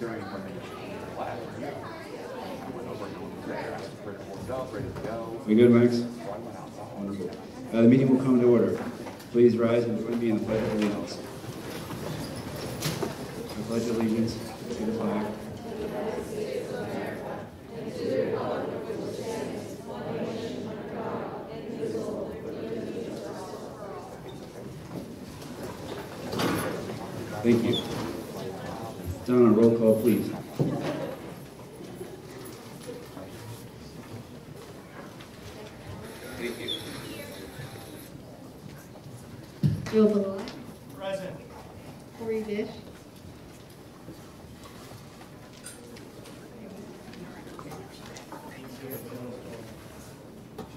during. We good, Max? Wonderful. Uh, the meeting will come to order. Please rise and join me in the pledge of allegiance. I pledge allegiance to the flag Thank you. Donna, roll call, please. Thank you. Joe Baloi, Present. Corey Dish.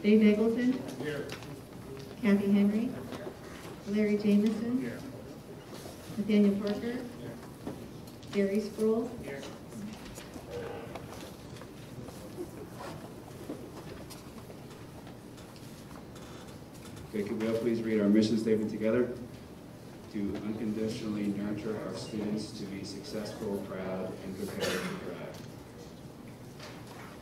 Dave Eggleton. Here. Kathy Henry. Larry Jamison. Here. Nathaniel Parker. Gary Sproul. Here. Okay, could we all please read our mission statement together? To unconditionally nurture our students to be successful, proud, and prepared to thrive.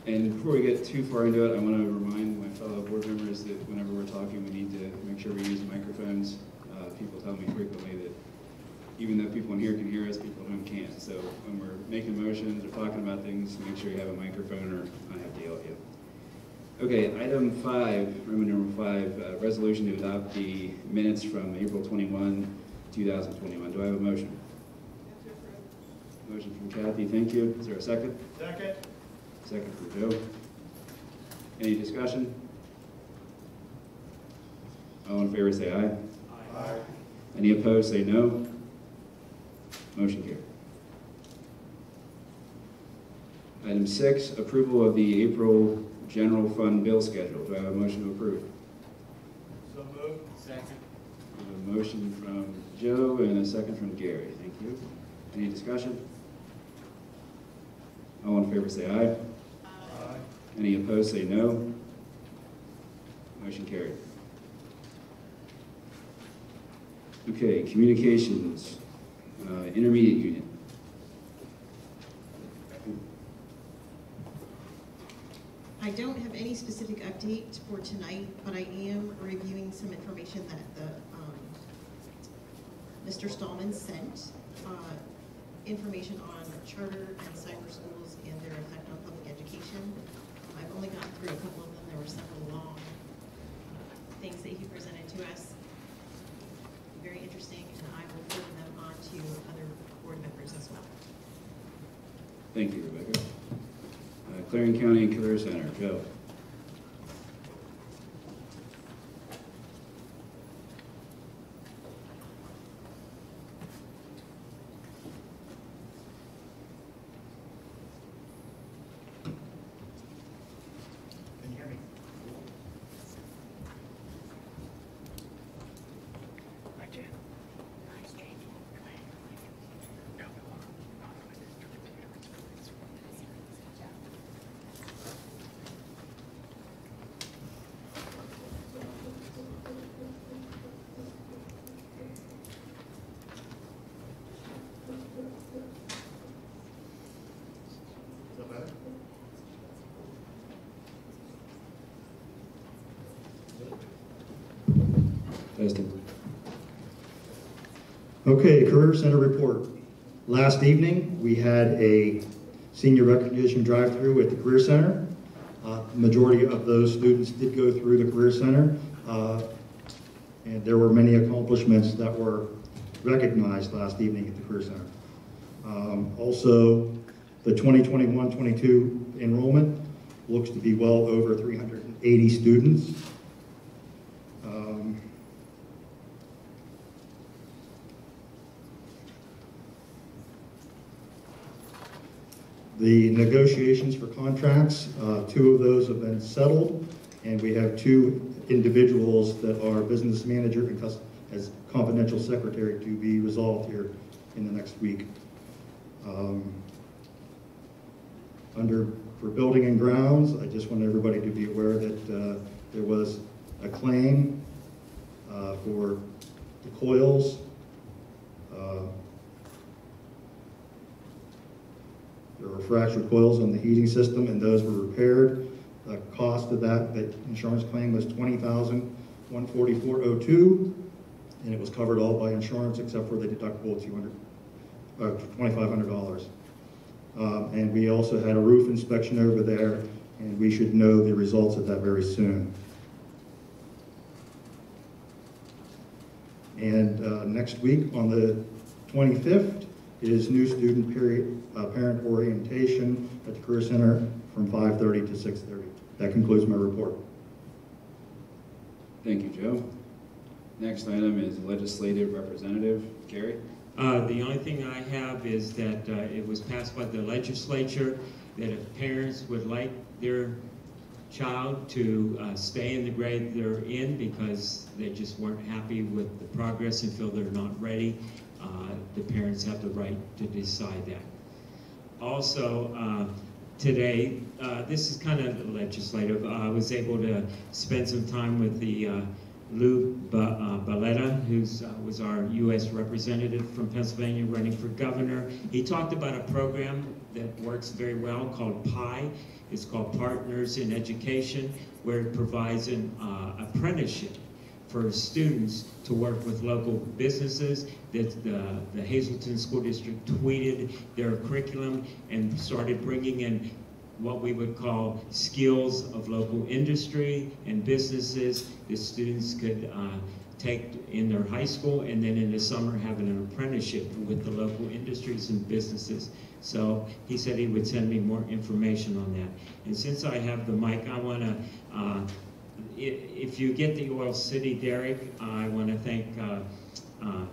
And before we get too far into it, I want to remind my fellow board members that whenever we're talking, we need to make sure we use microphones. Uh, people tell me frequently that even though people in here can hear us, people at home can't. So when we're making motions or talking about things, make sure you have a microphone or I have to yell at you. Okay, item five, Roman number five, uh, resolution to adopt the minutes from April 21, 2021. Do I have a motion? Motion from Kathy, thank you. Is there a second? Second. Second from Joe. Any discussion? All in favor say aye. Aye. Any opposed say no. Motion carried. Item six, approval of the April general fund bill schedule. Do I have a motion to approve? So moved. Second. A motion from Joe and a second from Gary. Thank you. Any discussion? All in favor say aye. Aye. Any opposed say no. Motion carried. Okay, communications, uh, intermediate unit. I don't have any specific update for tonight, but I am reviewing some information that the, um, Mr. Stallman sent, uh, information on charter and cyber schools and their effect on public education. I've only gone through a couple of them, there were several long uh, things that he presented to us. Very interesting, and I will forward them on to other board members as well. Thank you, Rebecca. Uh, Clarion County and Career Center, Joe. Okay, Career Center report. Last evening, we had a senior recognition drive-through at the Career Center. Uh, Majority of those students did go through the Career Center, uh, and there were many accomplishments that were recognized last evening at the Career Center. Um, Also, the 2021-22 enrollment looks to be well over 380 students. The negotiations for contracts, uh, two of those have been settled, and we have two individuals that are business manager and as confidential secretary to be resolved here in the next week. Um, Under, for building and grounds, I just want everybody to be aware that uh, there was a claim uh, for the coils. uh, There were fractured coils on the heating system, and those were repaired. The cost of that, that insurance claim was twenty thousand, one forty-four oh two, and it was covered all by insurance except for the deductible of two hundred, uh, twenty-five hundred dollars. Um, and we also had a roof inspection over there, and we should know the results of that very soon. And uh, next week, on the 25th, is new student period, uh, parent orientation at the Career Center from 5:30 to 6:30. That concludes my report. Thank you, Joe. Next item is legislative representative, Gary. Uh, The only thing I have is that uh, it was passed by the legislature that if parents would like their child to uh, stay in the grade they're in because they just weren't happy with the progress and feel they're not ready, uh, the parents have the right to decide that. Also, uh, today, uh, this is kind of legislative, Uh, I was able to spend some time with the uh, Lou Ba- Barletta, who was our U.S. representative from Pennsylvania running for governor. He talked about a program that works very well called PI. It's called Partners in Education, where it provides an apprenticeship for students to work with local businesses. That the, the Hazleton School District tweeted their curriculum and started bringing in what we would call skills of local industry and businesses that students could uh, take in their high school and then in the summer have an apprenticeship with the local industries and businesses. So he said he would send me more information on that. And since I have the mic, I want to, uh, if you get the Oil City Derrick, I want to thank uh, uh,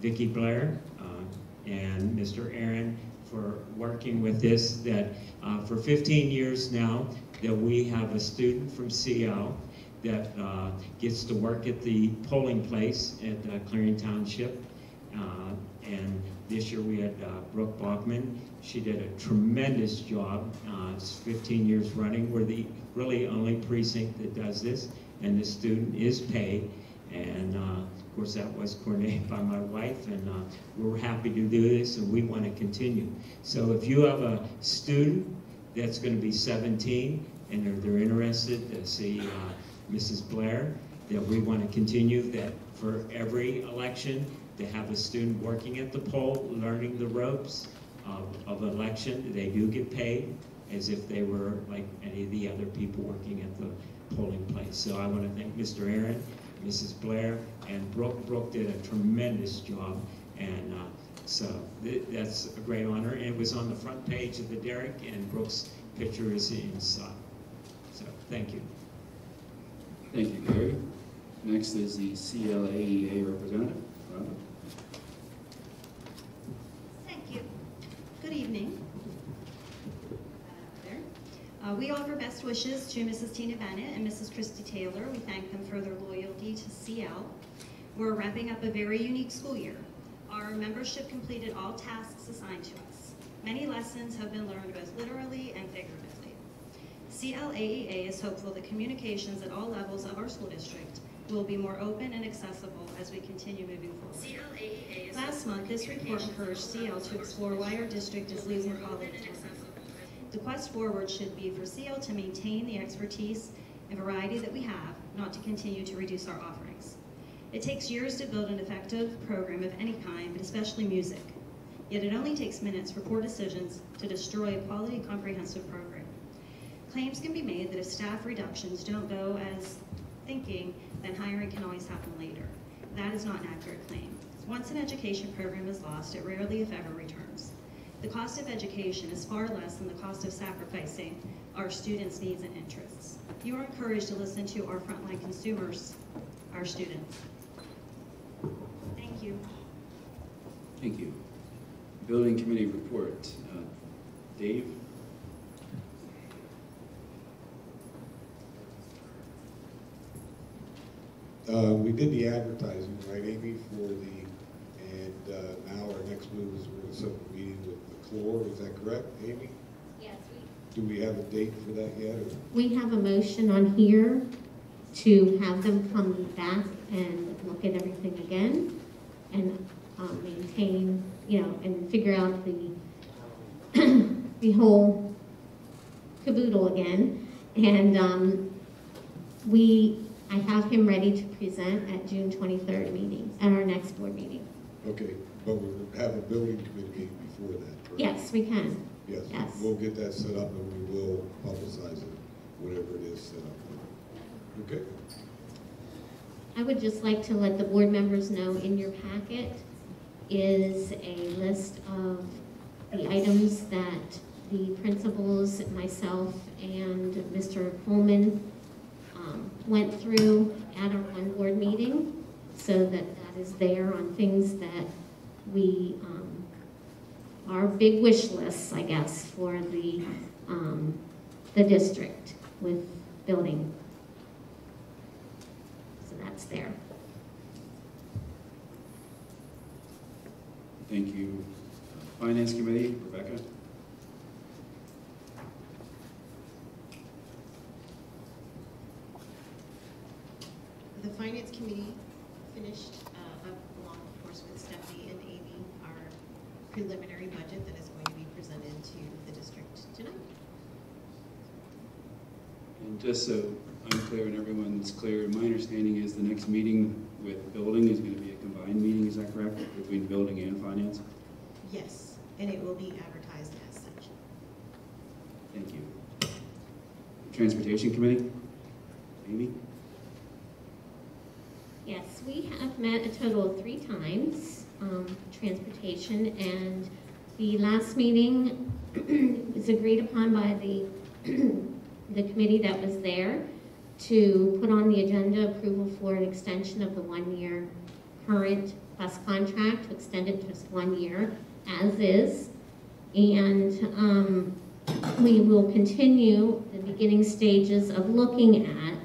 Vicki Blair uh, and Mr. Aaron for working with this, that for 15 years now, that we have a student from CL that uh, gets to work at the polling place at uh, Clarion Township. Uh, And this year we had Brooke Bachman. She did a tremendous job. It's 15 years running. We're the really only precinct that does this, and the student is paid. And uh, of course, that was coordinated by my wife, and uh, we're happy to do this, and we want to continue. So if you have a student that's going to be 17 and they're, they're interested to see uh, Mrs. Blair, that we want to continue that for every election, to have a student working at the poll, learning the ropes of, of election. They do get paid as if they were like any of the other people working at the polling place. So I want to thank Mr. Aaron, Mrs. Blair, and Brooke. Brooke did a tremendous job, and uh, so th- that's a great honor. And it was on the front page of the Derrick, and Brooke's picture is inside. So thank you. Thank you, Gary. Next is the CLAEA E representative, Rhonda. Thank you. Good evening. Uh, We offer best wishes to Mrs. Tina Bennett and Mrs. Christy Taylor. We thank them for their loyalty to CL. We're wrapping up a very unique school year. Our membership completed all tasks assigned to us. Many lessons have been learned both literally and figuratively. CLAEA is hopeful that communications at all levels of our school district will be more open and accessible as we continue moving forward. Last month, this report encouraged CL to explore why our district is losing talent. The quest forward should be for CL to maintain the expertise and variety that we have, not to continue to reduce our offerings. It takes years to build an effective program of any kind, but especially music. Yet it only takes minutes for poor decisions to destroy a quality comprehensive program. Claims can be made that if staff reductions don't go as thinking, then hiring can always happen later. That is not an accurate claim. Once an education program is lost, it rarely, if ever, returns. The cost of education is far less than the cost of sacrificing our students' needs and interests. You are encouraged to listen to our frontline consumers, our students. Thank you. Thank you. Building Committee report. Uh, Dave? Uh, we did the advertising, right, Amy, for the, and, uh, now our next move is we're gonna set up a meeting with the Clore, is that correct, Amy? Yes, Do we have a date for that yet, or? We have a motion on here to have them come back and look at everything again and um, maintain, you know, and figure out the, the whole caboodle again. And um, we, I have him ready to present at June 23rd meeting, at our next board meeting. Okay, but we'll have a building committee meeting before that, correct? Yes, we can. Yes, Yes. we'll get that set up and we will publicize it, whatever it is set up. Okay? I would just like to let the board members know in your packet is a list of the items that the principals, myself, and Mr. Coleman um, went through at our one board meeting, so that that is there on things that we, um, our big wish lists, I guess, for the, um, the district with building so that's there. Thank you. Finance Committee, Rebecca? The Finance Committee finished uh, up along, of course, with Stephanie and Amy, our preliminary budget that is going to be presented to the district tonight. And just so I'm clear and everyone's clear, my understanding is the next meeting with building is going to be a combined meeting, is that correct? Between building and finance? Yes, and it will be advertised as such. Thank you. Transportation Committee? Amy? Yes, we have met a total of three times, um, transportation, and the last meeting was agreed upon by the, the committee that was there to put on the agenda approval for an extension of the one-year current bus contract, to extend it just one year as is. And, um, we will continue the beginning stages of looking at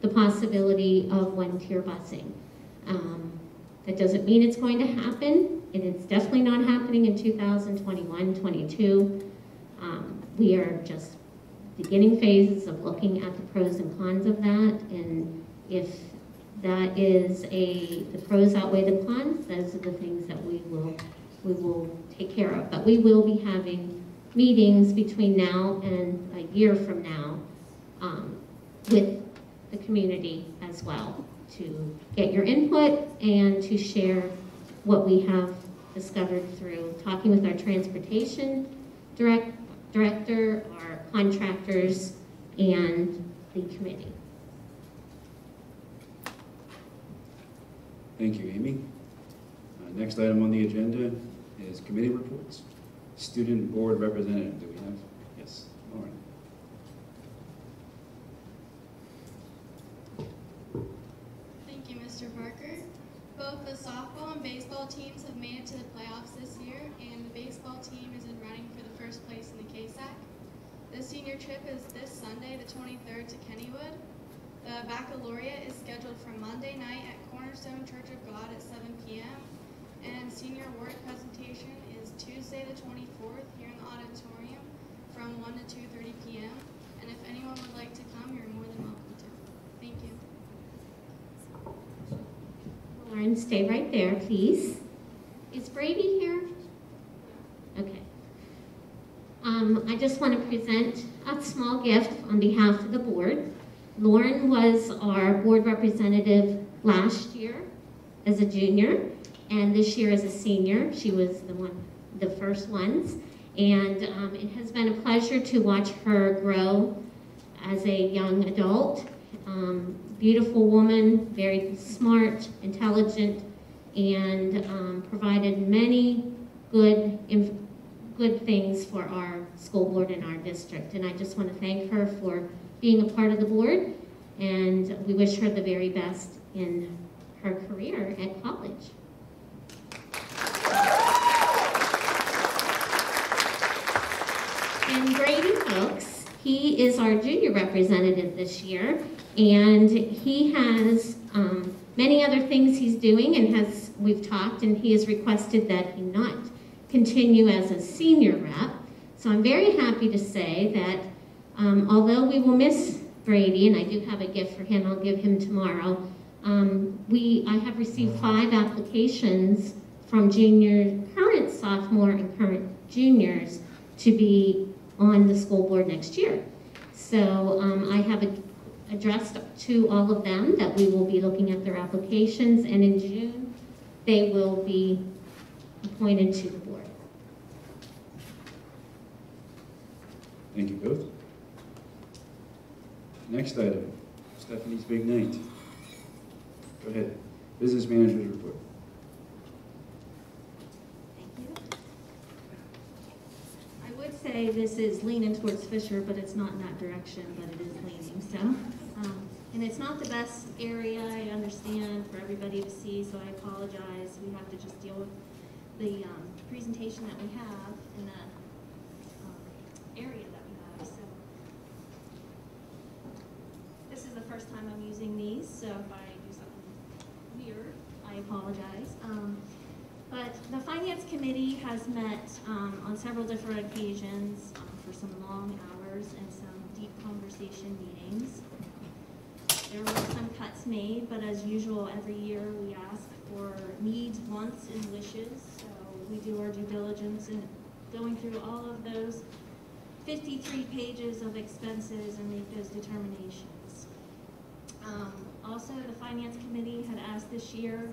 the possibility of one-tier busing. Um, That doesn't mean it's going to happen, and it's definitely not happening in 2021, 22. Um, We are just beginning phases of looking at the pros and cons of that, and if that is a, the pros outweigh the cons, those are the things that we will, we will take care of. But we will be having meetings between now and a year from now um, with the community as well to get your input and to share what we have discovered through talking with our transportation direct, director, our contractors, and the committee. Thank you, Amy. Uh, Next item on the agenda is committee reports. Student Board Representative, do we have? Yes, Lauren. Thank you, Mr. Parker. Both the softball and baseball teams have made it to the playoffs this year, and the baseball team is in running for the first place in the KSAC. The senior trip is this Sunday, the 23rd, to Kennywood. The baccalaureate is scheduled for Monday night at Cornerstone Church of God at 7 p.m. And senior award presentation is Tuesday, the 24th, here in the auditorium from 1 to 2.30 p.m. And if anyone would like to come, you're more than welcome to. Thank you. Stay right there, please. Is Brady here? Okay. Um, I just want to present a small gift on behalf of the board. Lauren was our board representative last year as a junior, and this year as a senior. She was the one, the first ones. And um, it has been a pleasure to watch her grow as a young adult. Um, beautiful woman, very smart, intelligent, and um, provided many good, good things for our school board and our district. And I just want to thank her for being a part of the board, and we wish her the very best in her career at college. And Brady folks, he is our junior representative this year, and he has um, many other things he's doing, and has we've talked, and he has requested that he not continue as a senior rep. So I'm very happy to say that um, although we will miss Brady, and I do have a gift for him, I'll give him tomorrow. Um, we I have received five applications from junior, current sophomore, and current juniors to be on the school board next year. So um, I have ad- addressed to all of them that we will be looking at their applications, and in June, they will be appointed to the board. Thank you both. Next item, Stephanie's big night. Go ahead. Business manager's report. Thank you. I would say this is leaning towards Fisher, but it's not in that direction, but it is leaning, so. And it's not the best area, I understand, for everybody to see, so I apologize. We have to just deal with the um, presentation that we have in that um, area that we have, so. This is the first time I'm using these, so if I do something weird, I apologize. Um, But the Finance Committee has met um, on several different occasions um, for some long hours and some deep conversation meetings. There were some cuts made, but as usual, every year we ask for needs, wants, and wishes. So we do our due diligence in going through all of those 53 pages of expenses and make those determinations. Um, Also, the Finance Committee had asked this year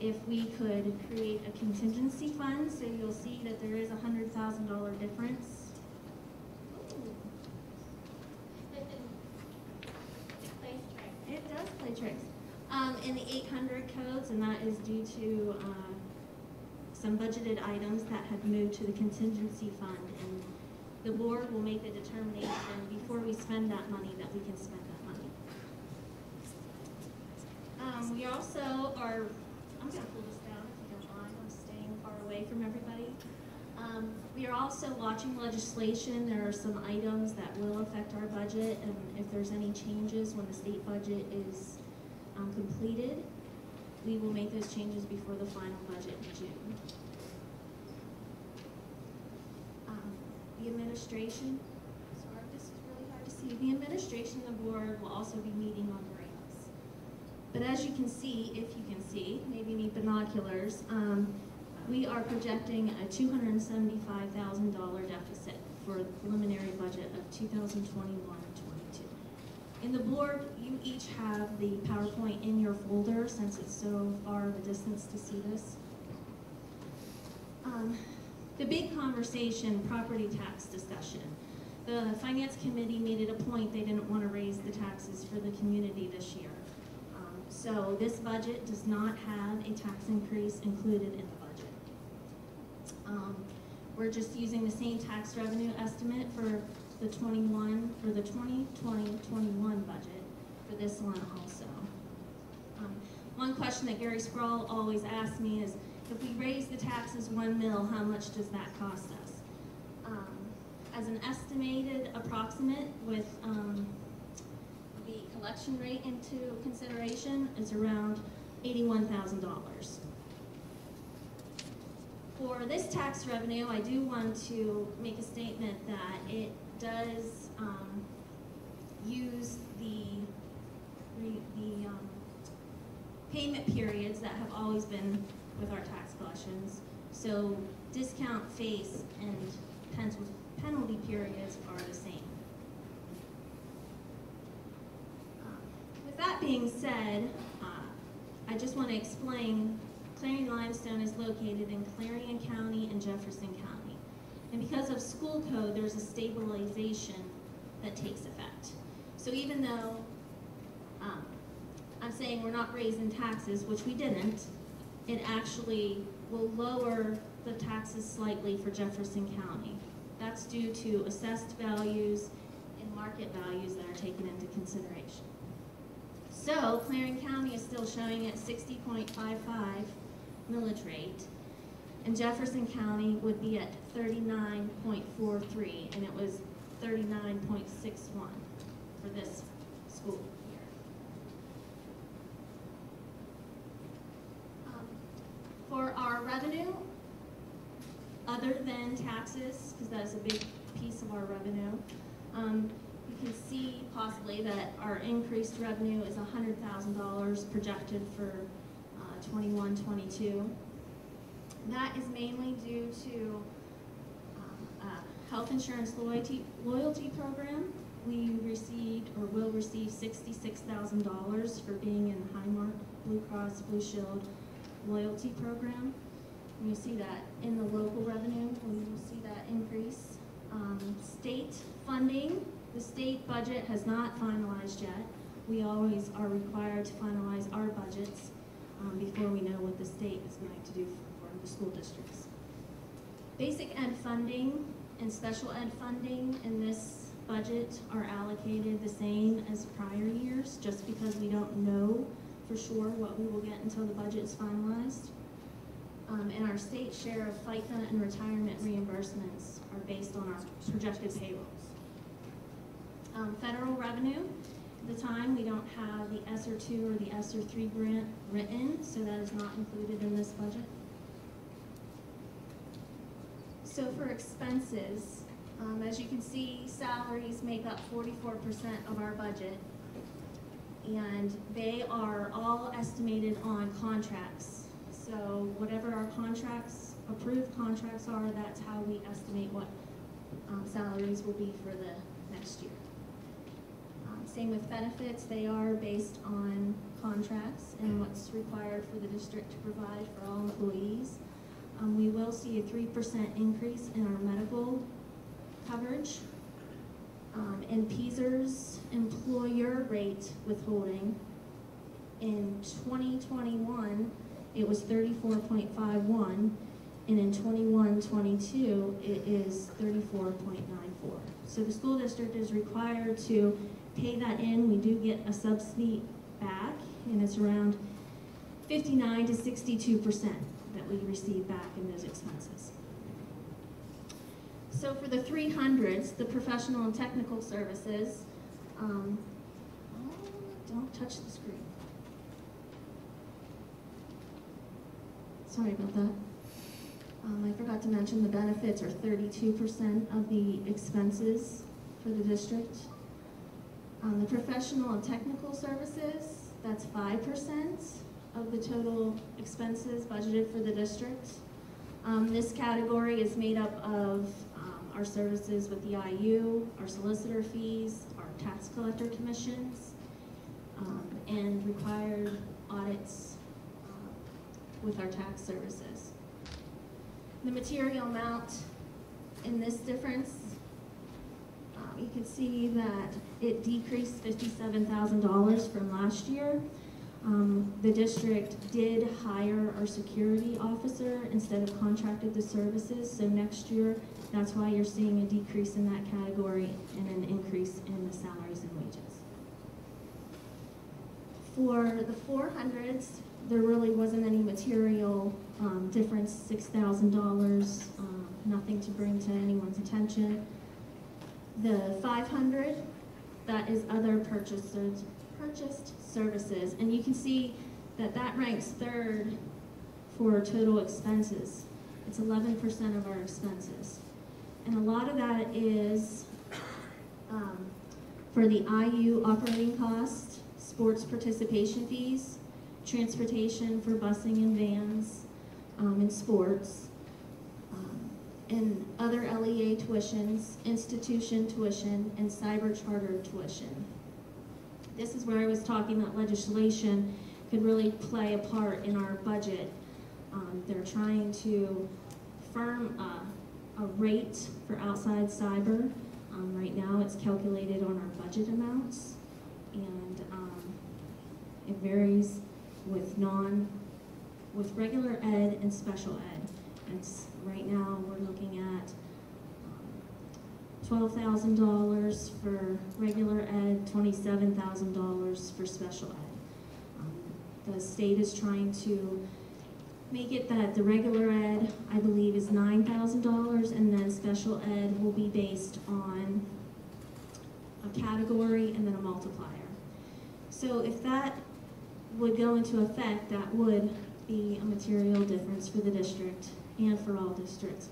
if we could create a contingency fund, so you'll see that there is a hundred thousand dollar difference. It does play tricks. Um, in the eight hundred codes, and that is due to, uh, some budgeted items that have moved to the contingency fund. And the board will make the determination before we spend that money, that we can spend that money. Um, we also are, I'm gonna pull this down if you don't mind, I'm staying far away from everybody. Um, we are also watching legislation, there are some items that will affect our budget, and if there's any changes when the state budget is, um, completed, we will make those changes before the final budget in June. Um, The administration, sorry, this is really hard to see, the administration and the board will also be meeting on grants. But as you can see, if you can see, maybe need binoculars, um, we are projecting a two hundred and seventy-five thousand dollar deficit for the preliminary budget of 2021-22. In the board, you each have the PowerPoint in your folder since it's so far the distance to see this. Um, the big conversation, property tax discussion. The finance committee made it a point they didn't want to raise the taxes for the community this year. Um, So this budget does not have a tax increase included in the. Um, We're just using the same tax revenue estimate for the twenty-one, for the 2020-21 budget for this one also. Um, One question that Gary Sproul always asks me is, if we raise the taxes one mil, how much does that cost us? Um, As an estimated approximate with um, the collection rate into consideration, it's around eighty-one thousand dollars. For this tax revenue, I do want to make a statement that it does um, use the, the um, payment periods that have always been with our tax collections. So discount face and pen- penalty periods are the same. Um, With that being said, uh, I just want to explain, Clarion Limestone is located in Clarion County and Jefferson County. And because of school code, there's a stabilization that takes effect. So even though um, I'm saying we're not raising taxes, which we didn't, it actually will lower the taxes slightly for Jefferson County. That's due to assessed values and market values that are taken into consideration. So Clarion County is still showing at sixty point five five millage rate, and Jefferson County would be at thirty-nine point four three, and it was thirty-nine point six one for this school year. Um, For our revenue, other than taxes, because that's a big piece of our revenue, um, you can see possibly that our increased revenue is hundred thousand dollars projected for, uh, twenty-one, twenty-two. That is mainly due to, um, health insurance loyalty, loyalty program, we received or will receive sixty-six thousand dollars for being in the Highmark Blue Cross Blue Shield loyalty program. You see that in the local revenue, we will see that increase. Um, state funding, the state budget has not finalized yet. We always are required to finalize our budgets, um, before we know what the state is going to do for the school districts. Basic ed funding and special ed funding in this budget are allocated the same as prior years, just because we don't know for sure what we will get until the budget is finalized. Um, and our state share of FICA and retirement reimbursements are based on our projected payrolls. Um, federal revenue, the time, we don't have the ESSER two or the ESSER three grant written, so that is not included in this budget. So for expenses, um, as you can see, salaries make up forty-four percent of our budget. And they are all estimated on contracts. So whatever our contracts, approved contracts are, that's how we estimate what, um, salaries will be for the next year. Same with benefits, they are based on contracts and what's required for the district to provide for all employees. Um, we will see a three percent increase in our medical coverage. Um, and PSERS employer rate withholding, in twenty twenty-one, it was thirty-four point five one, and in 21-22, it is thirty-four point nine four. So the school district is required to pay that in, we do get a subsidy back, and it's around fifty-nine to sixty-two percent that we receive back in those expenses. So for the three hundreds, the professional and technical services, um, don't touch the screen. Sorry about that. Um, I forgot to mention the benefits are thirty-two percent of the expenses for the district. Um, the professional and technical services, that's five percent of the total expenses budgeted for the district. Um, this category is made up of, um, our services with the IU, our solicitor fees, our tax collector commissions, um, and required audits, um, with our tax services. The material amount in this difference, um, you can see that it decreased fifty-seven thousand dollars from last year. Um, the district did hire our security officer instead of contracted the services, so next year, that's why you're seeing a decrease in that category and an increase in the salaries and wages. For the four hundreds, there really wasn't any material, um, difference, six thousand dollars, um, nothing to bring to anyone's attention. The five hundred, that is other purchases, purchased services, and you can see that that ranks third for total expenses. It's eleven percent of our expenses. And a lot of that is, um, for the IU operating cost, sports participation fees, transportation for busing and vans, um, and sports, and other LEA tuitions, institution tuition, and cyber charter tuition. This is where I was talking that legislation could really play a part in our budget. Um, they're trying to firm a, a rate for outside cyber. Um, right now, it's calculated on our budget amounts, and um, it varies with non, with regular ed and special ed. It's, right now, we're looking at um, twelve thousand dollars for regular ed, twenty-seven thousand dollars for special ed. Um, The state is trying to make it that the regular ed, I believe, is nine thousand dollars, and then special ed will be based on a category and then a multiplier. So if that would go into effect, that would be a material difference for the district and for all districts.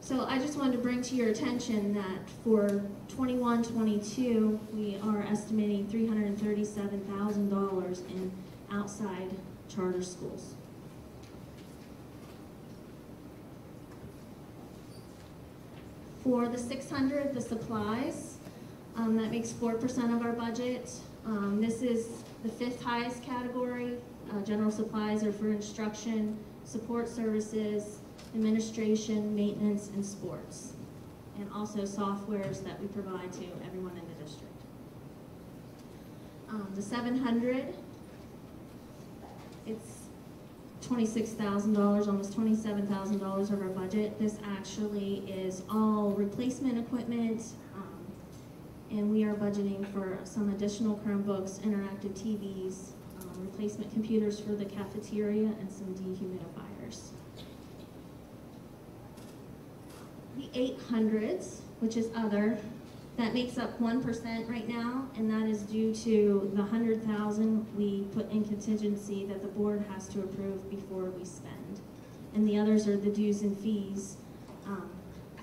So I just wanted to bring to your attention that for 21-22, we are estimating three hundred and thirty-seven thousand dollars in outside charter schools. For the six hundred, the supplies, um, that makes four percent of our budget. Um, this is the fifth highest category. Uh, general supplies are for instruction, support services, administration, maintenance, and sports. And also softwares that we provide to everyone in the district. Um, the seven hundred, it's twenty-six thousand dollars, almost twenty-seven thousand dollars of our budget. This actually is all replacement equipment, um, and we are budgeting for some additional Chromebooks, interactive TVs, replacement computers for the cafeteria, and some dehumidifiers. The eight hundreds, which is other, that makes up one percent right now, and that is due to the hundred thousand we put in contingency that the board has to approve before we spend. And the others are the dues and fees, um,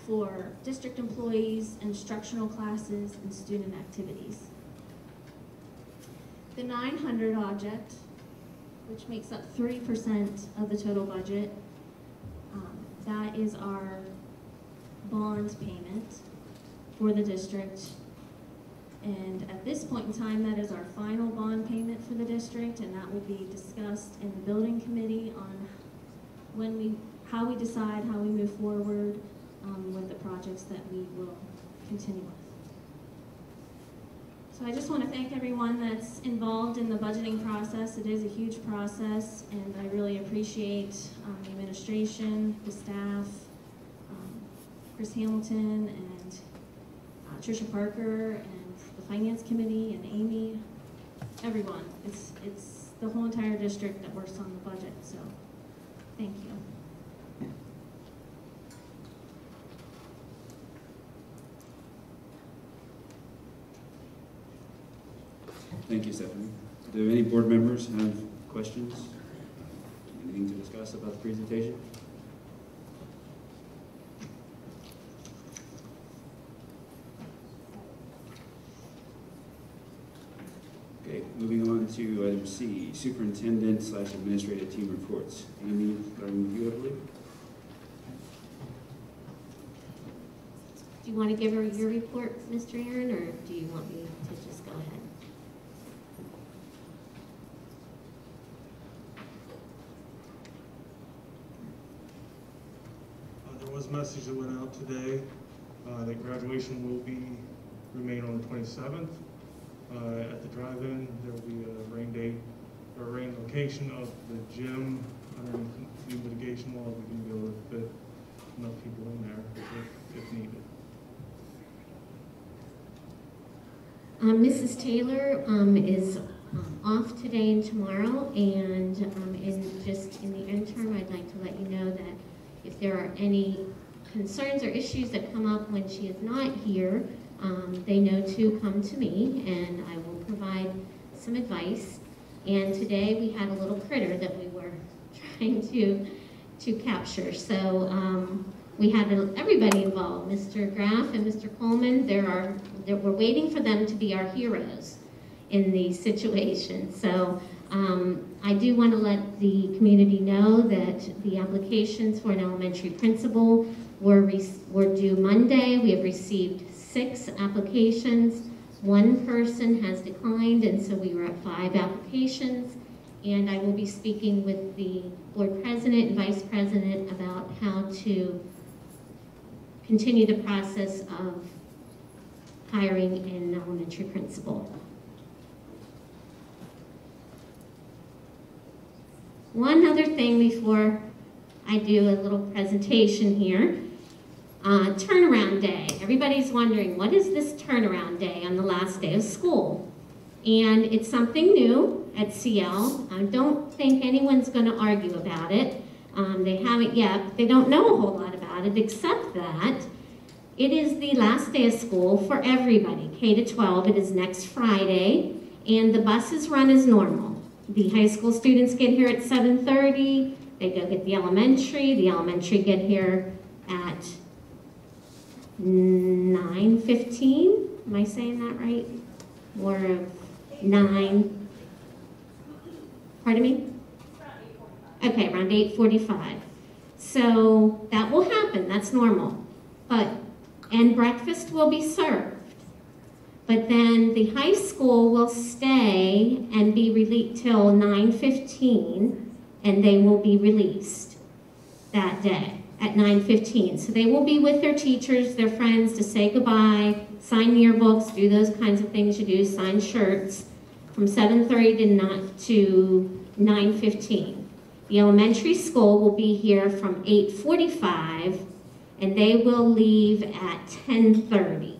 for district employees, instructional classes, and student activities. The nine hundred object, which makes up three percent of the total budget, um, that is our bond payment for the district. And at this point in time, that is our final bond payment for the district, and that will be discussed in the building committee on when we, how we decide how we move forward um, with the projects that we will continue with. So I just want to thank everyone that's involved in the budgeting process. It is a huge process, and I really appreciate um, the administration, the staff, um, Chris Hamilton, and uh, Tricia Parker, and the finance committee, and Amy, everyone. It's, it's the whole entire district that works on the budget, so thank you. Thank you, Stephanie. Do any board members have questions? Anything to discuss about the presentation? Okay, moving on to item C, superintendent slash administrative team reports. Amy, starting you, I believe? Do you want to give her your report, Mr. Aaron, or do you want me to just go ahead? Uh, There was a message that went out today uh, that graduation will be, remain on the 27th. Uh, At the drive-in, there will be a rain date, or rain location of the gym underneath the mitigation wall. We can be able to fit enough people in there if, if needed. Um, Mrs. Taylor, um, is um, off today and tomorrow, and, um, in, just in the interim, I'd like to let you know that if there are any concerns or issues that come up when she is not here, um, they know to come to me, and I will provide some advice. And today, we had a little critter that we were trying to, to capture, so, um, we had everybody involved, Mr. Graff and Mr. Coleman. There are, there, we're waiting for them to be our heroes in the situation. So um, I do want to let the community know that the applications for an elementary principal were, re- were due Monday. We have received six applications. One person has declined, and so we were at five applications. And I will be speaking with the board president and vice president about how to continue the process of hiring an elementary principal. One other thing before I do a little presentation here. Uh, turnaround day. Everybody's wondering, what is this turnaround day on the last day of school? And it's something new at CL. I don't think anyone's going to argue about it. Um, they haven't yet. They don't know a whole lot about it, except that it is the last day of school for everybody, K to 12. It is next Friday, and the buses run as normal. The high school students get here at 7.30. They go get the elementary. The elementary get here at 9.15. Am I saying that right? Or 9. Pardon me? Okay, around 8.45. So that will happen, that's normal. But and breakfast will be served. But then the high school will stay and be released till 9:15, and they will be released that day at 9:15. So they will be with their teachers, their friends to say goodbye, sign yearbooks, do those kinds of things you do, sign shirts from 7:30 to not to 9:15. The elementary school will be here from 8:45 and they will leave at 10:30.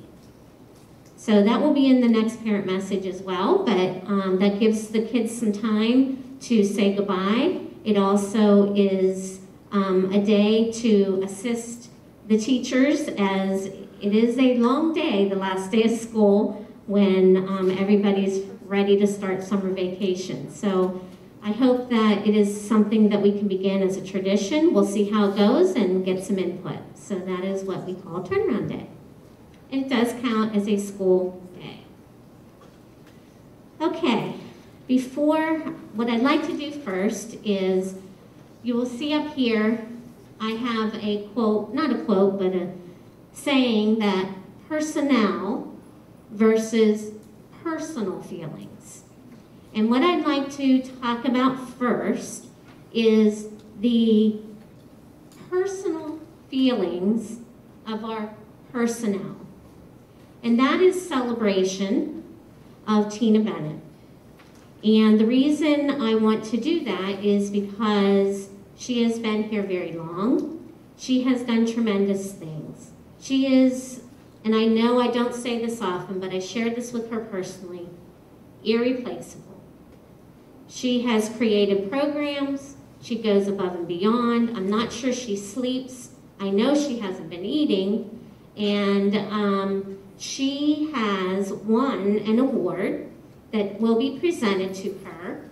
So that will be in the next parent message as well, but um, that gives the kids some time to say goodbye. It also is um, a day to assist the teachers as it is a long day, the last day of school, when um, everybody's ready to start summer vacation. So I hope that it is something that we can begin as a tradition. We'll see how it goes and get some input. So that is what we call turnaround day. It does count as a school day. Okay, before, what I'd like to do first is, you will see up here, I have a quote, not a quote, but a saying that personnel versus personal feelings. And what I'd like to talk about first is the personal feelings of our personnel. And that is celebration of Tina Bennett. And the reason I want to do that is because she has been here very long. She has done tremendous things. She is, and I know I don't say this often, but I shared this with her personally, irreplaceable. She has created programs. She goes above and beyond. I'm not sure she sleeps. I know she hasn't been eating. And um, she has won an award that will be presented to her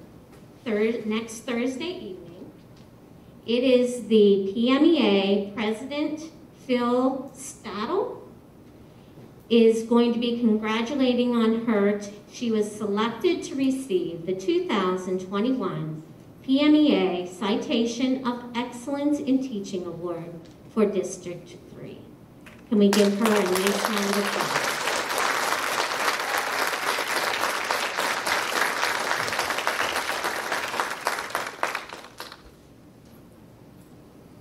thir next Thursday evening. It is the PMEA President Phil Stadel is going to be congratulating on her. She was selected to receive the 2021 PMEA Citation of Excellence in Teaching Award for District 3. Can we give her a nice round of applause?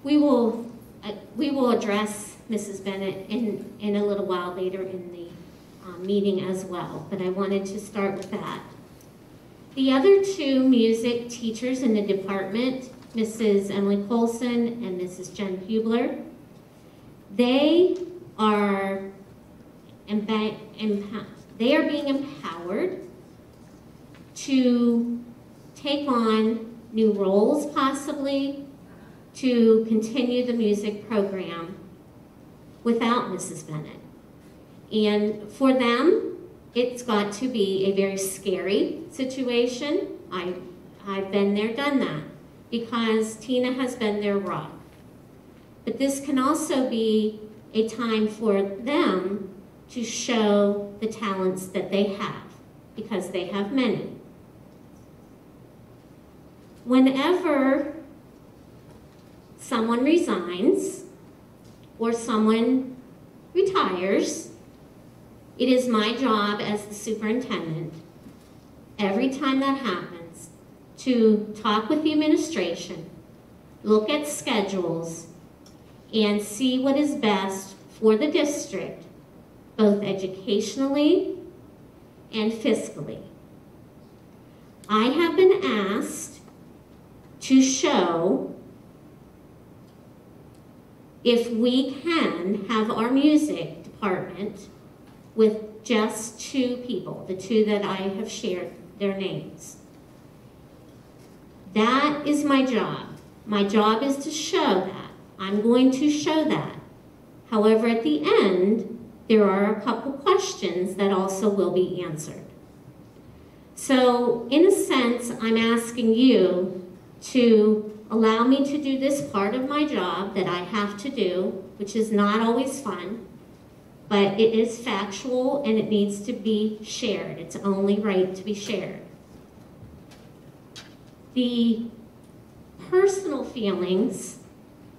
We will, uh, we will address Mrs. Bennett in, in a little while later in the uh, meeting as well, but I wanted to start with that. The other two music teachers in the department, Mrs. Emily Colson and Mrs. Jen Hubler, they are they are being empowered to take on new roles possibly, to continue the music program without Mrs. Bennett. And for them, it's got to be a very scary situation. I, I've been there, done that, because Tina has been their rock. But this can also be a time for them to show the talents that they have, because they have many. Whenever someone resigns or someone retires, it is my job as the superintendent, every time that happens, to talk with the administration, look at schedules, and see what is best for the district, both educationally and fiscally. I have been asked to show if we can have our music department with just two people, the two that I have shared their names. That is my job. My job is to show that. I'm going to show that. However, at the end, there are a couple questions that also will be answered. So, in a sense, I'm asking you to allow me to do this part of my job that I have to do, which is not always fun, but it is factual and it needs to be shared. It's only right to be shared. The personal feelings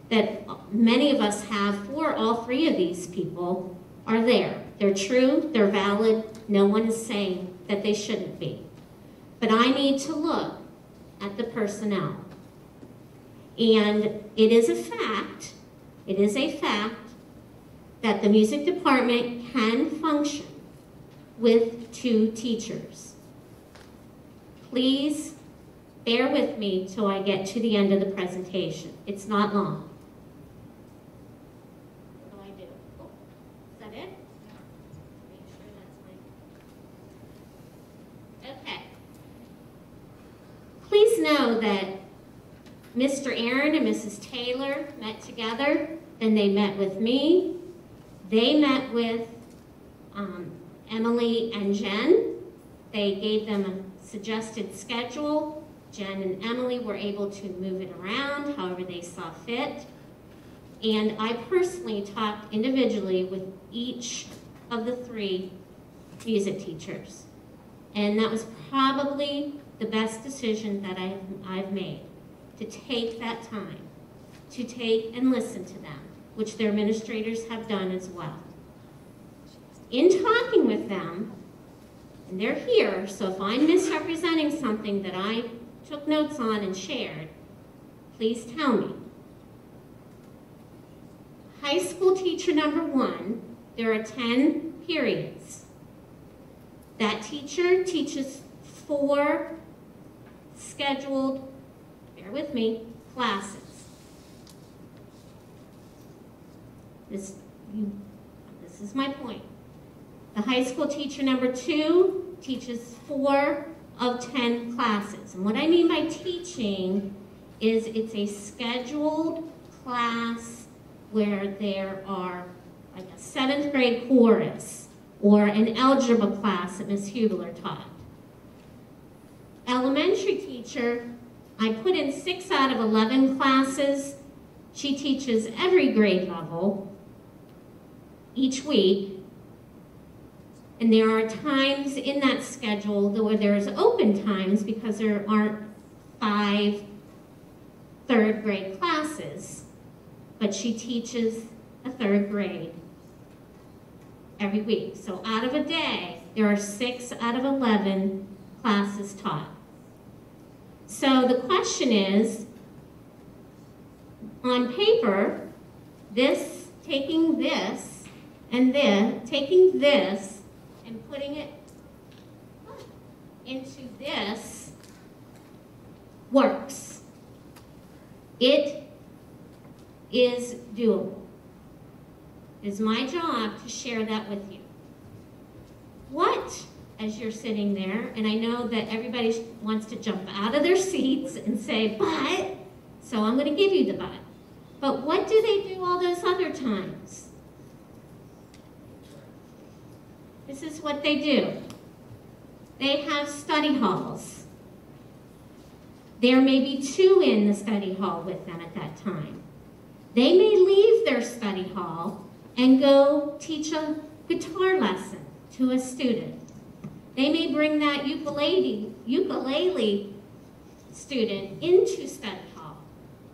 that many of us have for all three of these people are there. They're true, they're valid, no one is saying that they shouldn't be. But I need to look at the personnel. And it is a fact, it is a fact, that the music department can function with two teachers. Please bear with me till I get to the end of the presentation. It's not long. Do I do? Is that it? Okay. Please know that Mr. Aaron and Mrs. Taylor met together, then they met with me. They met with um, Emily and Jen. They gave them a suggested schedule. Jen and Emily were able to move it around however they saw fit. And I personally talked individually with each of the three music teachers. And that was probably the best decision that I've, I've made, to take that time, to take and listen to them, which their administrators have done as well. In talking with them, and they're here, so if I'm misrepresenting something that I took notes on and shared, please tell me. High school teacher number one, there are 10 periods. That teacher teaches four scheduled, with me, classes. This, you, this is my point. The high school teacher number two teaches four of 10 classes. And what I mean by teaching is it's a scheduled class where there are like a seventh grade chorus or an algebra class that Ms. Hubler taught. Elementary teacher, I put in six out of 11 classes. She teaches every grade level each week. And there are times in that schedule where there's open times because there aren't five third grade classes, but she teaches a third grade every week. So out of a day, there are six out of 11 classes taught. So the question is, on paper, this, taking this, and then taking this, and putting it into this works. It is doable. It is my job to share that with you. What, as you're sitting there, and I know that everybody wants to jump out of their seats and say, but, so I'm going to give you the but. But what do they do all those other times? This is what they do. They have study halls. There may be two in the study hall with them at that time. They may leave their study hall and go teach a guitar lesson to a student. They may bring that ukulele, ukulele student into study hall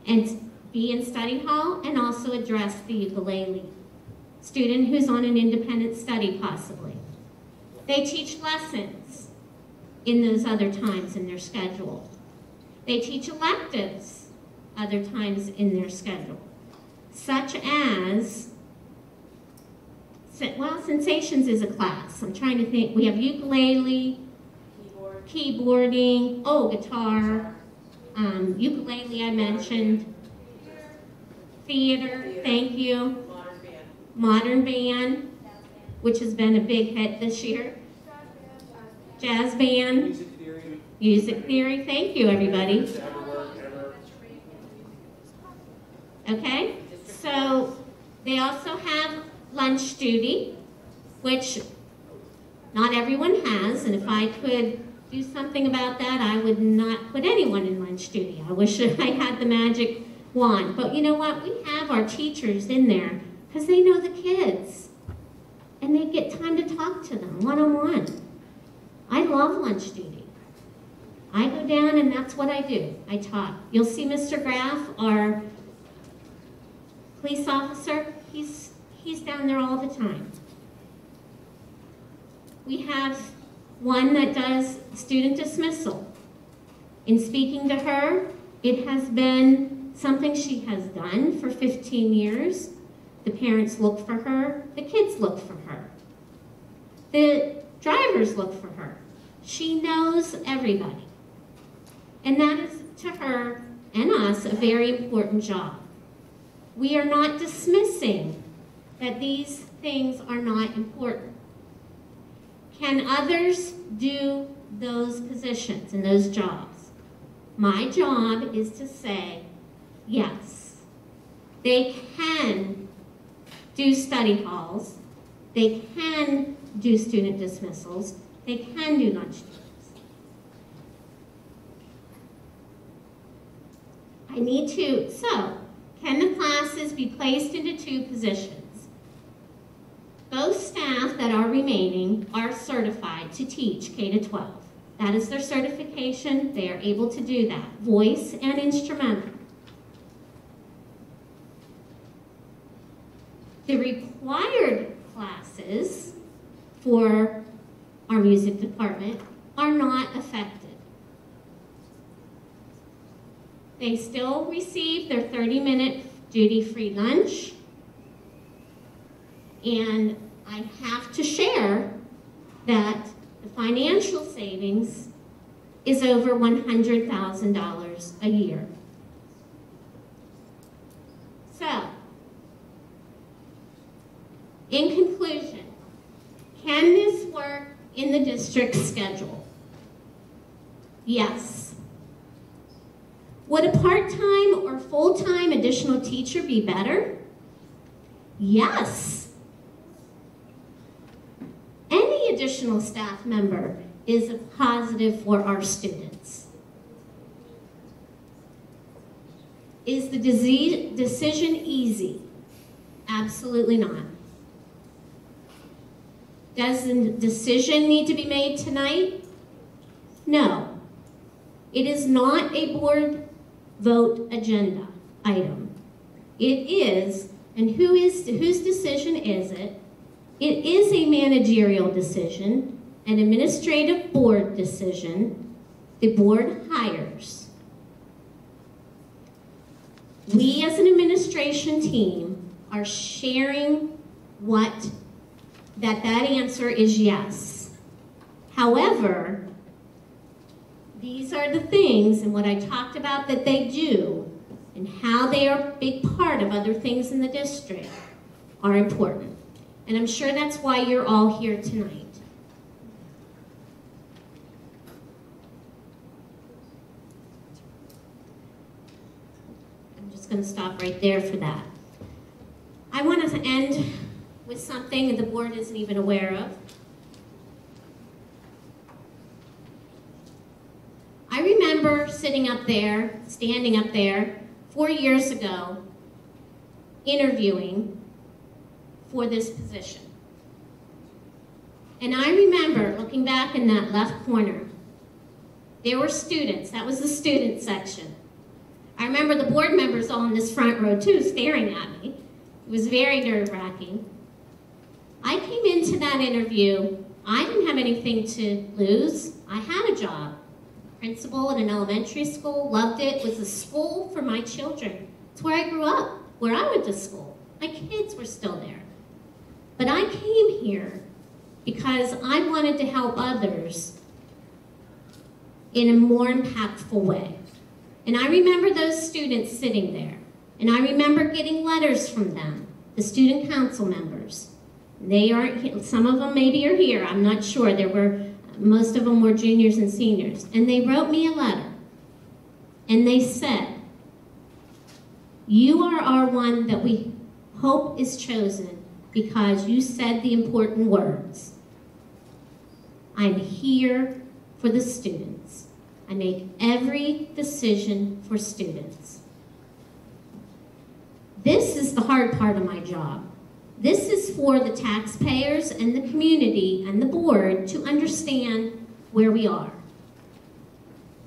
and be in study hall and also address the ukulele student who's on an independent study possibly. They teach lessons in those other times in their schedule. They teach electives other times in their schedule, such as, well, Sensations is a class. I'm trying to think. We have ukulele, Keyboard. keyboarding, oh, guitar, um, ukulele I mentioned, theater, theater. thank you, modern band. modern band, which has been a big hit this year. Jazz band. Music theory. Music theory. Thank you, everybody. Okay, so they also have lunch duty, which not everyone has, and if I could do something about that, I would not put anyone in lunch duty. I wish I had the magic wand. But you know what? We have our teachers in there because they know the kids. And they get time to talk to them one-on-one. -on -one. I love lunch duty. I go down and that's what I do. I talk. You'll see Mr. Graff, our police officer. He's, he's down there all the time. we have one that does student dismissal. In speaking to her, it has been something she has done for 15 years. The parents look for her, the kids look for her. The drivers look for her. She knows everybody. And that is to her and us a very important job. We are not dismissing that these things are not important. Can others do those positions and those jobs? My job is to say, yes. They can do study halls. They can do student dismissals. They can do lunch times. I need to, so, can the classes be placed into two positions? Both staff that are remaining are certified to teach K to 12. That is their certification. They are able to do that, voice and instrumental. The required classes for our music department are not affected. They still receive their 30-minute duty-free lunch. And I have to share that the financial savings is over $100,000 a year. So, in conclusion, can this work in the district schedule? Yes. Would a part-time or full-time additional teacher be better? Yes. Any additional staff member is a positive for our students. Is the disease, decision easy? Absolutely not. Does the decision need to be made tonight? No. It is not a board vote agenda item. It is, and who is whose decision is it? It is a managerial decision, an administrative board decision. The board hires. We as an administration team are sharing what that that answer is yes. However, these are the things and what I talked about that they do and how they are a big part of other things in the district are important. And I'm sure that's why you're all here tonight. I'm just going to stop right there for that. I want to end with something that the board isn't even aware of. I remember sitting up there, standing up there, four years ago, interviewing for this position. And I remember looking back in that left corner, there were students, that was the student section. I remember the board members all in this front row too, staring at me. It was very nerve wracking. I came into that interview, I didn't have anything to lose. I had a job. Principal in an elementary school, loved it, was a school for my children. It's where I grew up, where I went to school. My kids were still there. But I came here because I wanted to help others in a more impactful way. And I remember those students sitting there. And I remember getting letters from them, the student council members. They aren't, some of them maybe are here, I'm not sure. There were, most of them were juniors and seniors. And they wrote me a letter. And they said, you are our one that we hope is chosen because you said the important words. I'm here for the students. I make every decision for students. This is the hard part of my job. This is for the taxpayers and the community and the board to understand where we are.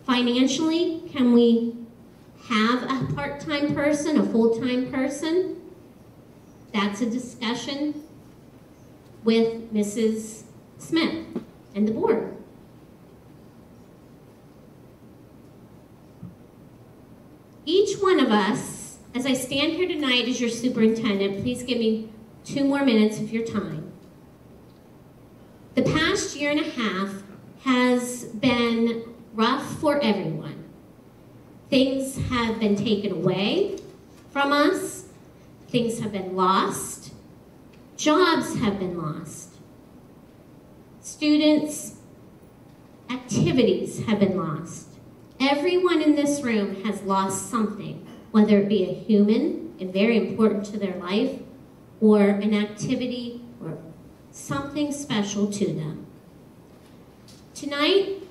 Financially, can we have a part-time person, a full-time person? That's a discussion with Mrs. Smith and the board. Each one of us, as I stand here tonight as your superintendent, please give me two more minutes of your time. The past year and a half has been rough for everyone. Things have been taken away from us. Things have been lost. Jobs have been lost. Students' activities have been lost. Everyone in this room has lost something, whether it be a human and very important to their life, or an activity or something special to them. Tonight,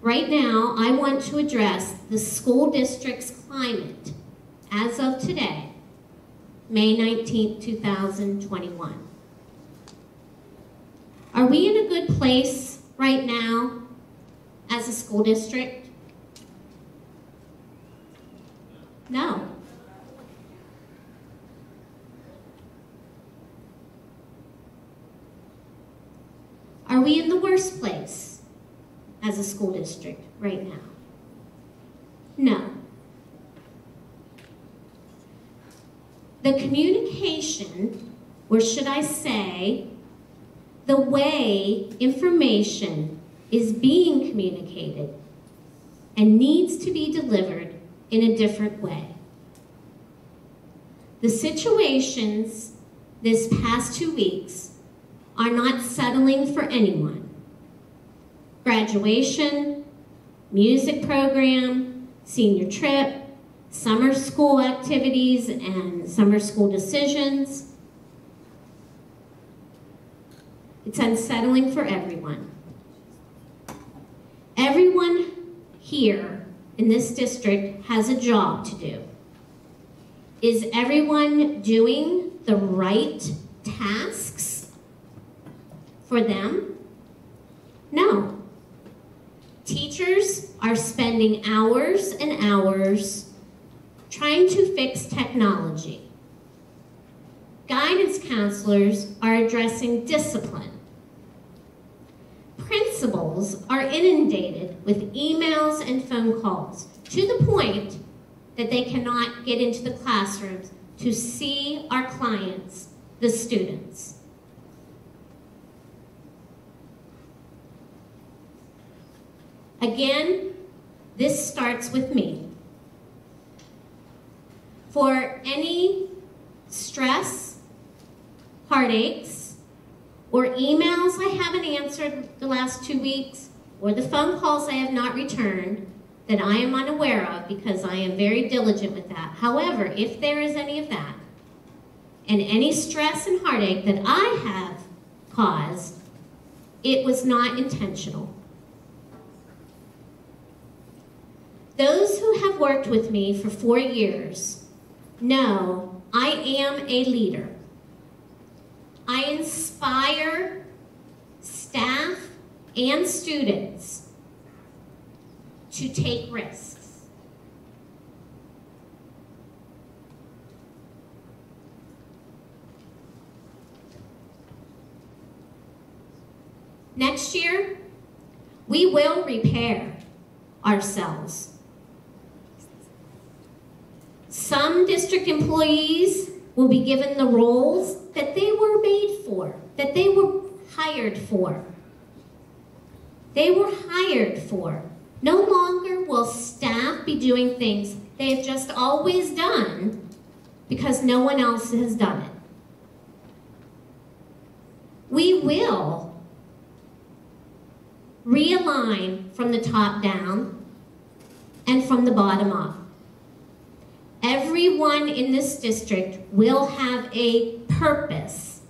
right now, I want to address the school district's climate as of today, May 19, 2021. Are we in a good place right now as a school district? No. Are we in the worst place as a school district right now? No. The communication, or should I say, the way information is being communicated and needs to be delivered in a different way. The situations this past two weeks are not settling for anyone. Graduation, music program, senior trip, summer school activities and summer school decisions. It's unsettling for everyone. Everyone here in this district has a job to do. Is everyone doing the right tasks for them? No. Teachers are spending hours and hours trying to fix technology. Guidance counselors are addressing discipline. Principals are inundated with emails and phone calls to the point that they cannot get into the classrooms to see our clients, the students. Again, this starts with me. For any stress, heartaches, or emails I haven't answered the last two weeks, or the phone calls I have not returned that I am unaware of because I am very diligent with that. However, if there is any of that, and any stress and heartache that I have caused, it was not intentional. Those who have worked with me for four years know I am a leader. I inspire staff and students to take risks. Next year, we will repair ourselves. Some district employees will be given the roles that they were made for, that they were hired for. They were hired for. No longer will staff be doing things they have just always done because no one else has done it. We will realign from the top down and from the bottom up. Everyone in this district will have a purpose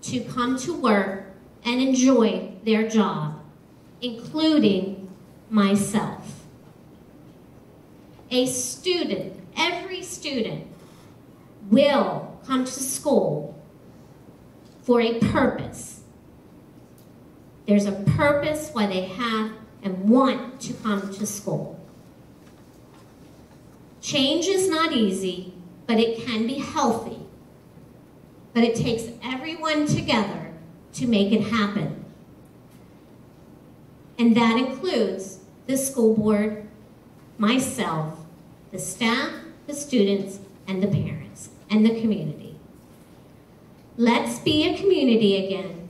to come to work and enjoy their job, including myself. A student, every student, will come to school for a purpose. There's a purpose why they have and want to come to school. Change is not easy, but it can be healthy. But it takes everyone together to make it happen. And that includes the school board, myself, the staff, the students, and the parents, and the community. Let's be a community again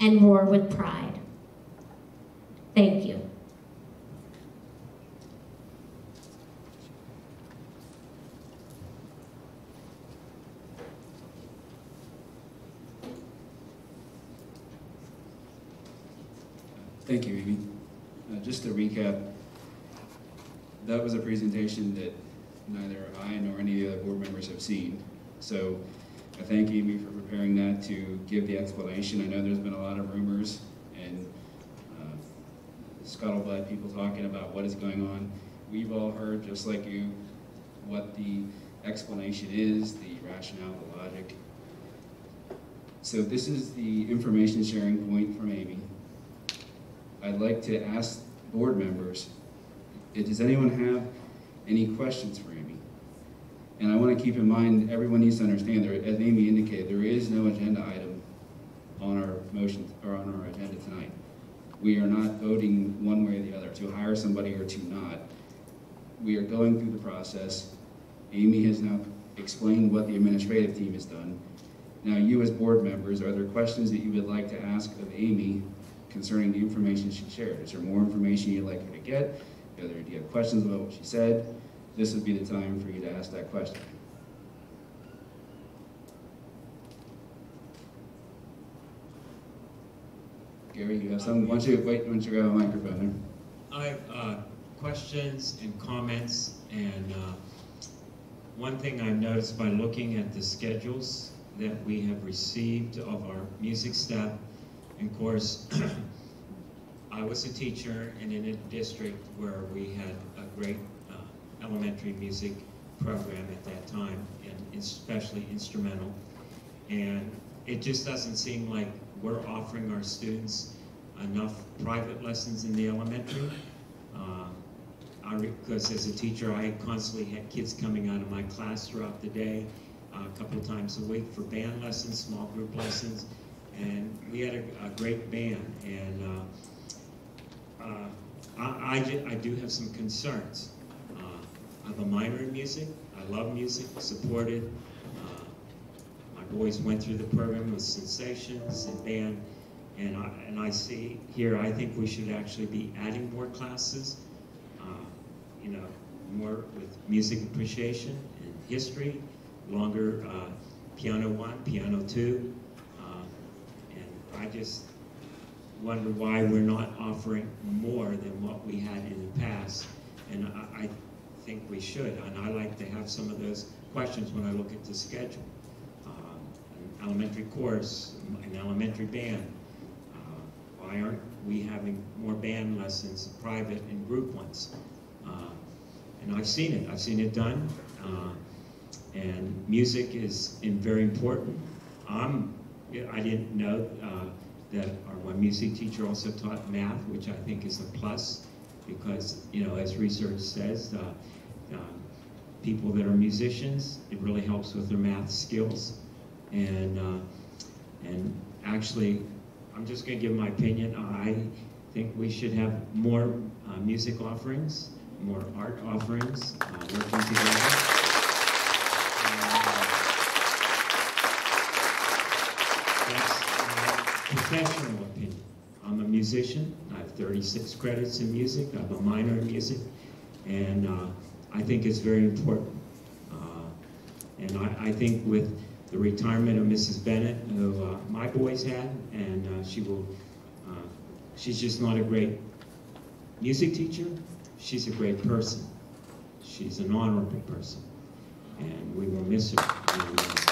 and roar with pride. Thank you. Thank you, Amy. Uh, just to recap, that was a presentation that neither I nor any of the other board members have seen. So I thank Amy for preparing that to give the explanation. I know there's been a lot of rumors and uh, scuttlebutt, people talking about what is going on. We've all heard, just like you, what the explanation is, the rationale, the logic. So this is the information sharing point from Amy. I'd like to ask board members, does anyone have any questions for Amy? And I want to keep in mind, everyone needs to understand, there, as Amy indicated, there is no agenda item on our motion, or on our agenda tonight. We are not voting one way or the other, to hire somebody or to not. We are going through the process. Amy has now explained what the administrative team has done. Now, you as board members, are there questions that you would like to ask of Amy concerning the information she shared? Is there more information you'd like her to get? Do you have questions about what she said? This would be the time for you to ask that question. Gary, you have some? Why don't you wait? Don't you grab a microphone I have uh, questions and comments, and uh, one thing I've noticed by looking at the schedules that we have received of our music staff, and of course, I was a teacher and in a district where we had a great uh, elementary music program at that time, and especially instrumental. And it just doesn't seem like we're offering our students enough private lessons in the elementary. Uh, because as a teacher, I constantly had kids coming out of my class throughout the day, uh, a couple times a week for band lessons, small group lessons, and we had a, a great band. And uh, uh, I, I, I do have some concerns. Uh, I have a minor in music. I love music, supported. Uh, my boys went through the program with sensations and band. And I, and I see here, I think we should actually be adding more classes, uh, you know, more with music appreciation and history, longer piano one, piano two. I just wonder why we're not offering more than what we had in the past. And I, I think we should, and I like to have some of those questions when I look at the schedule. Um, an elementary course, an elementary band, uh, why aren't we having more band lessons, private and group ones? Uh, and I've seen it, I've seen it done. Uh, and music is in very important. I'm, I didn't know uh, that our music teacher also taught math, which I think is a plus because, you know, as research says, uh, um, people that are musicians, it really helps with their math skills. And, uh, and actually, I'm just going to give my opinion. I think we should have more uh, music offerings, more art offerings, uh, working together. That's my professional opinion. I'm a musician. I have 36 credits in music. I have a minor in music. And uh, I think it's very important. Uh, and I, I think with the retirement of Mrs. Bennett, who uh, my boys had, and uh, she will, uh, she's just not a great music teacher. She's a great person. She's an honorable person. And we will miss her.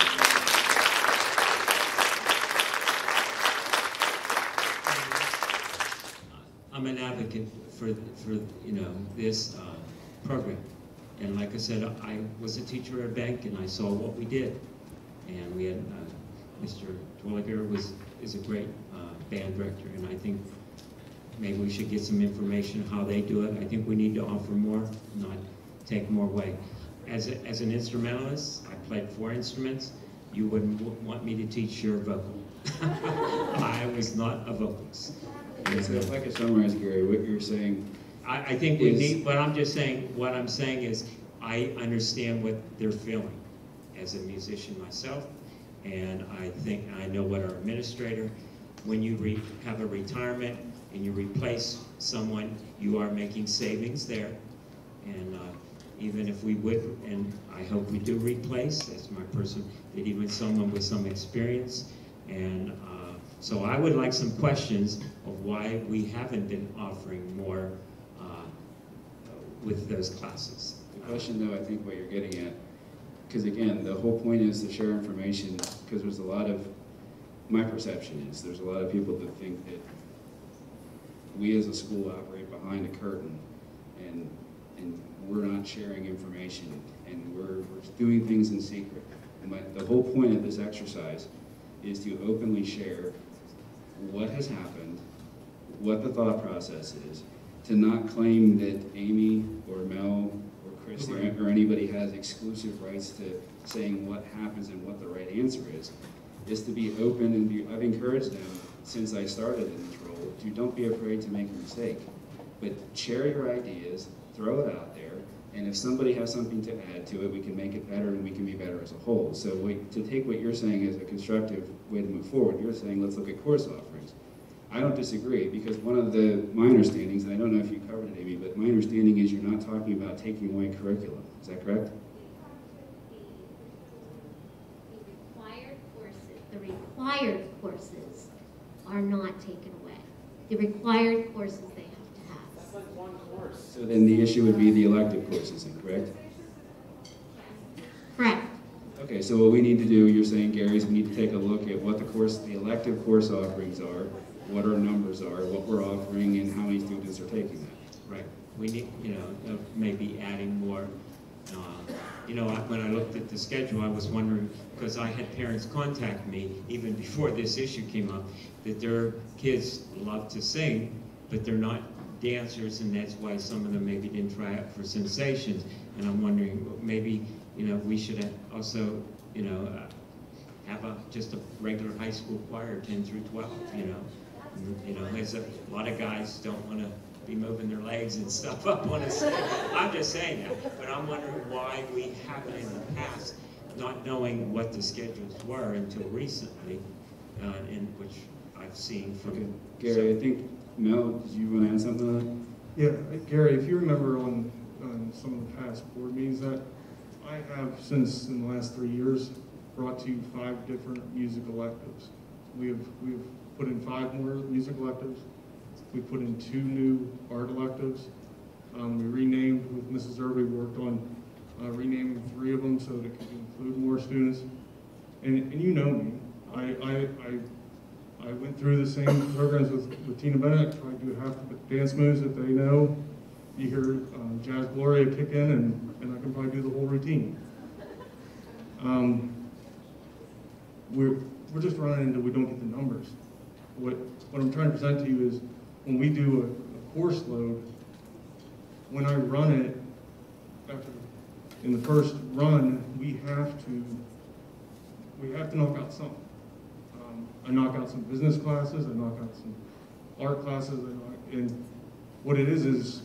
I'm an advocate for, for you know, this uh, program. And like I said, I was a teacher at a bank and I saw what we did. And we had, uh, Mr. Twilliger was, is a great uh, band director and I think maybe we should get some information how they do it. I think we need to offer more, not take more away. As, a, as an instrumentalist, I played four instruments. You wouldn't want me to teach your vocal. I was not a vocalist. So if I could summarize, Gary, what you're saying, I, I think we Is- need, but I'm just saying, what I'm saying is, I understand what they're feeling as a musician myself, and I think, I know what our administrator, when you re, have a retirement and you replace someone, you are making savings there. And, uh, even if we would, and I hope we do replace, that's my person, that even someone with some experience. And, uh, so I would like some questions of why we haven't been offering more, uh, with those classes. the question though, I think what you're getting at, because again, the whole point is to share information, because there's a lot of, my perception is, there's a lot of people that think that we as a school operate behind a curtain, and, and we're not sharing information, and we're, we're doing things in secret. And my, the whole point of this exercise is to openly share what has happened, what the thought process is, to not claim that Amy or Mel or Chris or or anybody has exclusive rights to saying what happens and what the right answer is, is to be open and be, I've encouraged them since I started in this role, to don't be afraid to make a mistake. But share your ideas, throw it out and if somebody has something to add to it, we can make it better and we can be better as a whole. So we, to take what you're saying as a constructive way to move forward, you're saying let's look at course offerings. I don't disagree, because one of the, my understandings, and I don't know if you covered it, Amy, but my understanding is you're not talking about taking away curriculum. Is that correct? The required courses, the required courses are not taken away. The required courses they have to have. That's like one course. So then the issue would be the elective courses, then, correct? Correct. Okay, so what we need to do, you're saying, Gary, is we need to take a look at what the course, the elective course offerings are, what our numbers are, what we're offering, and how many students are taking that. Right, we need, you know, uh, maybe adding more, uh, you know, I- when I looked at the schedule, I was wondering, because I had parents contact me, even before this issue came up, that their kids love to sing, but they're not dancers, and that's why some of them maybe didn't try out for sensations. And I'm wondering, maybe, you know, we should also, you know, uh, have a, just a regular high school choir, ten through twelve, you know? You know, there's a lot of guys don't want to be moving their legs and stuff up on a stage. I'm just saying that, but I'm wondering why we haven't in the past, not knowing what the schedules were until recently, uh, in which I've seen Okay, from. Gary, I think, Mel, did you want to add something to that? Yeah, Gary, if you remember on, on some of the past board meetings that I have since in the last three years brought to you five different music electives. We have, we've put in five more music electives. We put in two new art electives. Um, we renamed with Mrs. Irby, worked on uh, renaming three of them so that it could include more students. And, and you know me, I, I, I I went through the same programs with, with Tina Bennett, tried to do half the dance moves that they know. You hear um, Jazz Gloria kick in, and, and I can probably do the whole routine. Um, we're, we're just running into we don't get the numbers. What, what I'm trying to present to you is when we do a, a course load, when I run it, after, in the first run, we have to, we have to knock out something. I knock out some business classes, I knock out some art classes, and what it is is,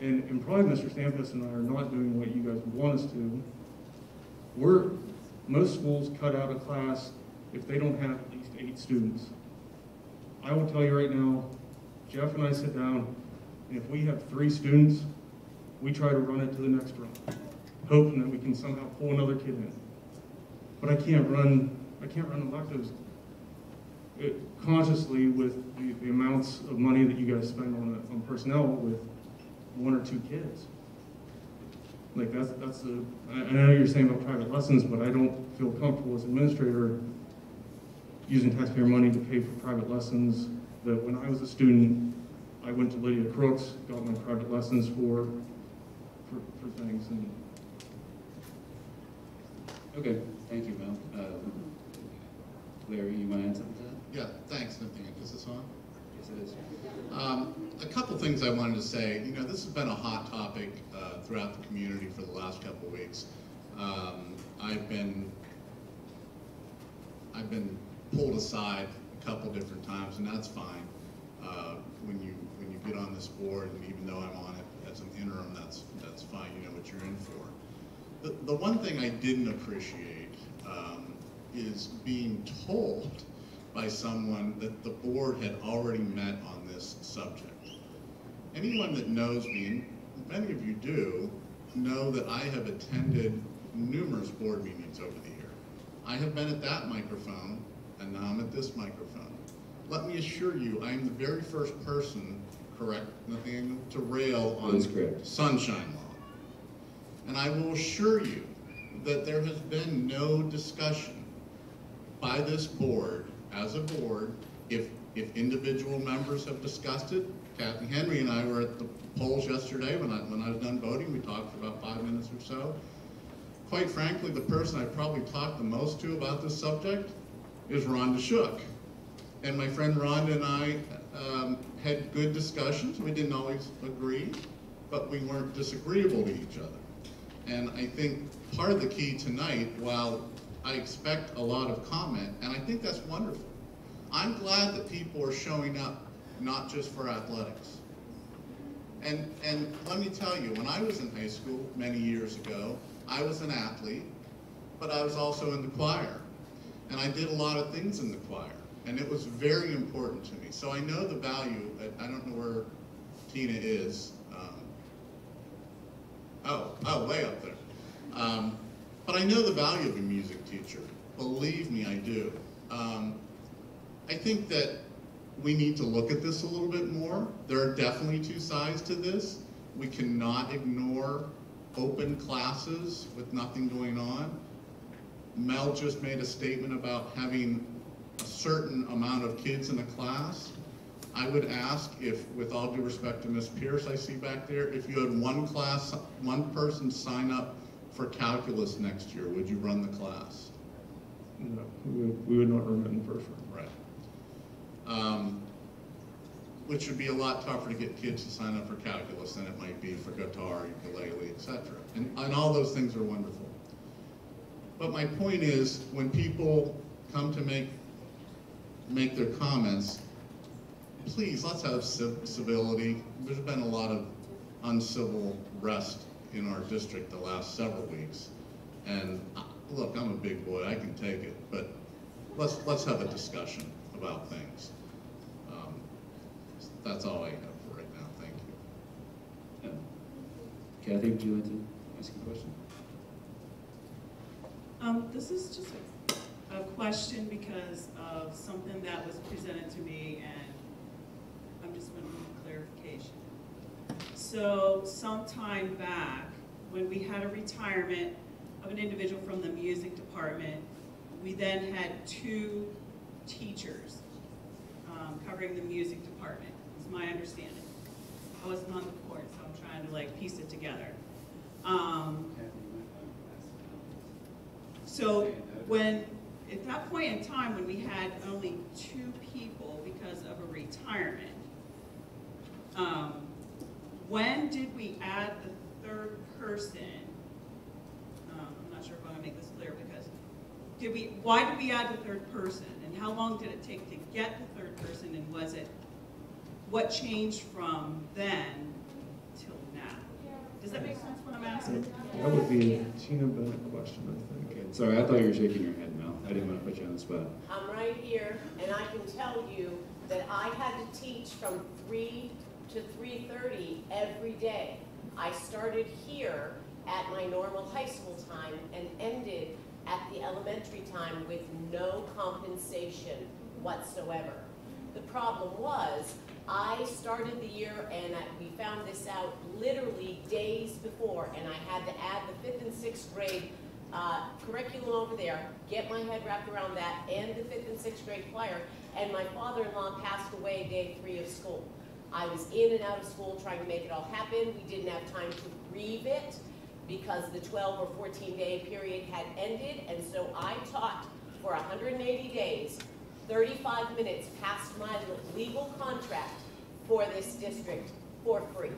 and, and probably Mr. Stampus and I are not doing what you guys want us to. We're, most schools cut out a class if they don't have at least eight students. I will tell you right now, Jeff and I sit down, and if we have three students, we try to run it to the next run, hoping that we can somehow pull another kid in. But I can't run, I can't run a electives uh, consciously with the, the amounts of money that you guys spend on, on personnel with one or two kids. Like that's, that's the, I, know you're saying about private lessons, but I don't feel comfortable as administrator using taxpayer money to pay for private lessons. That when I was a student, I went to Lydia Crooks, got my private lessons for, for, for things and Okay, thank you, Mel. Uh, Larry, you want to add something? Yeah, thanks, Cynthia. Is this on? Yes, it is. Um, a couple things I wanted to say. You know, this has been a hot topic uh, throughout the community for the last couple weeks. Um, I've been I've been pulled aside a couple different times, and that's fine. uh, when you, when you get on this board, and even though I'm on it as an interim, that's, that's fine, you know what you're in for. The, the one thing I didn't appreciate um, is being told by someone that the board had already met on this subject. Anyone that knows me, and many of you do, know that I have attended numerous board meetings over the year. I have been at that microphone, and now I'm at this microphone. Let me assure you, I am the very first person, correct, Nathaniel, to rail on That is correct. sunshine law. And I will assure you that there has been no discussion by this board, as a board, if, if individual members have discussed it. Kathy Henry and I were at the polls yesterday when I, when I was done voting, we talked for about five minutes or so. Quite frankly, the person I probably talked the most to about this subject is Rhonda Shook. And my friend Rhonda and I um, had good discussions. We didn't always agree, but we weren't disagreeable to each other. And I think part of the key tonight, while I expect a lot of comment, and I think that's wonderful, I'm glad that people are showing up, not just for athletics. And, and let me tell you, when I was in high school many years ago, I was an athlete, but I was also in the choir. And I did a lot of things in the choir, and it was very important to me. So I know the value, I, don't know where Tina is. Um, oh, oh, way up there. Um, but I know the value of a music teacher. Believe me, I do. Um, I think that we need to look at this a little bit more. There are definitely two sides to this. We cannot ignore open classes with nothing going on. Mel just made a statement about having a certain amount of kids in a class. I would ask if, with all due respect to Ms. Pierce I see back there, if you had one class, one person sign up for calculus next year, would you run the class? No, we would, we would not run it in person. Right. Um, which would be a lot tougher to get kids to sign up for calculus than it might be for guitar, ukulele, etc. And, and all those things are wonderful. But my point is, when people come to make make their comments, please let's have civ- civility. There's been a lot of uncivil rest in our district the last several weeks, and uh, look, I'm a big boy, I can take it, but let's let's have a discussion about things. Um, that's all I have for right now. Thank you. Yeah. Kathy, would you like to ask a question? Um, this is just a, a question because of something that was presented to me and I'm just wanting clarification. So sometime back, when we had a retirement of an individual from the music department, we then had two teachers um, covering the music department, is my understanding. I wasn't on the board, so I'm trying to like piece it together. Um, so when, at that point in time, when we had only two people because of a retirement, um, when did we add the third person? Um, I'm not sure if I'm gonna make this clear because, did we, why did we add the third person? And how long did it take to get the third person and was it, what changed from then till now? Does that make sense what I'm asking? That would be a Tina Bennett question, I think. Okay, sorry, I thought you were shaking your head, Mel. I didn't want to put you on the spot. I'm right here, and I can tell you that I had to teach from three to three thirty every day. I started here at my normal high school time and ended at the elementary time with no compensation whatsoever. The problem was, I started the year and we found this out literally days before, and I had to add the fifth and sixth grade uh, curriculum over there, get my head wrapped around that, and the fifth and sixth grade choir, and my father-in-law passed away day three of school. I was in and out of school trying to make it all happen. We didn't have time to grieve it because the 12 or 14 day period had ended, and so I taught for 180 days, 35 minutes past my legal contract for this district for free.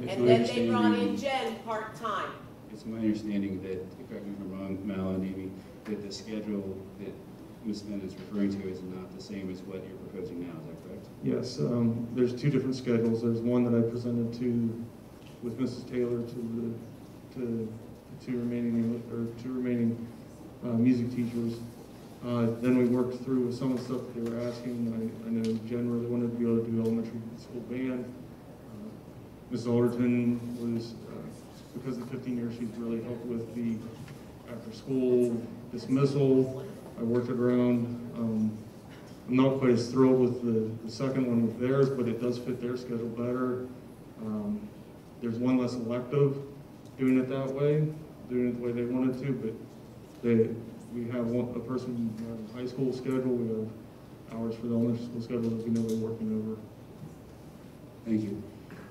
It's And then they brought in Jen part-time. It's my understanding that, correct me if I'm wrong, Mal and Amy, that the schedule, Ms. Smith is referring to is not the same as what you're proposing now, is that correct? Yes, um, there's two different schedules. There's one that I presented to, with Mrs. Taylor to the, to the two remaining, or two remaining, uh, music teachers. Uh, then we worked through some of the stuff that they were asking. I, I know Jen really wanted to be able to do elementary school band. Uh, Mrs. Alderton was, uh, because of fifteen years, she's really helped with the after-school dismissal. I worked it around, um, I'm not quite as thrilled with the, the second one with theirs, but it does fit their schedule better. Um, there's one less elective doing it that way, doing it the way they wanted to, but they, we have one, a person who has a high school schedule, we have hours for the elementary school schedule that we know they're working over. Thank you.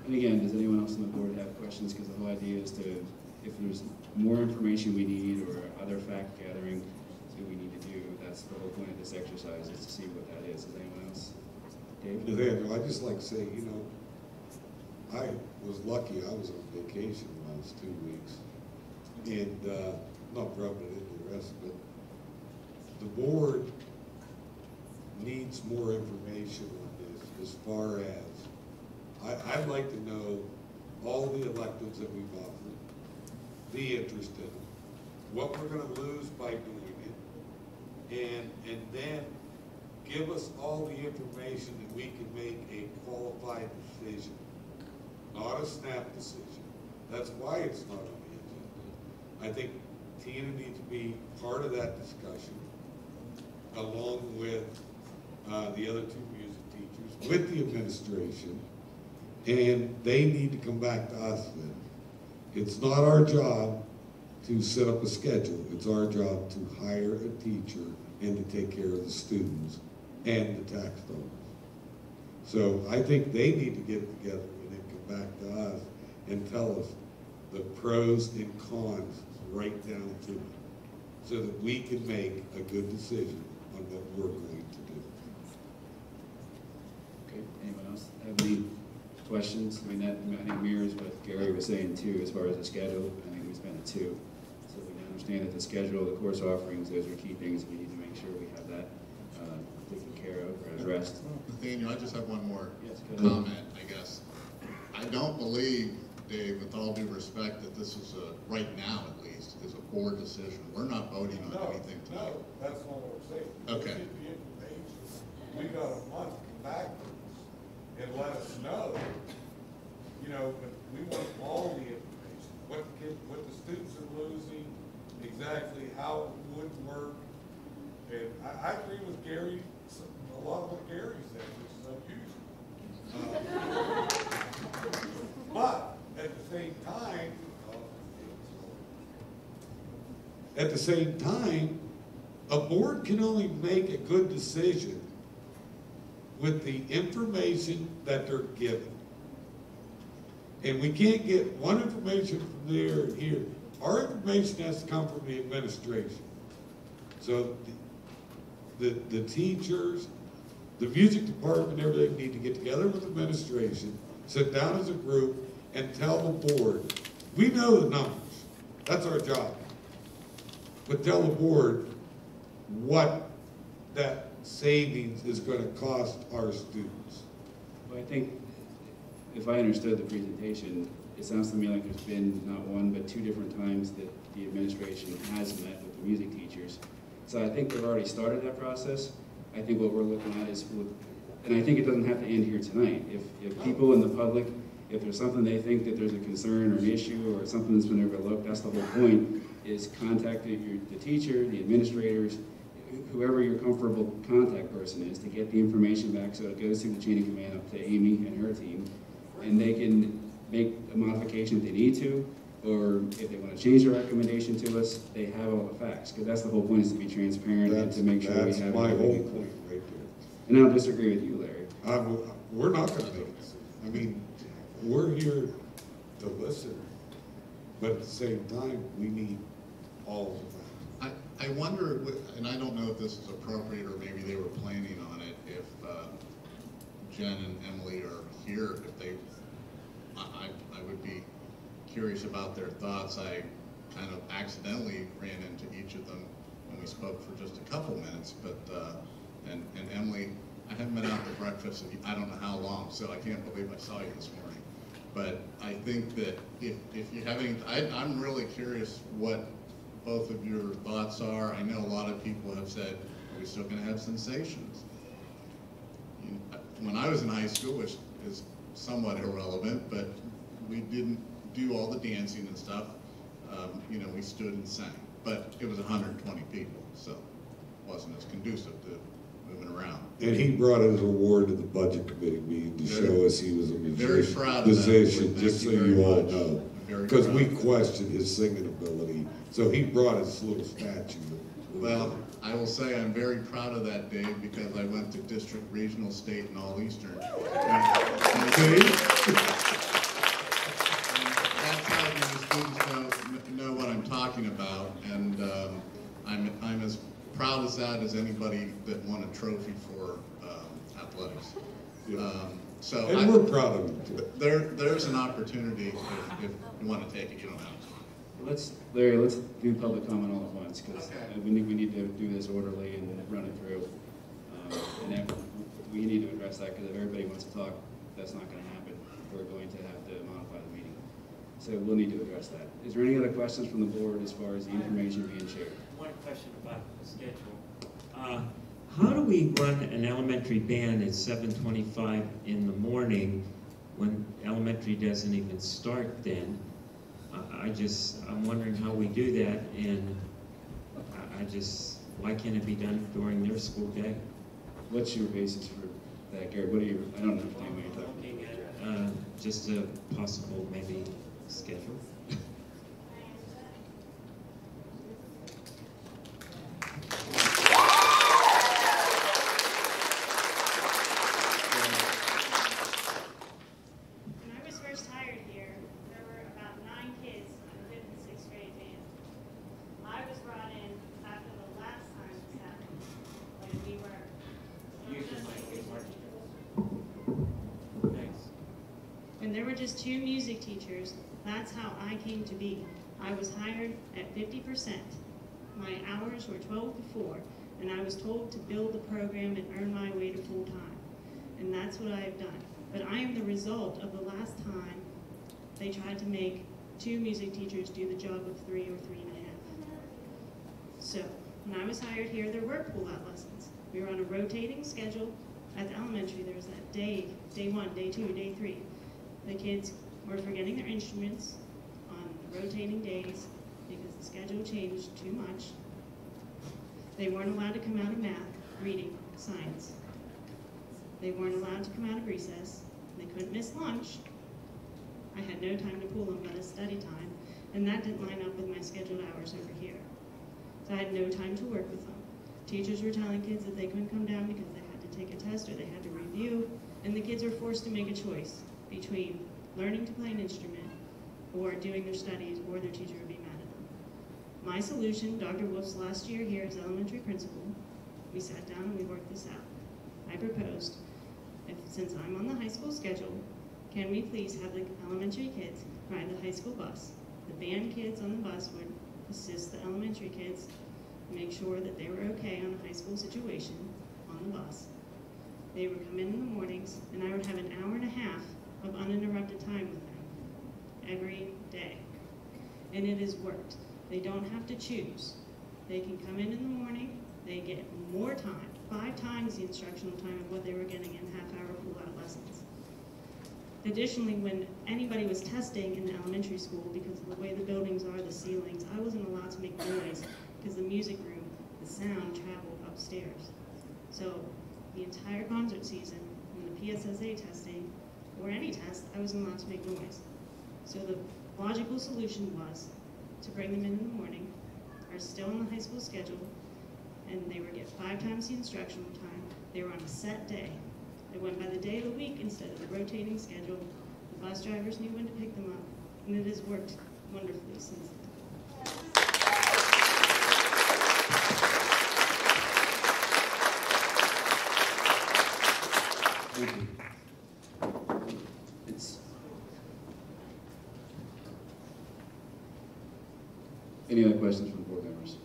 And again, does anyone else on the board have questions? Because the whole idea is to, if there's more information we need or other fact gathering that we need that's the whole point of this exercise, is to see what that is. Does anyone else? Dave? Nathaniel, I'd just like to say, you know, I was lucky, I was on vacation last two weeks. And, uh, not rubbing it into the rest but. The board needs more information on this as far as, I, I'd like to know all the electives that we've offered, the interest in them, what we're gonna lose by doing and, and then give us all the information that we can make a qualified decision, not a snap decision. That's why it's not on the agenda. I think Tina needs to be part of that discussion, along with, uh, the other two music teachers, with the administration, and they need to come back to us then. It's not our job to set up a schedule, it's our job to hire a teacher and to take care of the students and the tax dollars. So I think they need to get together and then come back to us and tell us the pros and cons right down to it, so that we can make a good decision on what we're going to do. Okay, anyone else have any questions? I mean, that, I think mirrors what Gary was saying too, as far as the schedule, I think we spent it too. So we understand that the schedule, the course offerings, those are key things, we have that, uh, taken care of or addressed. Nathaniel, I just have one more Yes, comment, I guess. I don't believe, Dave, with all due respect, that this is a, right now at least, is a board decision. We're not voting on No, anything tonight. no, that's not what I'm saying. Okay. Get the information. We got a month back to and let us know, you know, but we want all the information. What the kid, what the students are losing, exactly how it would work. And I, I agree with Gary, some- a lot of what Gary said, which is unusual. Uh, But at the same time, at the same time, a board can only make a good decision with the information that they're given. And we can't get one information from there and here. Our information has to come from the administration. So the, the teachers, the music department, everything need to get together with administration, sit down as a group and tell the board, we know the numbers, that's our job. But tell the board what that savings is gonna cost our students. Well, I think, if I understood the presentation, it sounds to me like there's been not one, but two different times that the administration has met with the music teachers. So I think they've already started that process. I think what we're looking at is, and I think it doesn't have to end here tonight. If, if people in the public, if there's something they think that there's a concern or an issue or something that's been overlooked, that's the whole point, is contact the, your- the teacher, the administrators, whoever your comfortable contact person is, to get the information back so it goes through the chain of command up to Amy and her team, and they can make a modification if they need to, or if they want to change their recommendation to us, they have all the facts, because that's the whole point, is to be transparent and That's, to make sure we have that's have my whole everything point right there. And I don't disagree with you, Larry. Um, we're not gonna make a decision. I mean, we're here to listen, but at the same time, we need all of that. I, I wonder, wi- and I don't know if this is appropriate, or maybe they were planning on it, if uh, Jen and Emily are here, if they, I, I I would be curious about their thoughts. I kind of accidentally ran into each of them when we spoke for just a couple minutes, but, uh, and, and Emily, I haven't been out to breakfast in I don't know how long, so I can't believe I saw you this morning. But I think that if, if you have any, I, I'm really curious what both of your thoughts are. I know a lot of people have said, are we still gonna have sensations? When I was in high school, which is somewhat irrelevant, but we didn't do all the dancing and stuff. Um, you know, we stood and sang, but it was hundred and twenty people, so it wasn't as conducive to moving around. And he brought his award to the budget committee meeting to Very- show us he was a very musician. proud of Musician, just so you you all know. Because we questioned his singing ability, so he brought his little statue. Well, I will say I'm very proud of that, Dave, because I went to district, regional, state, and all Eastern. That's know, know what I'm talking about, and um, I'm, I'm as proud as that as anybody that won a trophy for um, athletics. Um, So. And I- we're proud of him. There, there's an opportunity, if, if you want to take it, you don't have to. Let's, Larry, let's do public comment all at once, because we need, we need to do this orderly and run it through. Um, And then we need to address that, because if everybody wants to talk, that's not gonna happen. We're going to have to modify the meeting. So we'll need to address that. Is there any other questions from the board as far as the information being shared? One question about the schedule. Uh, How do we run an elementary band at seven twenty-five in the morning when elementary doesn't even start then? I- I just, I'm wondering how we do that, and I- I just, why can't it be done during their school day? What's your basis for that, Gary? What are your, I don't understand what you're talking about. at, uh, Just a possible maybe schedule? When I was first hired here, there were about nine kids in the fifth and sixth grade band. I was brought in after the last time this happened, when we were. Thanks. Two music teachers, that's how I came to be. I was hired at fifty percent. My hours were twelve to four, and I was told to build the program and earn my way to full-time. And that's what I have done. But I am the result of the last time they tried to make two music teachers do the job of three or three and a half. So, when I was hired here, there were pull-out lessons. We were on a rotating schedule. At the elementary, there was that day, day one, day two, day three. The kids were forgetting their instruments on rotating days because the schedule changed too much. They weren't allowed to come out of math, reading, science. They weren't allowed to come out of recess. They couldn't miss lunch. I had no time to pull them but a study time, and that didn't line up with my scheduled hours over here. So I had no time to work with them. Teachers were telling kids that they couldn't come down because they had to take a test or they had to review, and the kids were forced to make a choice between learning to play an instrument or doing their studies, or their teacher would be mad at them. My solution, Dr. Wolf's last year here as elementary principal, we sat down and we worked this out. I proposed, if, since I'm on the high school schedule, can we please have the elementary kids ride the high school bus? The band kids on the bus would assist the elementary kids, make sure that they were okay on the high school situation on the bus. They would come in in the mornings, and I would have an hour and a half of uninterrupted time with them every day. And it has worked. They don't have to choose. They can come in in the morning, they get more time, five times the instructional time of what they were getting in half-hour pull-out lessons. Additionally, when anybody was testing in the elementary school, because of the way the buildings are, the ceilings, I wasn't allowed to make noise because the music room, the sound traveled upstairs. So the entire concert season, when the PSSA testing, or any test, I wasn't allowed to make noise. So the logical solution was to bring them in in the morning, are still on the high school schedule, and they would get five times the instructional time. They were on a set day. They went by the day of the week instead of the rotating schedule. The bus drivers knew when to pick them up, and it has worked wonderfully since then. Thank you. It's. Any other questions from board members?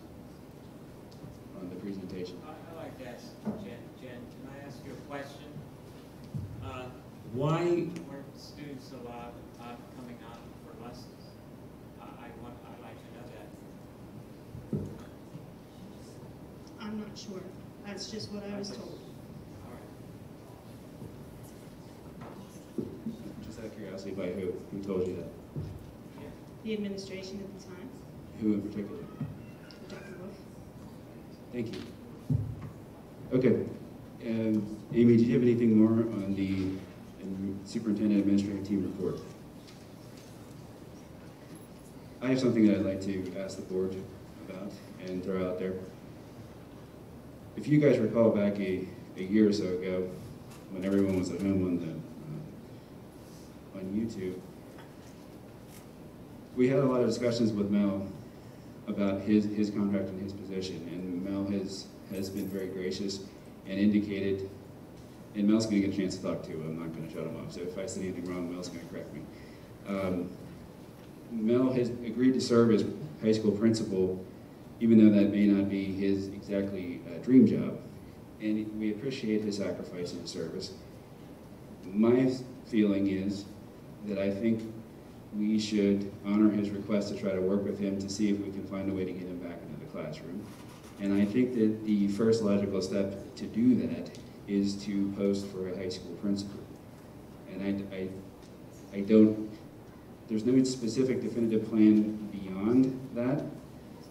transportation. I- I'd like to ask Jen, Jen, can I ask you a question? Uh, Why weren't students allowed, uh, coming out for lessons? I, I want, I'd like to know that. I'm not sure. That's just what I was told. Just out of curiosity, by who? Who told you that? The administration at the time, Who in particular? Thank you. Okay. Amy, do you have anything more on the superintendent administrative team report? I have something that I'd like to ask the board about and throw out there. If you guys recall back a, a year or so ago, when everyone was at home on the, uh, on YouTube, we had a lot of discussions with Mel about his, his contract and his position, and Mel has, has been very gracious and indicated, and Mel's gonna get a chance to talk to, I'm not gonna shut him off, so if I said anything wrong, Mel's gonna correct me. Um, Mel has agreed to serve as high school principal, even though that may not be his exactly uh, dream job, and we appreciate his sacrifice and his service. My feeling is that I think we should honor his request to try to work with him to see if we can find a way to get him back into the classroom. And I think that the first logical step to do that is to post for a high school principal. And I, I, I don't, there's no specific definitive plan beyond that.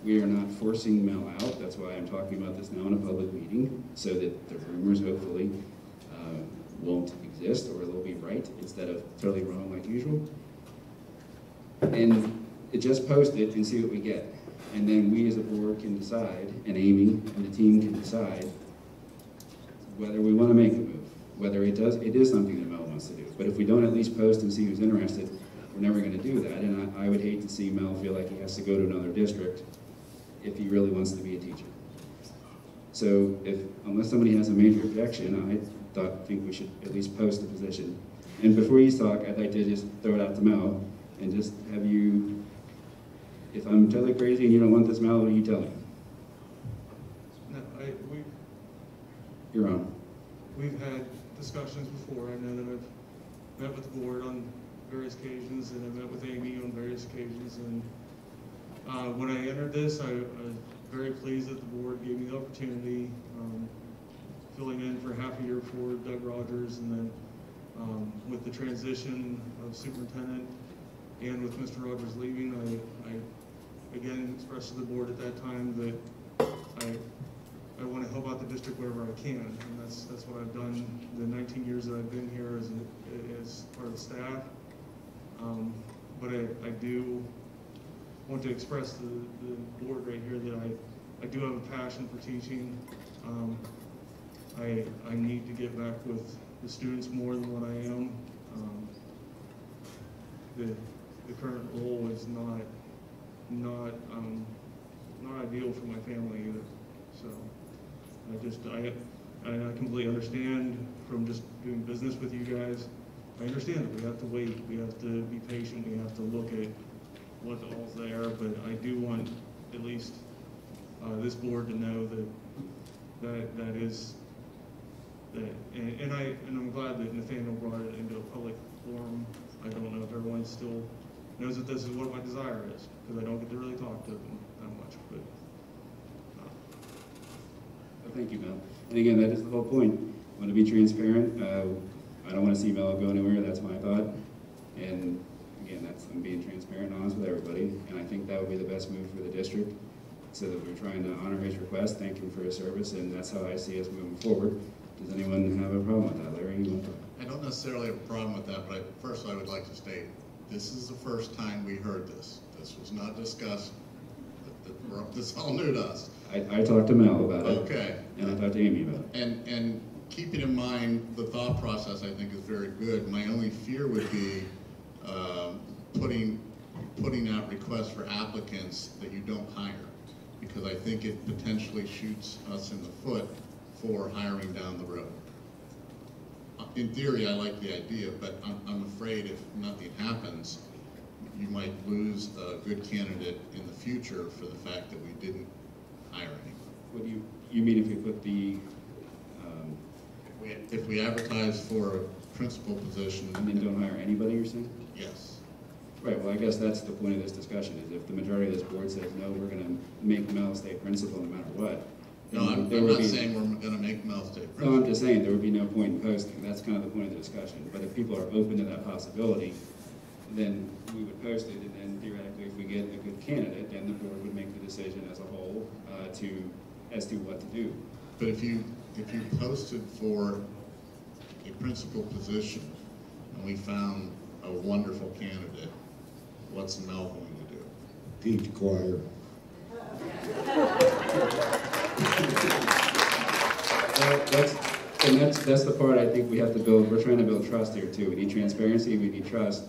We are not forcing Mel out, that's why I'm talking about this now in a public meeting, so that the rumors hopefully uh, won't exist, or they'll be right instead of totally wrong like usual and just post it and see what we get. And then we as a board can decide, and Amy and the team can decide whether we want to make a move, whether it does, it is something that Mel wants to do. But if we don't at least post and see who's interested, we're never going to do that. And I, I would hate to see Mel feel like he has to go to another district if he really wants to be a teacher. So if, unless somebody has a major objection, I thought, think we should at least post the position. And before you talk, I'd like to just throw it out to Mel and just have you, if I'm totally crazy and you don't want this, Mel, you tell me. No, I, we, You're on. we've had discussions before. I know that I've met with the board on various occasions, and I've met with Amy on various occasions, and uh, when I entered this, I, I was very pleased that the board gave me the opportunity, um, filling in for half a year for Doug Rogers, and then um, with the transition of superintendent and with Mr. Rogers leaving, I, I again expressed to the board at that time that I, I want to help out the district wherever I can, and that's, that's what I've done the 19 years that I've been here as, a, as part of the staff. Um, but I, I do want to express to the, board right here that I, I do have a passion for teaching. Um, I, I need to get back with the students more than what I am. Um, the current role is not, not, um, not ideal for my family either. So I just, I, I completely understand from just doing business with you guys. I understand that we have to wait, we have to be patient, we have to look at what all's there, but I do want at least, uh, this board to know that, that, that is, that, and, and I, and I'm glad that Nathaniel brought it into a public forum. I don't know if everyone's still knows that this is what my desire is, because I don't get to really talk to them that much, but, uh, Well, thank you, Mel. And again, that is the whole point. I want to be transparent. Uh, I don't want to see Mel go anywhere. That's my thought. And again, that's I'm being transparent and honest with everybody. And I think that would be the best move for the district, so that we're trying to honor his request, thank him for his service, and that's how I see us moving forward. Does anyone have a problem with that, Larry? You want to? I don't necessarily have a problem with that, but I- first I would like to state, this is the first time we heard this. This was not discussed, Th- th- we're- this is all new to us. I, I talked to Mel about it. Okay. And I talked to Amy about it. And, and keeping in mind the thought process, I think is very good. My only fear would be um, putting, putting out requests for applicants that you don't hire. Because I think it potentially shoots us in the foot for hiring down the road. In theory, I like the idea, but I'm, I'm afraid if nothing happens, you might lose a good candidate in the future for the fact that we didn't hire anyone. What do you, you mean if we put the, um, If we, if we advertise for a principal position. and then don't hire anybody, you're saying? Yes. Right, well, I guess that's the point of this discussion, is if the majority of this board says, no, we're gonna make Mel stay principal no matter what. No, I'm, there I'm would not be- saying we're gonna make Mel stay No. I'm just saying, there would be no point in posting, that's kind of the point of the discussion. But if people are open to that possibility, then we would post it, and then theoretically, if we get a good candidate, then the board would make the decision as a whole, uh, to, as to what to do. But if you, if you posted for a principal position and we found a wonderful candidate, what's Mel going to do? Teach choir. That's, and that's, that's the part I think we have to build, we're trying to build trust here too. We need transparency, we need trust,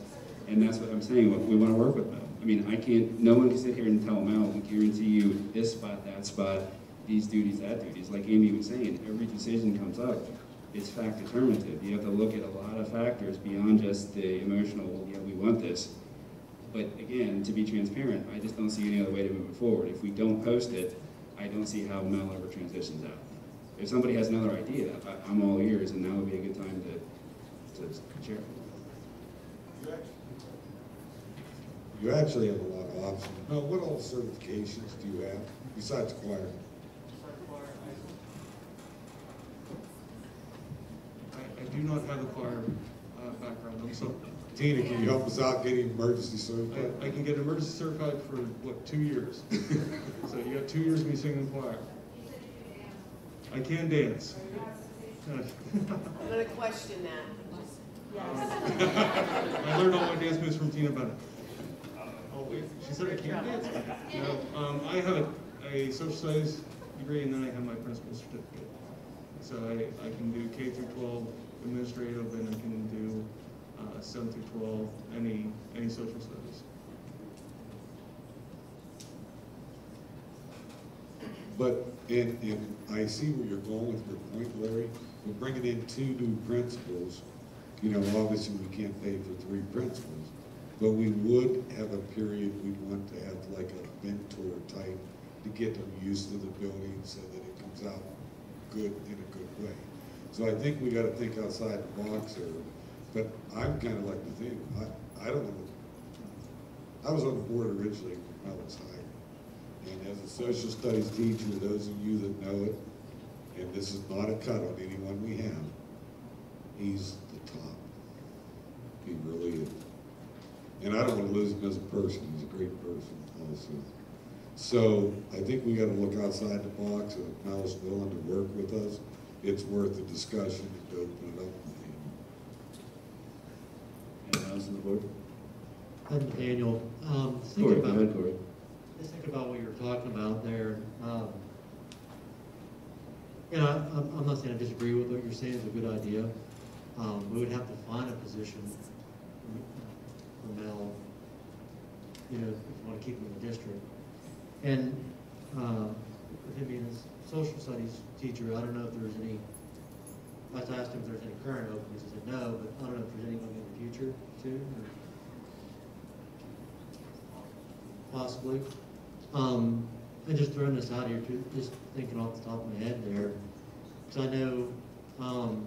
and that's what I'm saying, we wanna work with them. I mean, I can't, no one can sit here and tell them out, we guarantee you this spot, that spot, these duties, that duties. Like Amy was saying, every decision comes up, it's fact determinative. You have to look at a lot of factors beyond just the emotional, well, yeah, we want this. But again, to be transparent, I just don't see any other way to move it forward. If we don't post it, I don't see how Mel ever transitions out. If somebody has another idea, I, I'm all ears, and now would be a good time to, to share. You actually have a lot of options. Now, what all certifications do you have besides choir? I, I do not have a choir uh, background, I'm so, Tina, can you help us out getting emergency I, certified? I can get emergency certified for, what, two years? So you got two years of me singing choir. I can dance. I'm gonna question that. Yes. I learned all my dance moves from Tina Bennett. Oh, wait, she said I can't dance? No, um, I have a, a social studies degree and then I have my principal certificate. So I, I can do K through twelve administrative and I can do, uh, seven through twelve, any, any social studies. But, and, and I see where you're going with your point, Larry. We're bringing in two new principals. You know, obviously, we can't pay for three principals. But we would have a period, we'd want to have like a mentor type to get them used to the building so that it comes out good in a good way. So I think we gotta think outside the box. But I'm kinda like the thing, I, I don't know. I was on the board originally when I was hired. And as a social studies teacher, those of you that know it, and this is not a cut on anyone we have, he's the top. He really is. And I don't want to lose him as a person, he's a great person also. So I think we gotta look outside the box, and if willing to work with us, it's worth the discussion to open it up with him. On the board? I'm Daniel. Um, Corey, thinking go about, ahead, Corey. just thinking about what you were talking about there. Um, you know, I'm, I'm not saying I disagree with what you're saying, it's a good idea. Um, we would have to find a position for Mel, you know, if you want to keep him in the district. And, uh, with him being a social studies teacher, I don't know if there's any, I asked him if there's any current openings, he said no, but I don't know if there's anything in the future too, possibly. Um, and just throwing this out here, too, just thinking off the top of my head there, because I know, um,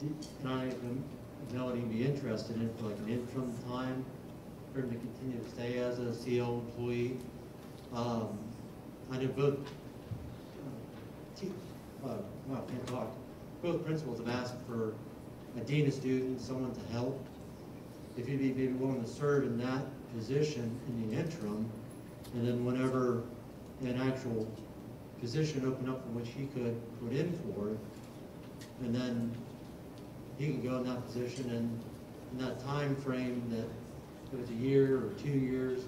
and I, am Melanie be interested in for like an interim time for him to continue to stay as a CL employee. Um, I know both, uh, well, I can't talk, both principals have asked for a dean of students, someone to help. If you'd be willing to serve in that position in the interim, and then whenever an actual position opened up from which he could put in for, and then he can go in that position and in that time frame that, if it's a year or two years,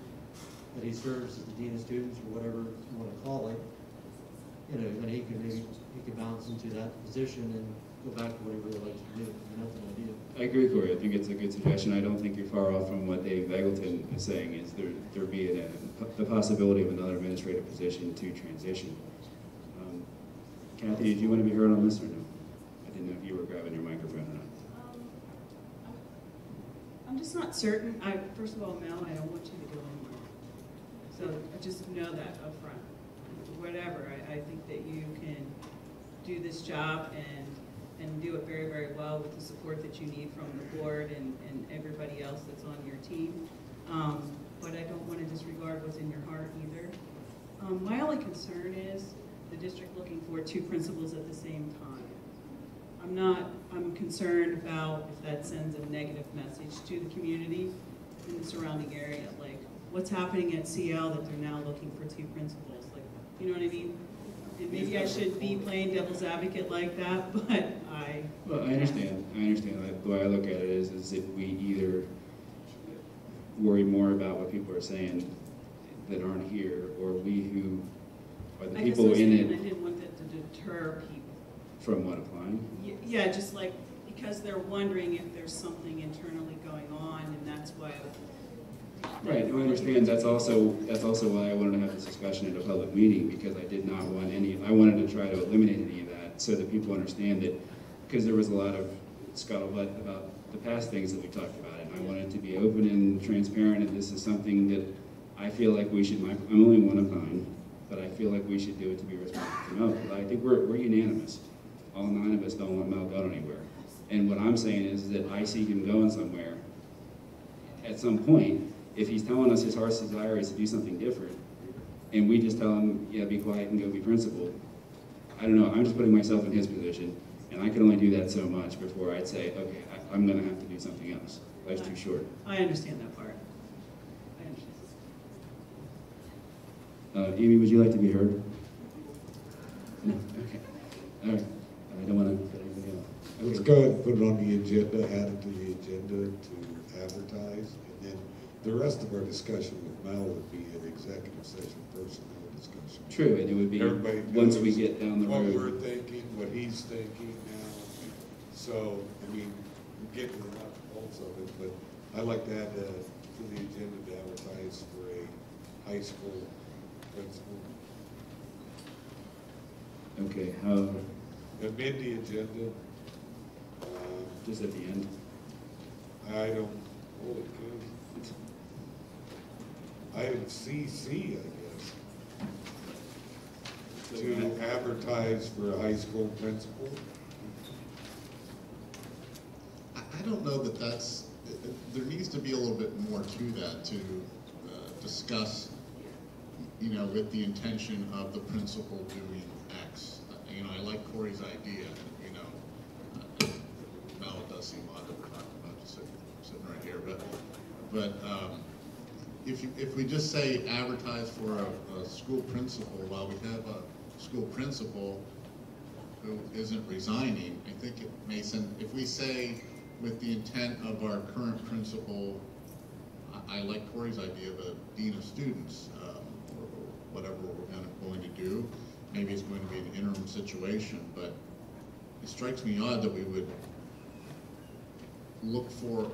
that he serves as the dean of students or whatever you want to call it, you know, then he can maybe, he can bounce into that position and go back to what he really likes to do, and that's an idea. I agree, Corey. I think it's a good suggestion. I don't think you're far off from what Dave Eggleton is saying, is there, there be a, the possibility of another administrative position to transition. Um, Kathy, did you want to be heard on this or no? I didn't know if you were grabbing your microphone or not. I'm just not certain. I, first of all, Mel, I don't want you to go anywhere. So I just know that up front. whatever. I, I think that you can do this job and, and do it very, very well with the support that you need from the board and, and everybody else that's on your team. Um, but I don't want to disregard what's in your heart either. Um, my only concern is the district looking for two principals at the same time. I'm not, I'm concerned about if that sends a negative message to the community in the surrounding area, like what's happening at CL that they're now looking for two principals, like, you know what I mean? Maybe I should be playing devil's advocate like that, but I. Well, I understand, I understand, Like, the way I look at it is, is if we either worry more about what people are saying that aren't here, or we who are the I people in thinking I didn't want that to deter people. from what applying. Y- Yeah, just like, because they're wondering if there's something internally going on, and that's why. Right, no, I understand, that's also, that's also why I wanted to have this discussion at a public meeting, because I did not want any, I wanted to try to eliminate any of that, so that people understand that, because there was a lot of scuttlebutt about the past things that we talked about, and I wanted to be open and transparent, and this is something that I feel like we should, I'm only one of nine, but I feel like we should do it to be responsible to Mel, I think we're, we're unanimous. All nine of us don't want Mel going anywhere. And what I'm saying is that I see him going somewhere at some point, if he's telling us his heart's desire is to do something different, and we just tell him, yeah, be quiet and go be principal, I don't know, I'm just putting myself in his position, and I can only do that so much before I'd say, okay, I, I'm gonna have to do something else. Life's too short. I understand that part. I understand. Uh, Amy, would you like to be heard? No? Okay. All right. I don't wanna put anything else. Let's go ahead and put it on the agenda, add it to the agenda to advertise, and then the rest of our discussion with Mel would be an executive session personnel discussion. True, and it would be, Everybody once we get down the What road. we're thinking, what he's thinking now, so, I mean, we get to the nuts and bolts of it, but I'd like to add uh, to the agenda to advertise for a high school principal. Okay, how, Amend the agenda. Um, just at the end? I don't, holy cow. Item CC, I guess. To advertise for a high school principal. I, don't know that that's, there needs to be a little bit more to that, to uh, discuss, you know, with the intention of the principal doing X. You know, I like Corey's idea, you know, uh, Mel does seem odd that we're talking about just sitting, sitting right here, but, but, um, if you, if we just say advertise for a, a school principal, while we have a school principal who isn't resigning, I think it may send, if we say with the intent of our current principal, I, I like Corey's idea of a dean of students, um, or or whatever we're gonna, going to do. Maybe it's going to be an interim situation, but it strikes me odd that we would look for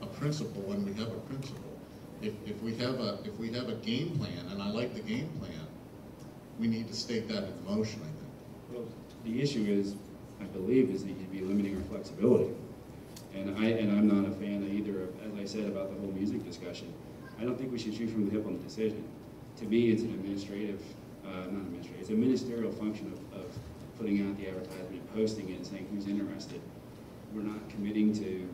a principal when we have a principal. If, if we have a, if we have a game plan, and I like the game plan, we need to state that in motion, I think. Well, the issue is, I believe, is that you'd be limiting our flexibility. And I, and I'm not a fan of either of, as I said about the whole music discussion, I don't think we should shoot from the hip on the decision. To me, it's an administrative, uh, not administrative, it's a ministerial function of, of putting out the advertisement, posting it, and saying who's interested. We're not committing to,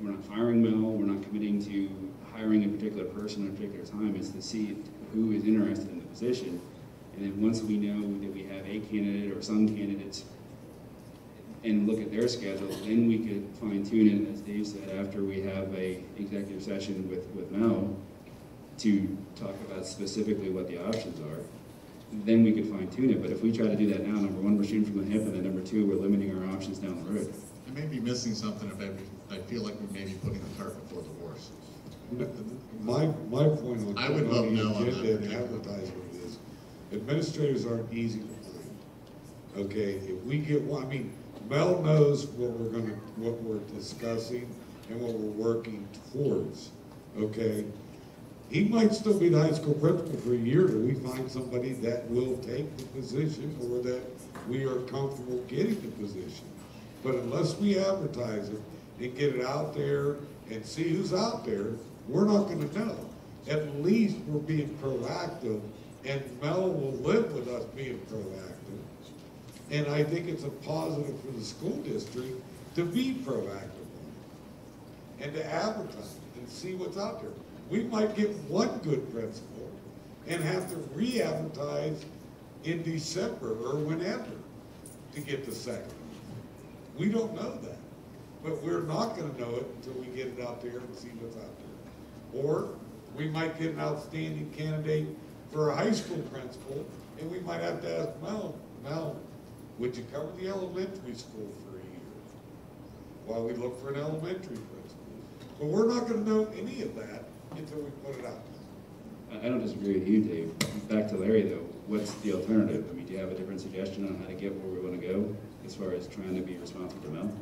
we're not firing Mel, we're not committing to hiring a particular person at a particular time, is to see who is interested in the position. And then once we know that we have a candidate or some candidates and look at their schedule, then we could fine tune it, as Dave said, after we have a executive session with, with Mel to talk about specifically what the options are. Then we could fine tune it, but if we try to do that now, number one, we're shooting from the hip, and then number two, we're limiting our options down the road. I may be missing something if I, I feel like we may be putting the cart before the horse. My, my point on I would putting on vote no the on agenda that. and advertisement is, administrators aren't easy to find. Okay, if we get one, I mean, Mel knows what we're gonna, what we're discussing and what we're working towards, okay? He might still be the high school principal for a year till we find somebody that will take the position or that we are comfortable getting the position. But unless we advertise it and get it out there and see who's out there, we're not gonna know. At least we're being proactive And Mel will live with us being proactive. And I think it's a positive for the school district to be proactive. And to advertise and see what's out there. We might get one good principal and have to re-advertise in December or whenever to get the second. We don't know that. But we're not gonna know it until we get it out there and see what's out there. Or we might get an outstanding candidate for a high school principal, and we might have to ask Mel, Mel, would you cover the elementary school for a year? While we look for an elementary principal. But we're not gonna know any of that until we put it out. I I don't disagree with you, Dave. Back to Larry, though, what's the alternative? I mean, do you have a different suggestion on how to get where we want to go as far as trying to be responsive to Mel?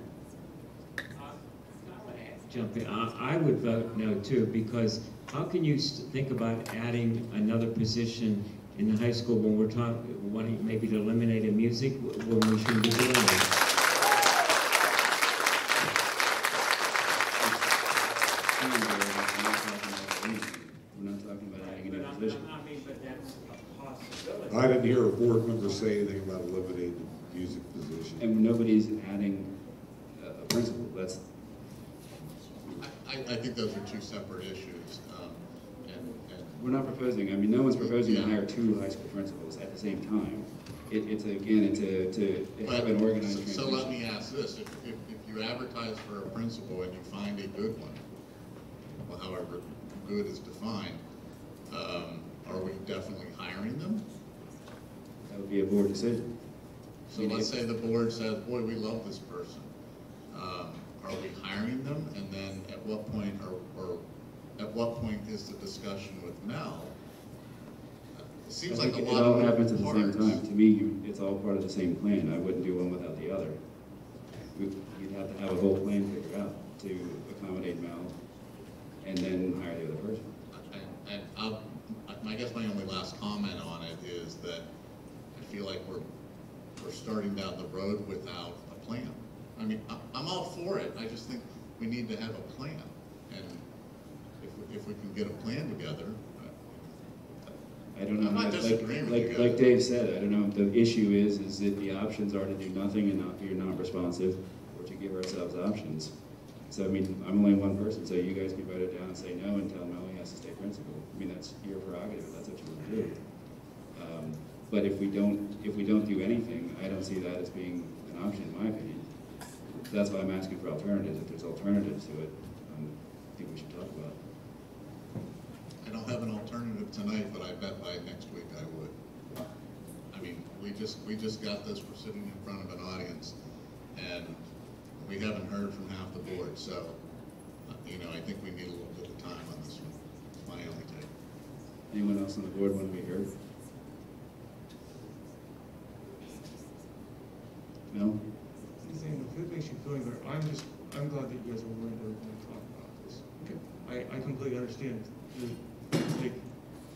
Jump in. I, I would vote no too, because how can you s- think about adding another position in the high school when we're talking, wanting maybe to eliminate a music, when we shouldn't be doing it? We're not talking about adding a position. I mean, but that's a possibility. I didn't hear a board member say anything about eliminating the music position. And nobody's adding a a principal, that's, I, I think those are two separate issues, um, and, and we're not proposing, I mean, no one's proposing to Yeah. hire two high school principals at the same time. It, it's again, it's a, to have an But, organized so- so let me ask this, if, if, if you advertise for a principal and you find a good one, well, however good is defined, um, are we definitely hiring them? That would be a board decision. So let's say the board says, boy, we love this person. Um, Are we hiring them? And then at what point, or, or at what point is the discussion with Mel? It seems like a lot It all of happens at the same parts. time. To me, it's all part of the same plan. I wouldn't do one without the other. You'd have to have a whole plan figured out to accommodate Mel and then hire the other person. And, and I'll, I guess my only last comment on it is that I feel like we're, we're starting down the road without a plan. I mean, I'm all for it, I just think we need to have a plan. And if, we- if we can get a plan together, I don't know, I'm not like, disagreeing like, like Dave said, I don't know, if the issue is, is that the options are to do nothing and not, you're not responsive, or to give ourselves options. So, I mean, I'm only one person, so you guys can vote it down and say no and tell Mel he has to stay principal. I mean, that's your prerogative, that's what you want to do. Um, But if we don't, if we don't do anything, I don't see that as being an option, in my opinion. So that's why I'm asking for alternatives, if there's alternatives to it, um, I think we should talk about it. I don't have an alternative tonight, but I bet by next week I would. I mean, we just, we just got this, we're sitting in front of an audience, and we haven't heard from half the board, so, uh, you know, I think we need a little bit of time on this one. It's my only take. Anyone else on the board want to be heard? No? Zane, if it makes you feel better, I'm just, I'm glad that you guys are willing to talk about this. Okay. I, I completely understand that, that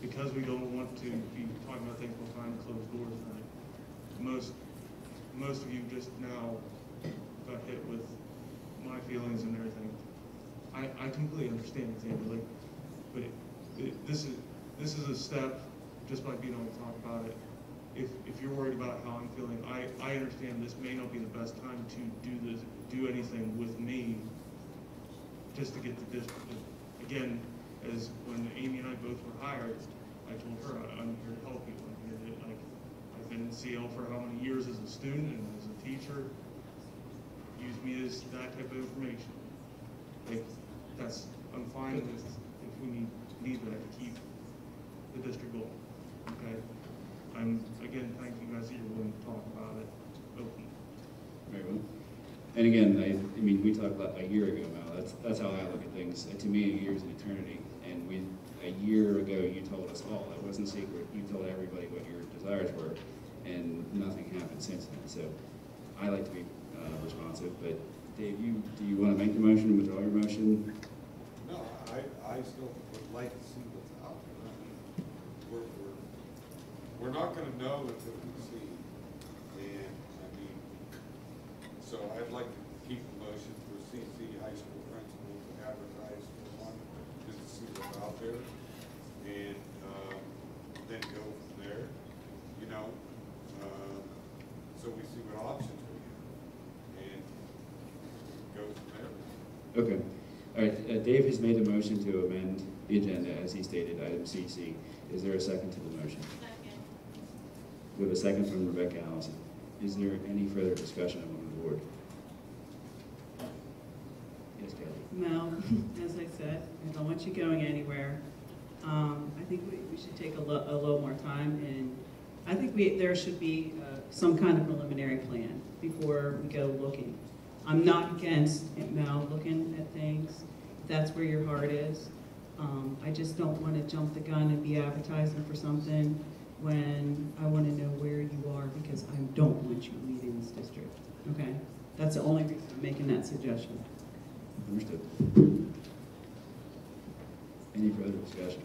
because we don't want to be talking about things behind closed doors, tonight. most, most of you just now got hit with my feelings and everything. I, I completely understand, Xander, like, but it, it, this is, this is a step, just by being able to talk about it. If, if you're worried about how I'm feeling, I, I understand this may not be the best time to do this, do anything with me, just to get the district, again, as when Amy and I both were hired, I told her, "I- I'm here to help you, I'm here to, like, I've been in CL for how many years as a student and as a teacher, use me as that type of information. That's, I'm fine with if we need, need that to keep the district going, okay? I'm, again, thank you guys that you're willing to talk about it openly. Very well. And again, I, I mean, we talked about a year ago, Mal, that's, that's how I look at things. Uh, To me, a year is an eternity, and we, a year ago, you told us all, it wasn't secret, you told everybody what your desires were, and nothing happened since then, so I like to be, uh, responsive, but Dave, you, do you wanna make the motion, withdraw your motion? No, I, I still would like to see what's out there. I mean, We're, we're not going to know until we see. And I mean, so I'd like to keep the motion for CC high school principal to advertise for one, just to see what's out there, and um, then go from there. You know, um, so we see what options we have, and go from there. Okay. All right, uh, Dave has made a motion to amend the agenda as he stated, item CC. Is there a second to the motion? We have a second from Rebecca Allison. Is there any further discussion among the board? Yes, Kelly? Mel, as I said, I don't want you going anywhere. Um, I think we, we should take a lo- a little more time and I think we, there should be, uh, some kind of preliminary plan before we go looking. I'm not against it, Mel, looking at things, that's where your heart is. Um, I just don't wanna jump the gun and be advertising for something when I wanna know where you are because I don't want you leaving this district, okay? That's the only reason I'm making that suggestion. Understood. Any further discussion?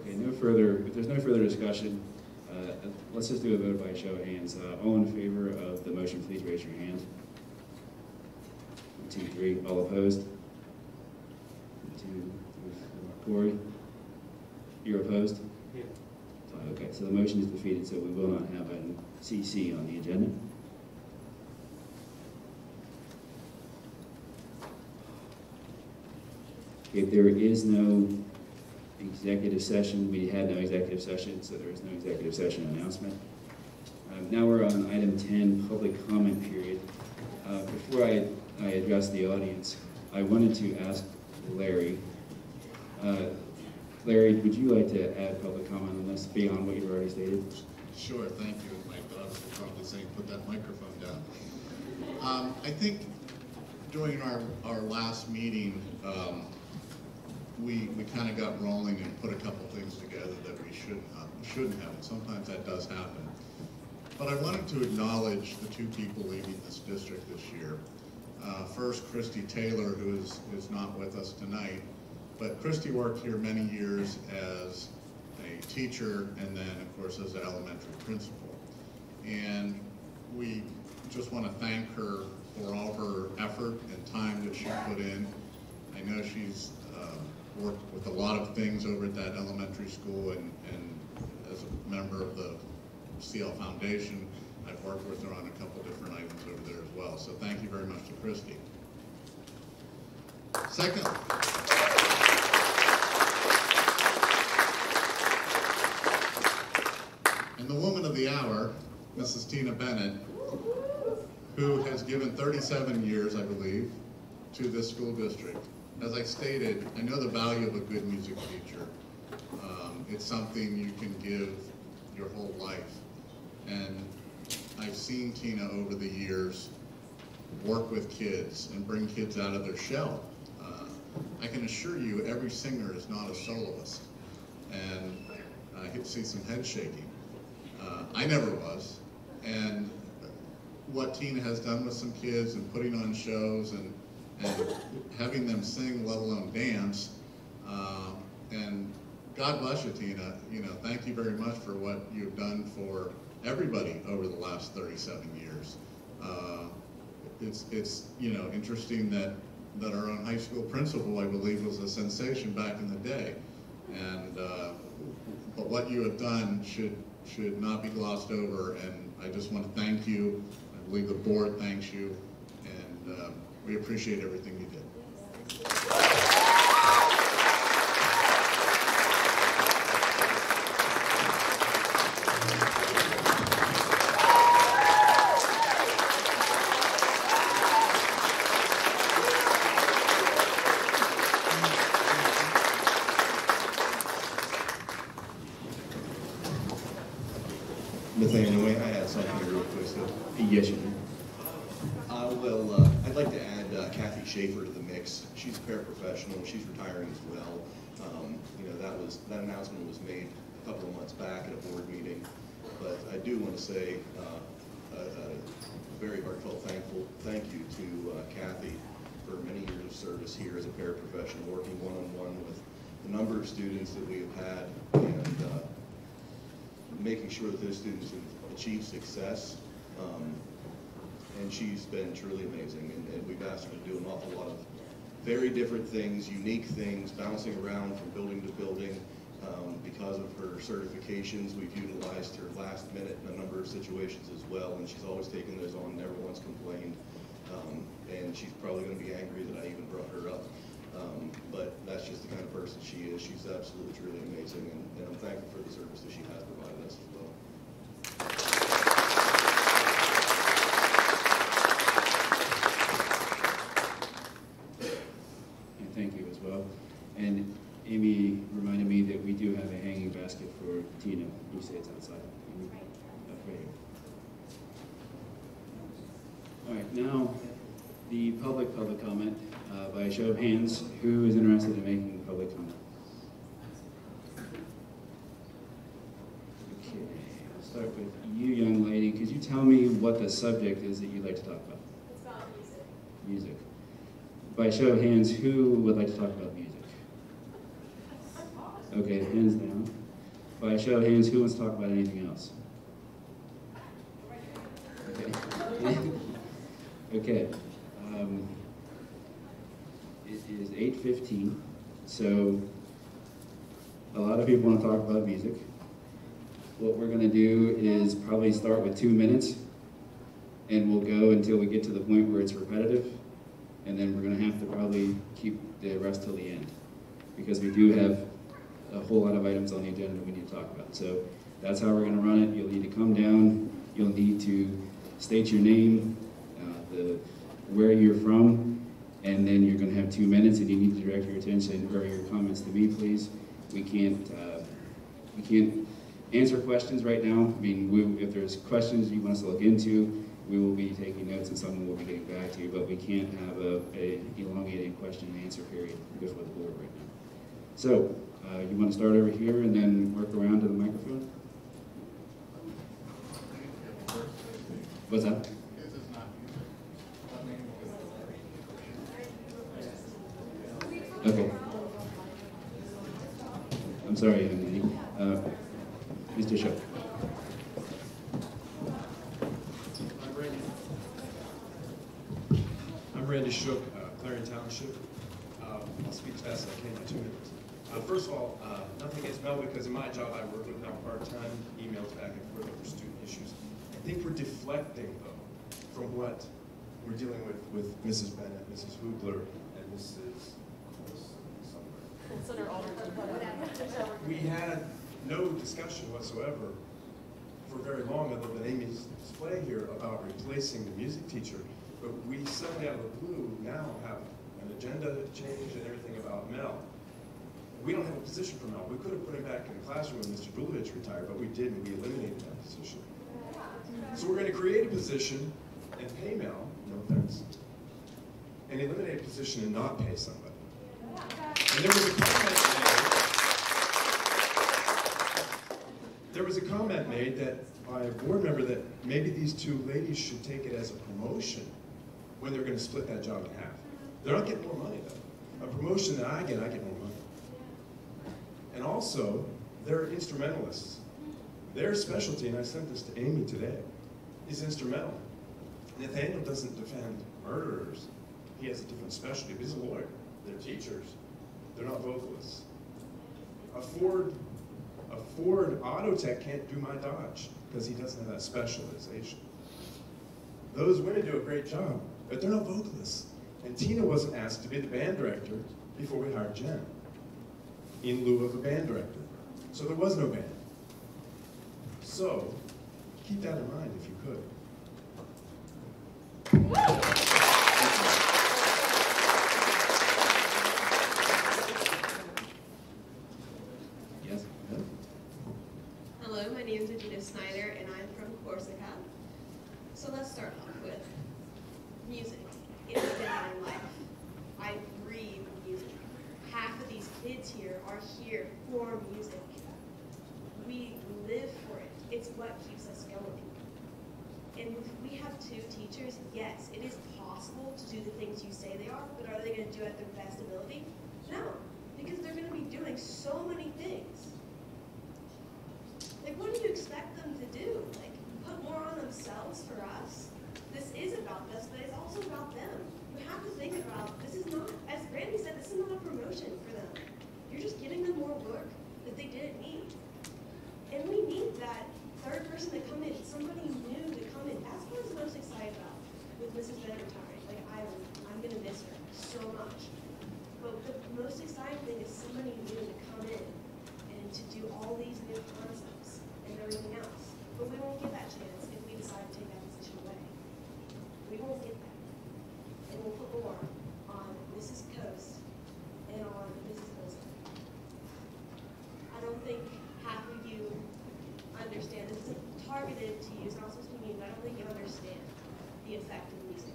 Okay, no further, if there's no further discussion, uh, let's just do a vote by show of hands. Uh, All in favor of the motion, please raise your hand. One, two, three. All opposed? One, two, three, four. Corey? You're opposed? Yeah. Okay, so the motion is defeated, so we will not have a CC on the agenda. If there is no executive session, we had no executive session, so there is no executive session announcement. Um, Now we're on item 10, public comment period. Uh, Before I I address the audience, I wanted to ask Larry, uh, Larry, would you like to add public comment on this beyond what you've already stated? Sure, thank you. My daughter will probably say, put that microphone down. Um, I think during our, our last meeting, um, we, we kind of got rolling and put a couple things together that we shouldn't, have- shouldn't have, and sometimes that does happen. But I wanted to acknowledge the two people leaving this district this year. Uh, First, Christy Taylor, who is, is not with us tonight, but Christy worked here many years as a teacher and then, of course, as an elementary principal. And we just want to thank her for all her effort and time that she put in. I know she's um, worked with a lot of things over at that elementary school and, and as a member of the CL Foundation, I've worked with her on a couple different items over there as well. So thank you very much to Christy. Second, and the woman of the hour, Mrs. Tina Bennett, who has given 37 years, I believe, to this school district. As I stated, I know the value of a good music teacher. Um, it's something you can give your whole life. And I've seen Tina over the years work with kids and bring kids out of their shell. Uh, I can assure you, every singer is not a soloist. And I hit see some head shaking. Uh, I never was. And what Tina has done with some kids and putting on shows and, and having them sing, let alone dance. Uh, and God bless you, Tina. You know, thank you very much for what you've done for everybody over the last 37 years. Uh, it's, it's, you know, interesting that, that our own high school principal, I believe, was a sensation back in the day. And, uh, but what you have done should, should not be glossed over, and I just want to thank you. I believe the board thanks you, and um, we appreciate everything you did. Nathaniel, may I add something real quick? So, Yes, you do. I will, uh, I'd like to add uh, Kathy Schaefer to the mix. She's a paraprofessional, she's retiring as well. Um, You know, that was, that announcement was made a couple of months back at a board meeting. But I do want to say uh, a a very heartfelt thankful, thank you to uh, Kathy for many years of service here as a paraprofessional, working one-on-one with the number of students that we have had and uh, making sure that those students have achieved success. Um, And she's been truly amazing, and, and we've asked her to do an awful lot of very different things, unique things, bouncing around from building to building. Um, because of her certifications, we've utilized her last minute in a number of situations as well, and she's always taken those on, never once complained. Um, and she's probably gonna be angry that I even brought her up. Um, but that's just the kind of person she is. She's absolutely, truly amazing, and, and I'm thankful for the service that she has provided us as well. And thank you as well. And Amy reminded me that we do have a hanging basket for Tina. You say it's outside. Amy? Up right. All right, now, the public public comment. Uh, By a show of hands, who is interested in making public comment? Okay, I'll start with you, young lady. Could you tell me what the subject is that you'd like to talk about? It's about music. Music. By a show of hands, who would like to talk about music? Okay, hands down. By a show of hands, who wants to talk about anything else? Okay. Okay. Um, It is eight fifteen, so a lot of people want to talk about music. What we're gonna do is probably start with two minutes, and we'll go until we get to the point where it's repetitive, and then we're gonna have to probably keep the rest till the end, because we do have a whole lot of items on the agenda we need to talk about. So that's how we're gonna run it. You'll need to come down, you'll need to state your name, uh, the, where you're from, and then you're gonna have two minutes, and you need to direct your attention or your comments to me, please. We can't, uh, we can't answer questions right now. I mean, we, if there's questions you want us to look into, we will be taking notes and someone will be getting back to you, but we can't have a, a elongated question and answer period before the board right now. So, uh, you want to start over here and then work around to the microphone? What's that? Okay. I'm sorry. Uh, Mr. Shook. I'm Randy. Shook, uh, Clarion Township. Um, I'll speak as fast as I can in two. Uh, First of all, uh, nothing against Mel, because in my job, I work with Mel part-time, emails back and forth over student issues. I think we're deflecting, though, from what we're dealing with, with Mrs. Bennett, Mrs. Hubler, and Mrs. Consider Alderman. We had no discussion whatsoever for very long, other than Amy's display here, about replacing the music teacher. But we suddenly out of the blue now have an agenda change and everything about Mel. We don't have a position for Mel. We could have put him back in the classroom when Mr. Dulovich retired, but we didn't. We eliminated that position. So we're going to create a position and pay Mel, no offense, and eliminate a position and not pay somebody. And there was a comment made. There was a comment made that by a board member that maybe these two ladies should take it as a promotion when they're going to split that job in half. They're not getting more money though. A promotion that I get, I get more money. And also, they're instrumentalists. Their specialty, and I sent this to Amy today, is instrumental. Nathaniel doesn't defend murderers. He has a different specialty, but he's a lawyer. They're teachers. They're not vocalists. A Ford, a Ford auto tech can't do my Dodge because he doesn't have that specialization. Those women do a great job, but they're not vocalists. And Tina wasn't asked to be the band director before we hired Jen, in lieu of a band director. So there was no band. So keep that in mind if you could. Yes? effectively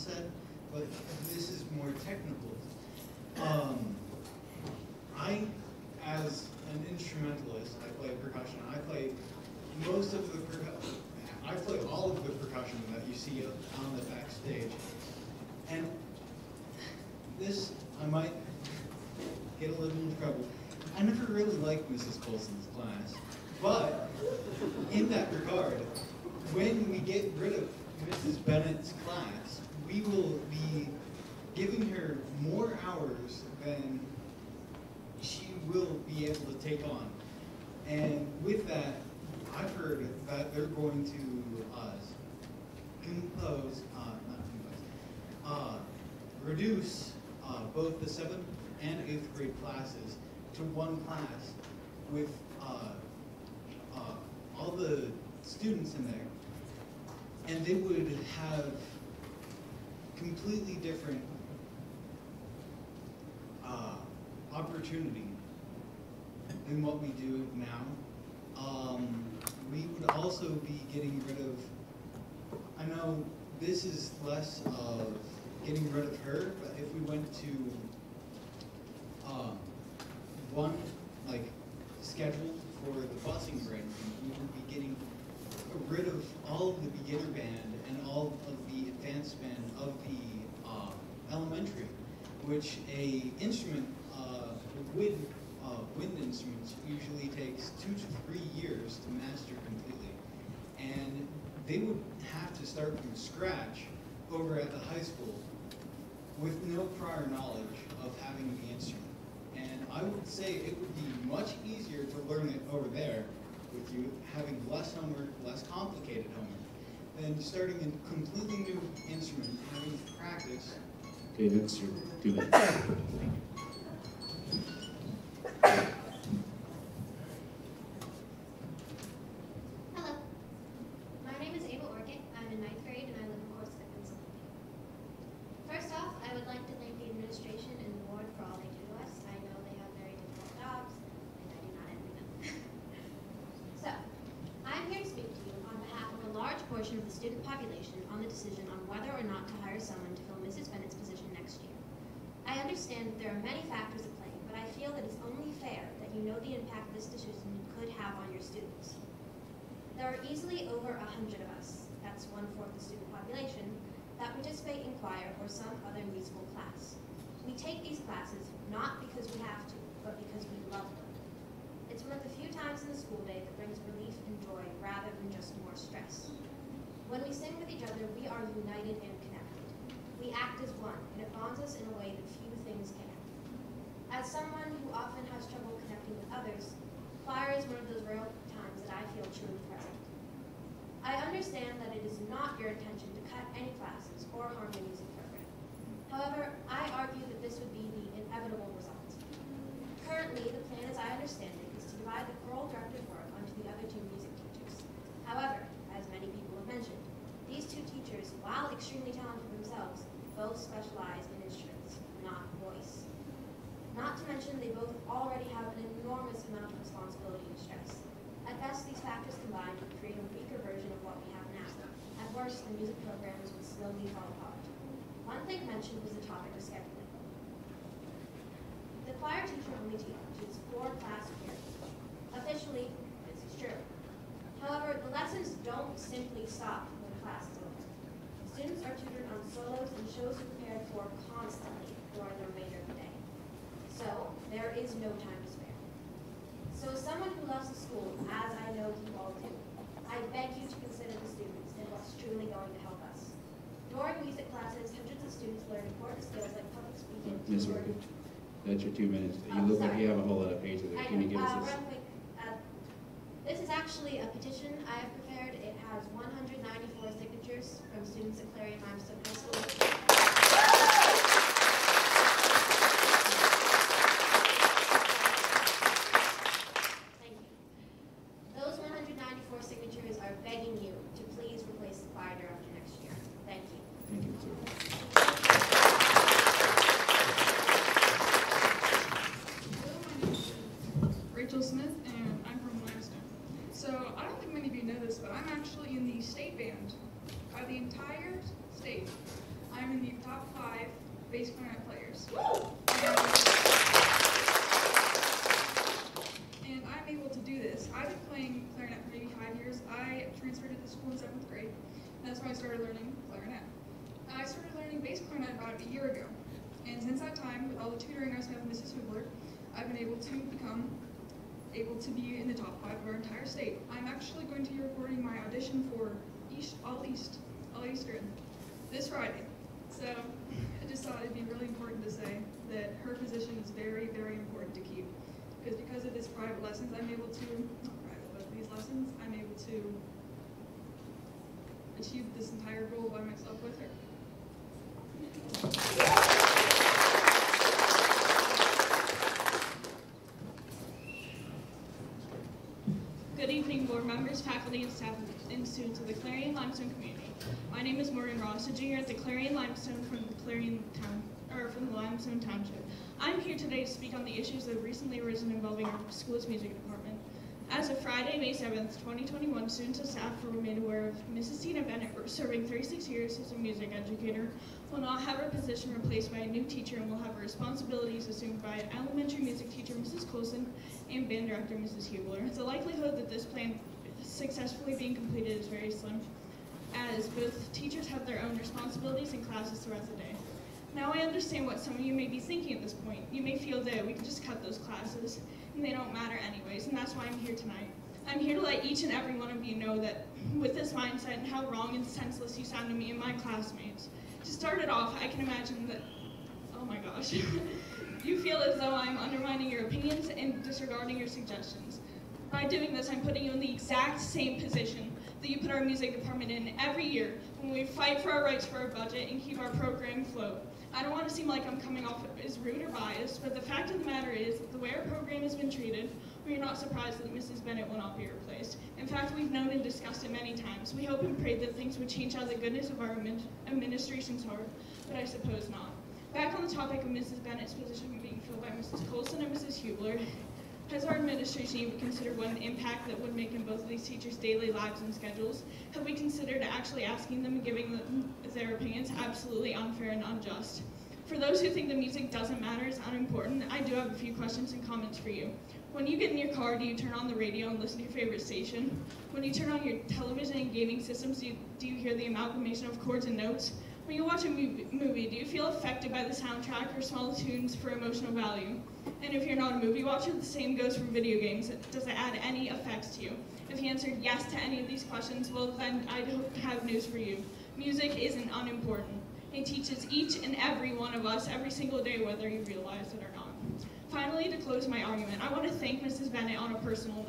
said, but this is more technical. Um, I, as an instrumentalist, I play percussion. I play most of the percussion. I play all of the percussion that you see on the backstage. And this, I might get a little in trouble. I never really liked Mrs. Colson's class. But in that regard, when we get rid of Mrs. Bennett's class, we will be giving her more hours than she will be able to take on. And with that, I've heard that they're going to uh, compose, uh, not compose, uh, reduce uh, both the seventh and eighth grade classes to one class with uh, uh, all the students in there. And they would have completely different uh, opportunity than what we do now. Um, we would also be getting rid of, I know this is less of getting rid of her, but if we went to um, one like schedule for the busing brand, we would be getting rid of all of the beginner band and all of the advanced band elementary, which a instrument, uh, wind, uh, wind instruments usually takes two to three years to master completely. And they would have to start from scratch over at the high school with no prior knowledge of having the instrument. And I would say it would be much easier to learn it over there with you having less homework, less complicated homework, than starting a completely new instrument, having to practice Eight that's your two? While extremely talented themselves, both specialize in instruments, not voice. Not to mention, they both already have an enormous amount of responsibility and stress. At best, these factors combined would create a weaker version of what we have now. At worst, the music programs would slowly fall apart. One thing mentioned was the topic of scheduling. The choir teacher only teaches four class periods. Officially, this is true. However, the lessons don't simply stop when class is over. Students are tutored on solos and shows are prepared for constantly during the remainder of the day. So, there is no time to spare. So as someone who loves the school, as I know you all do, I beg you to consider the students and what's truly going to help us. During music classes, hundreds of students learn important skills like public speaking, teamwork, Orchid, that's your two minutes. You Oh, look like you have a whole lot of pages there. Can you give us uh, this? real quick, uh, this is actually a petition I have prepared. It has 194 signatures from students at Clarion Limestone High School. Thank you. Those 194 signatures are begging you to please replace the choir director next year. Thank you. Thank you, Ms. Orchid. Rachel Smith, and I'm from Limestone. So I don't think many of you know this, but I'm actually in the state band of the entire state. I'm in the top five bass clarinet players. And I'm able to do this. I've been playing clarinet for maybe five years. I transferred to the school in seventh grade. And that's when I started learning clarinet. I started learning bass clarinet about a year ago. And since that time, with all the tutoring I spent with Mrs. Hubler, I've been able to become able to be in the top five of our entire state. I'm actually going to be recording my audition for East, All East, All Eastern this Friday. So I just thought it'd be really important to say that her position is very, very important to keep. Because because of this private lessons, I'm able to, not private, but these lessons, I'm able to achieve this entire goal by myself with her. Good evening, board staff, and students of the Clarion Limestone community. My name is Morgan Ross, a junior at the Clarion Limestone from the Clarion Town, or from the Limestone Township. I'm here today to speak on the issues that have recently arisen involving our school's music department. As of Friday, May 7th, 2021, students and staff were made aware of Mrs. Tina Bennett, serving 36 years as a music educator, will not have her position replaced by a new teacher and will have her responsibilities assumed by elementary music teacher Mrs. Coulson and band director Mrs. Hubler. The likelihood that this plan successfully being completed is very slim, as both teachers have their own responsibilities and classes throughout the day. Now I understand what some of you may be thinking at this point. You may feel that we can just cut those classes and they don't matter anyways, and that's why I'm here tonight. I'm here to let each and every one of you know that with this mindset and how wrong and senseless you sound to me and my classmates. To start it off, I can imagine that, oh my gosh, you feel as though I'm undermining your opinions and disregarding your suggestions. By doing this, I'm putting you in the exact same position that you put our music department in every year when we fight for our rights for our budget and keep our program afloat. I don't want to seem like I'm coming off as rude or biased, but the fact of the matter is, that the way our program has been treated, we are not surprised that Mrs. Bennett will not be replaced. In fact, we've known and discussed it many times. We hope and pray that things would change out of the goodness of our administration's heart, but I suppose not. Back on the topic of Mrs. Bennett's position being filled by Mrs. Colson and Mrs. Hubler, has our administration even considered what an impact that would make in both of these teachers' daily lives and schedules? Have we considered actually asking them and giving them their opinions? Absolutely unfair and unjust. For those who think the music doesn't matter, it's unimportant, I do have a few questions and comments for you. When you get in your car, do you turn on the radio and listen to your favorite station? When you turn on your television and gaming systems, do you, do you hear the amalgamation of chords and notes? When you watch a movie, movie, do you feel affected by the soundtrack or small tunes for emotional value? And if you're not a movie watcher, the same goes for video games. Does it add any effects to you? If you answered yes to any of these questions, well then I have news for you. Music isn't unimportant. It teaches each and every one of us every single day whether you realize it or not. Finally, to close my argument, I want to thank Mrs. Bennett on a personal note.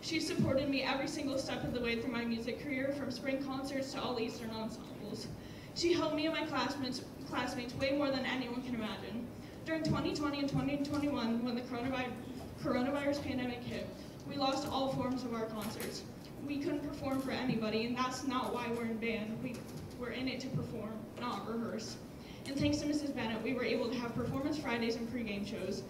She supported me every single step of the way through my music career, from spring concerts to all Eastern ensembles. She helped me and my classmates, classmates way more than anyone can imagine. During 2020 and 2021, when the coronavirus, pandemic hit, we lost all forms of our concerts. We couldn't perform for anybody, and that's not why we're in band. We, we're in it to perform, not rehearse. And thanks to Mrs. Bennett, we were able to have performance Fridays and pregame shows.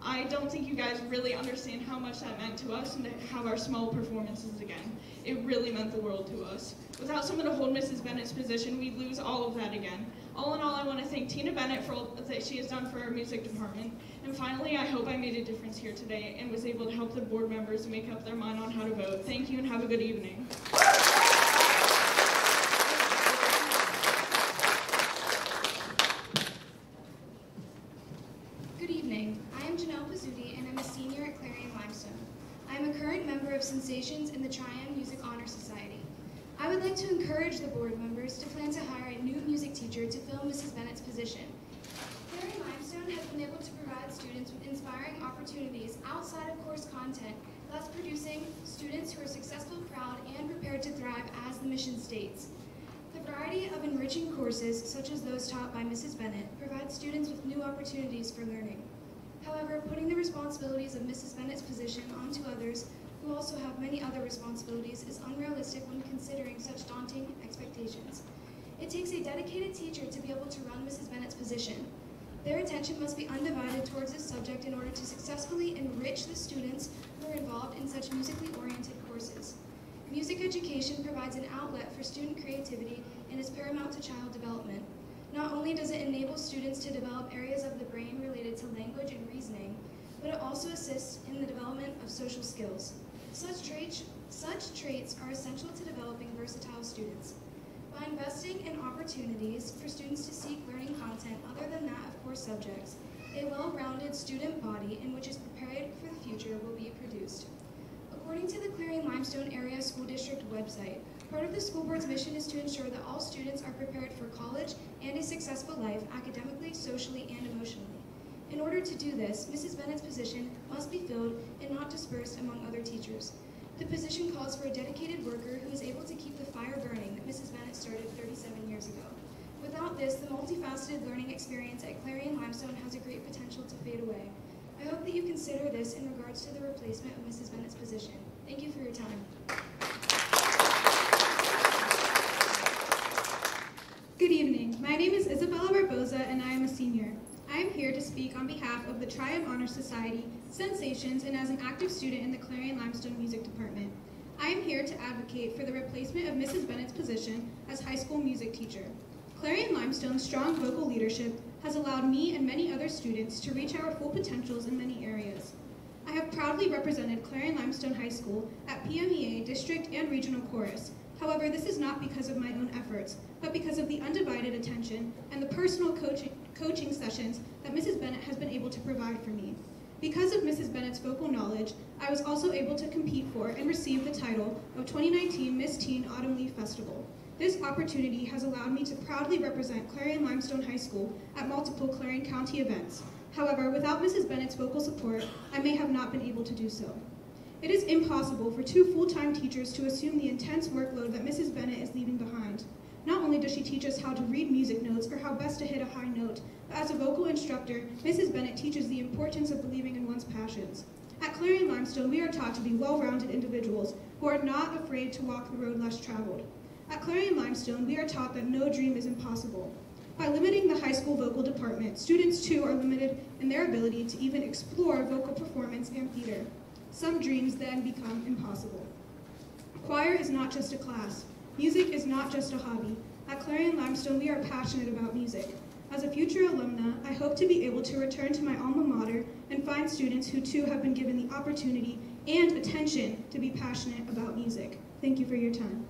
I don't think you guys really understand how much that meant to us and to have our small performances again. It really meant the world to us. Without someone to hold Mrs. Bennett's position, we'd lose all of that again. All in all, I want to thank Tina Bennett for all that she has done for our music department. And finally, I hope I made a difference here today and was able to help the board members make up their mind on how to vote. Thank you and have a good evening. Good evening. I am Janelle Pizzuti, and I'm a senior at Clarion Limestone. I am a current member of Sensations in the Tri-M Music Honor Society. I would like to encourage the board members to plan to hire a new music teacher to fill Mrs. Bennett's position. Clarion Limestone has been able to provide students with inspiring opportunities outside of course content, thus producing students who are successful, proud, and prepared to thrive as the mission states. The variety of enriching courses, such as those taught by Mrs. Bennett, provide students with new opportunities for learning. However, putting the responsibilities of Mrs. Bennett's position onto others who also have many other responsibilities is unrealistic when considering such daunting expectations. It takes a dedicated teacher to be able to run Mrs. Bennett's position. Their attention must be undivided towards this subject in order to successfully enrich the students who are involved in such musically oriented courses. Music education provides an outlet for student creativity and is paramount to child development. Not only does it enable students to develop areas of the brain related to language and reasoning, but it also assists in the development of social skills. Such traits, such traits are essential to developing versatile students. By investing in opportunities for students to seek learning content other than that of core subjects, a well-rounded student body in which is prepared for the future will be produced. According to the Clarion Limestone Area School District website, part of the school board's mission is to ensure that all students are prepared for college and a successful life academically, socially, and emotionally. In order to do this, Mrs. Bennett's position must be filled and not dispersed among other teachers. The position calls for a dedicated worker who is able to keep the fire burning that Mrs. Bennett started 37 years ago. Without this, the multifaceted learning experience at Clarion Limestone has a great potential to fade away. I hope that you consider this in regards to the replacement of Mrs. Bennett's position. Thank you for your time. Good evening. My name is Isabella Barboza and I am a senior. I am here to speak on behalf of the Tri-M Honor Society, Sensations, and as an active student in the Clarion Limestone Music Department. I am here to advocate for the replacement of Mrs. Bennett's position as high school music teacher. Clarion Limestone's strong vocal leadership has allowed me and many other students to reach our full potentials in many areas. I have proudly represented Clarion Limestone High School at PMEA District and Regional Chorus. However, this is not because of my own efforts, but because of the undivided attention and the personal coaching, coaching sessions that Mrs. Bennett has been able to provide for me. Because of Mrs. Bennett's vocal knowledge, I was also able to compete for and receive the title of 2019 Miss Teen Autumn Leaf Festival. This opportunity has allowed me to proudly represent Clarion Limestone High School at multiple Clarion County events. However, without Mrs. Bennett's vocal support, I may have not been able to do so. It is impossible for two full-time teachers to assume the intense workload that Mrs. Bennett is leaving behind. Not only does she teach us how to read music notes or how best to hit a high note, but as a vocal instructor, Mrs. Bennett teaches the importance of believing in one's passions. At Clarion Limestone, we are taught to be well-rounded individuals who are not afraid to walk the road less traveled. At Clarion Limestone, we are taught that no dream is impossible. By limiting the high school vocal department, students too are limited in their ability to even explore vocal performance and theater. Some dreams then become impossible. Choir is not just a class. Music is not just a hobby. At Clarion Limestone, we are passionate about music. As a future alumna, I hope to be able to return to my alma mater and find students who too have been given the opportunity and attention to be passionate about music. Thank you for your time.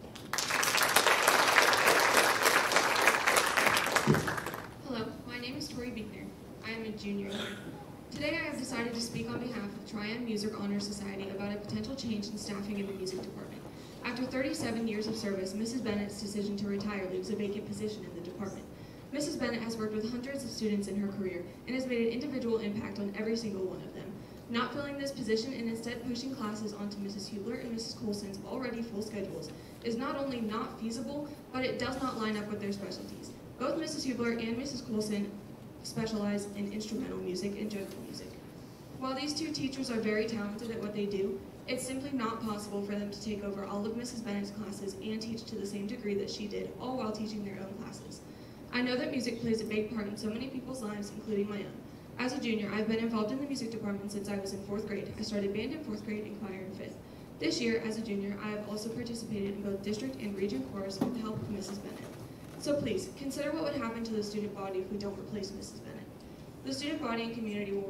Hello, my name is Tori Biegner. I am a junior. Today I have decided to speak on behalf of Tri-M Music Honor Society about a potential change in staffing in the music department. After 37 years of service, Mrs. Bennett's decision to retire leaves a vacant position in the department. Mrs. Bennett has worked with hundreds of students in her career and has made an individual impact on every single one of them. Not filling this position and instead pushing classes onto Mrs. Hubler and Mrs. Coulson's already full schedules is not only not feasible, but it does not line up with their specialties. Both Mrs. Hubler and Mrs. Coulson specialize in instrumental music and general music. While these two teachers are very talented at what they do, it's simply not possible for them to take over all of Mrs. Bennett's classes and teach to the same degree that she did, all while teaching their own classes. I know that music plays a big part in so many people's lives, including my own. As a junior, I've been involved in the music department since I was in fourth grade. I started band in fourth grade and choir in fifth. This year, as a junior, I have also participated in both district and region chorus with the help of Mrs. Bennett. So please, consider what would happen to the student body if we don't replace Mrs. Bennett. The student body and community will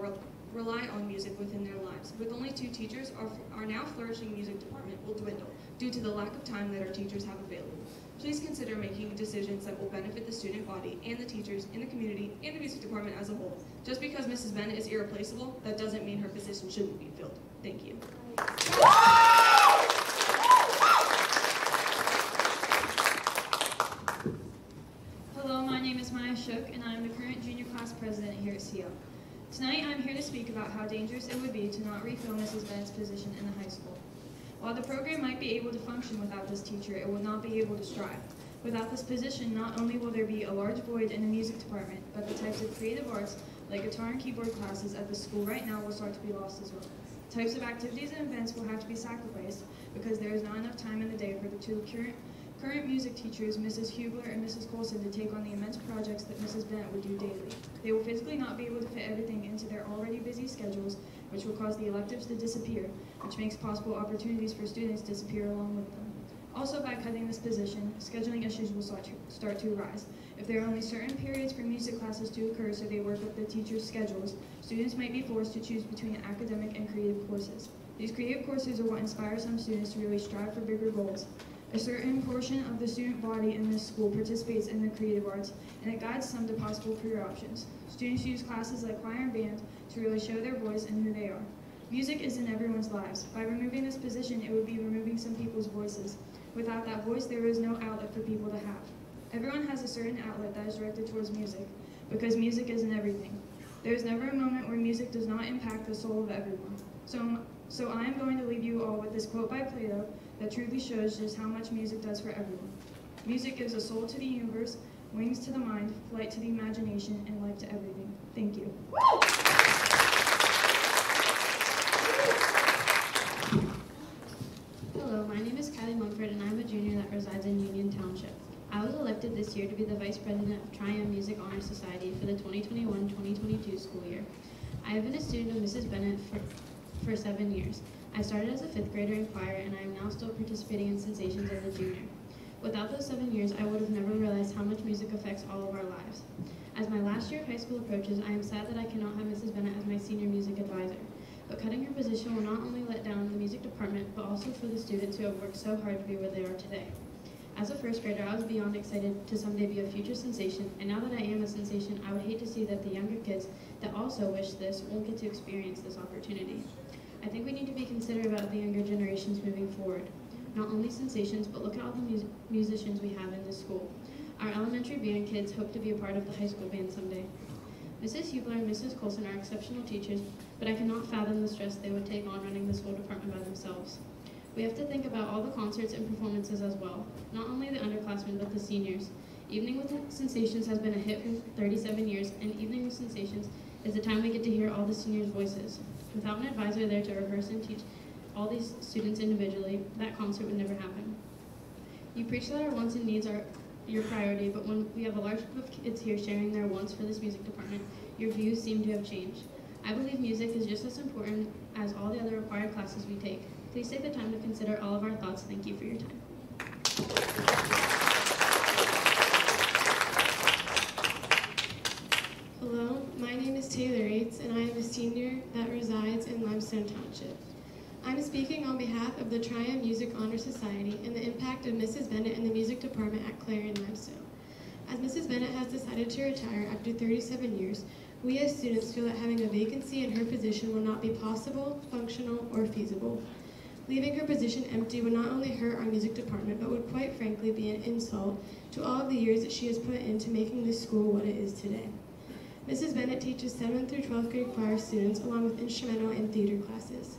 rely on music within their lives. With only two teachers, our, our now flourishing music department will dwindle due to the lack of time that our teachers have available. Please consider making decisions that will benefit the student body and the teachers in the community and the music department as a whole. Just because Mrs. Bennett is irreplaceable, that doesn't mean her position shouldn't be filled. Thank you. Hello, my name is Maya Shook, and I am the current junior class president here at CO. Tonight, I'm here to speak about how dangerous it would be to not refill Mrs. Bennett's position in the high school. While the program might be able to function without this teacher, it will not be able to strive. Without this position, not only will there be a large void in the music department, but the types of creative arts, like guitar and keyboard classes at the school right now will start to be lost as well. Types of activities and events will have to be sacrificed because there is not enough time in the day for the two current Current music teachers, Mrs. Hubler and Mrs. Colson, to take on the immense projects that Mrs. Bennett would do daily. They will physically not be able to fit everything into their already busy schedules, which will cause the electives to disappear, which makes possible opportunities for students disappear along with them. Also, by cutting this position, scheduling issues will start to, start to arise. If there are only certain periods for music classes to occur so they work with the teachers' schedules, students might be forced to choose between academic and creative courses. These creative courses are what inspire some students to really strive for bigger goals. A certain portion of the student body in this school participates in the creative arts, and it guides some to possible career options. Students use classes like choir and band to really show their voice and who they are. Music is in everyone's lives. By removing this position, it would be removing some people's voices. Without that voice, there is no outlet for people to have. Everyone has a certain outlet that is directed towards music, because music is in everything. There is never a moment where music does not impact the soul of everyone. So, so I am going to leave you all with this quote by Plato that truly shows just how much music does for everyone. Music gives a soul to the universe, wings to the mind, flight to the imagination, and life to everything. Thank you. Hello, my name is Kylie Mumford, and I'm a junior that resides in Union Township. I was elected this year to be the Vice President of Tri-M Music Honor Society for the 2021-2022 school year. I have been a student of Mrs. Bennett for, for seven years. I started as a fifth grader in choir, and I am now still participating in Sensations as a junior. Without those seven years, I would have never realized how much music affects all of our lives. As my last year of high school approaches, I am sad that I cannot have Mrs. Bennett as my senior music advisor. But cutting her position will not only let down the music department, but also for the students who have worked so hard to be where they are today. As a first grader, I was beyond excited to someday be a future sensation, and now that I am a sensation, I would hate to see that the younger kids that also wish this won't get to experience this opportunity. I think we need to be considerate about the younger generations moving forward. Not only sensations, but look at all the mus musicians we have in this school. Our elementary band kids hope to be a part of the high school band someday. Mrs. Hubler and Mrs. Colson are exceptional teachers, but I cannot fathom the stress they would take on running this whole department by themselves. We have to think about all the concerts and performances as well, not only the underclassmen, but the seniors. Evening with Sensations has been a hit for 37 years, and Evening with Sensations is the time we get to hear all the seniors' voices. Without an advisor there to rehearse and teach all these students individually, that concert would never happen. You preach that our wants and needs are your priority, but when we have a large group of kids here sharing their wants for this music department, your views seem to have changed. I believe music is just as important as all the other required classes we take. Please take the time to consider all of our thoughts. Thank you for your time. Hello, my name is Taylor Yates, and I am a that resides in Limestone Township. I'm speaking on behalf of the Tri-M Music Honor Society and the impact of Mrs. Bennett in the music department at Clarion Limestone. As Mrs. Bennett has decided to retire after 37 years, we as students feel that having a vacancy in her position will not be possible, functional, or feasible. Leaving her position empty would not only hurt our music department, but would quite frankly be an insult to all of the years that she has put into making this school what it is today. Mrs. Bennett teaches 7th through 12th grade choir students along with instrumental and theater classes.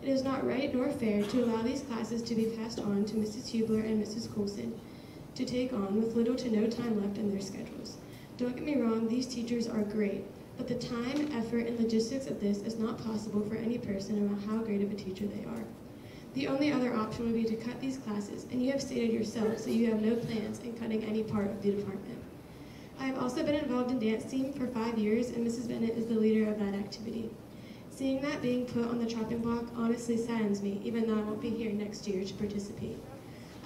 It is not right nor fair to allow these classes to be passed on to Mrs. Hubler and Mrs. Coulson to take on with little to no time left in their schedules. Don't get me wrong, these teachers are great, but the time, effort, and logistics of this is not possible for any person, no matter how great of a teacher they are. The only other option would be to cut these classes, and you have stated yourself that you have no plans in cutting any part of the department. I have also been involved in dance team for five years, and Mrs. Bennett is the leader of that activity. Seeing that being put on the chopping block honestly saddens me, even though I won't be here next year to participate.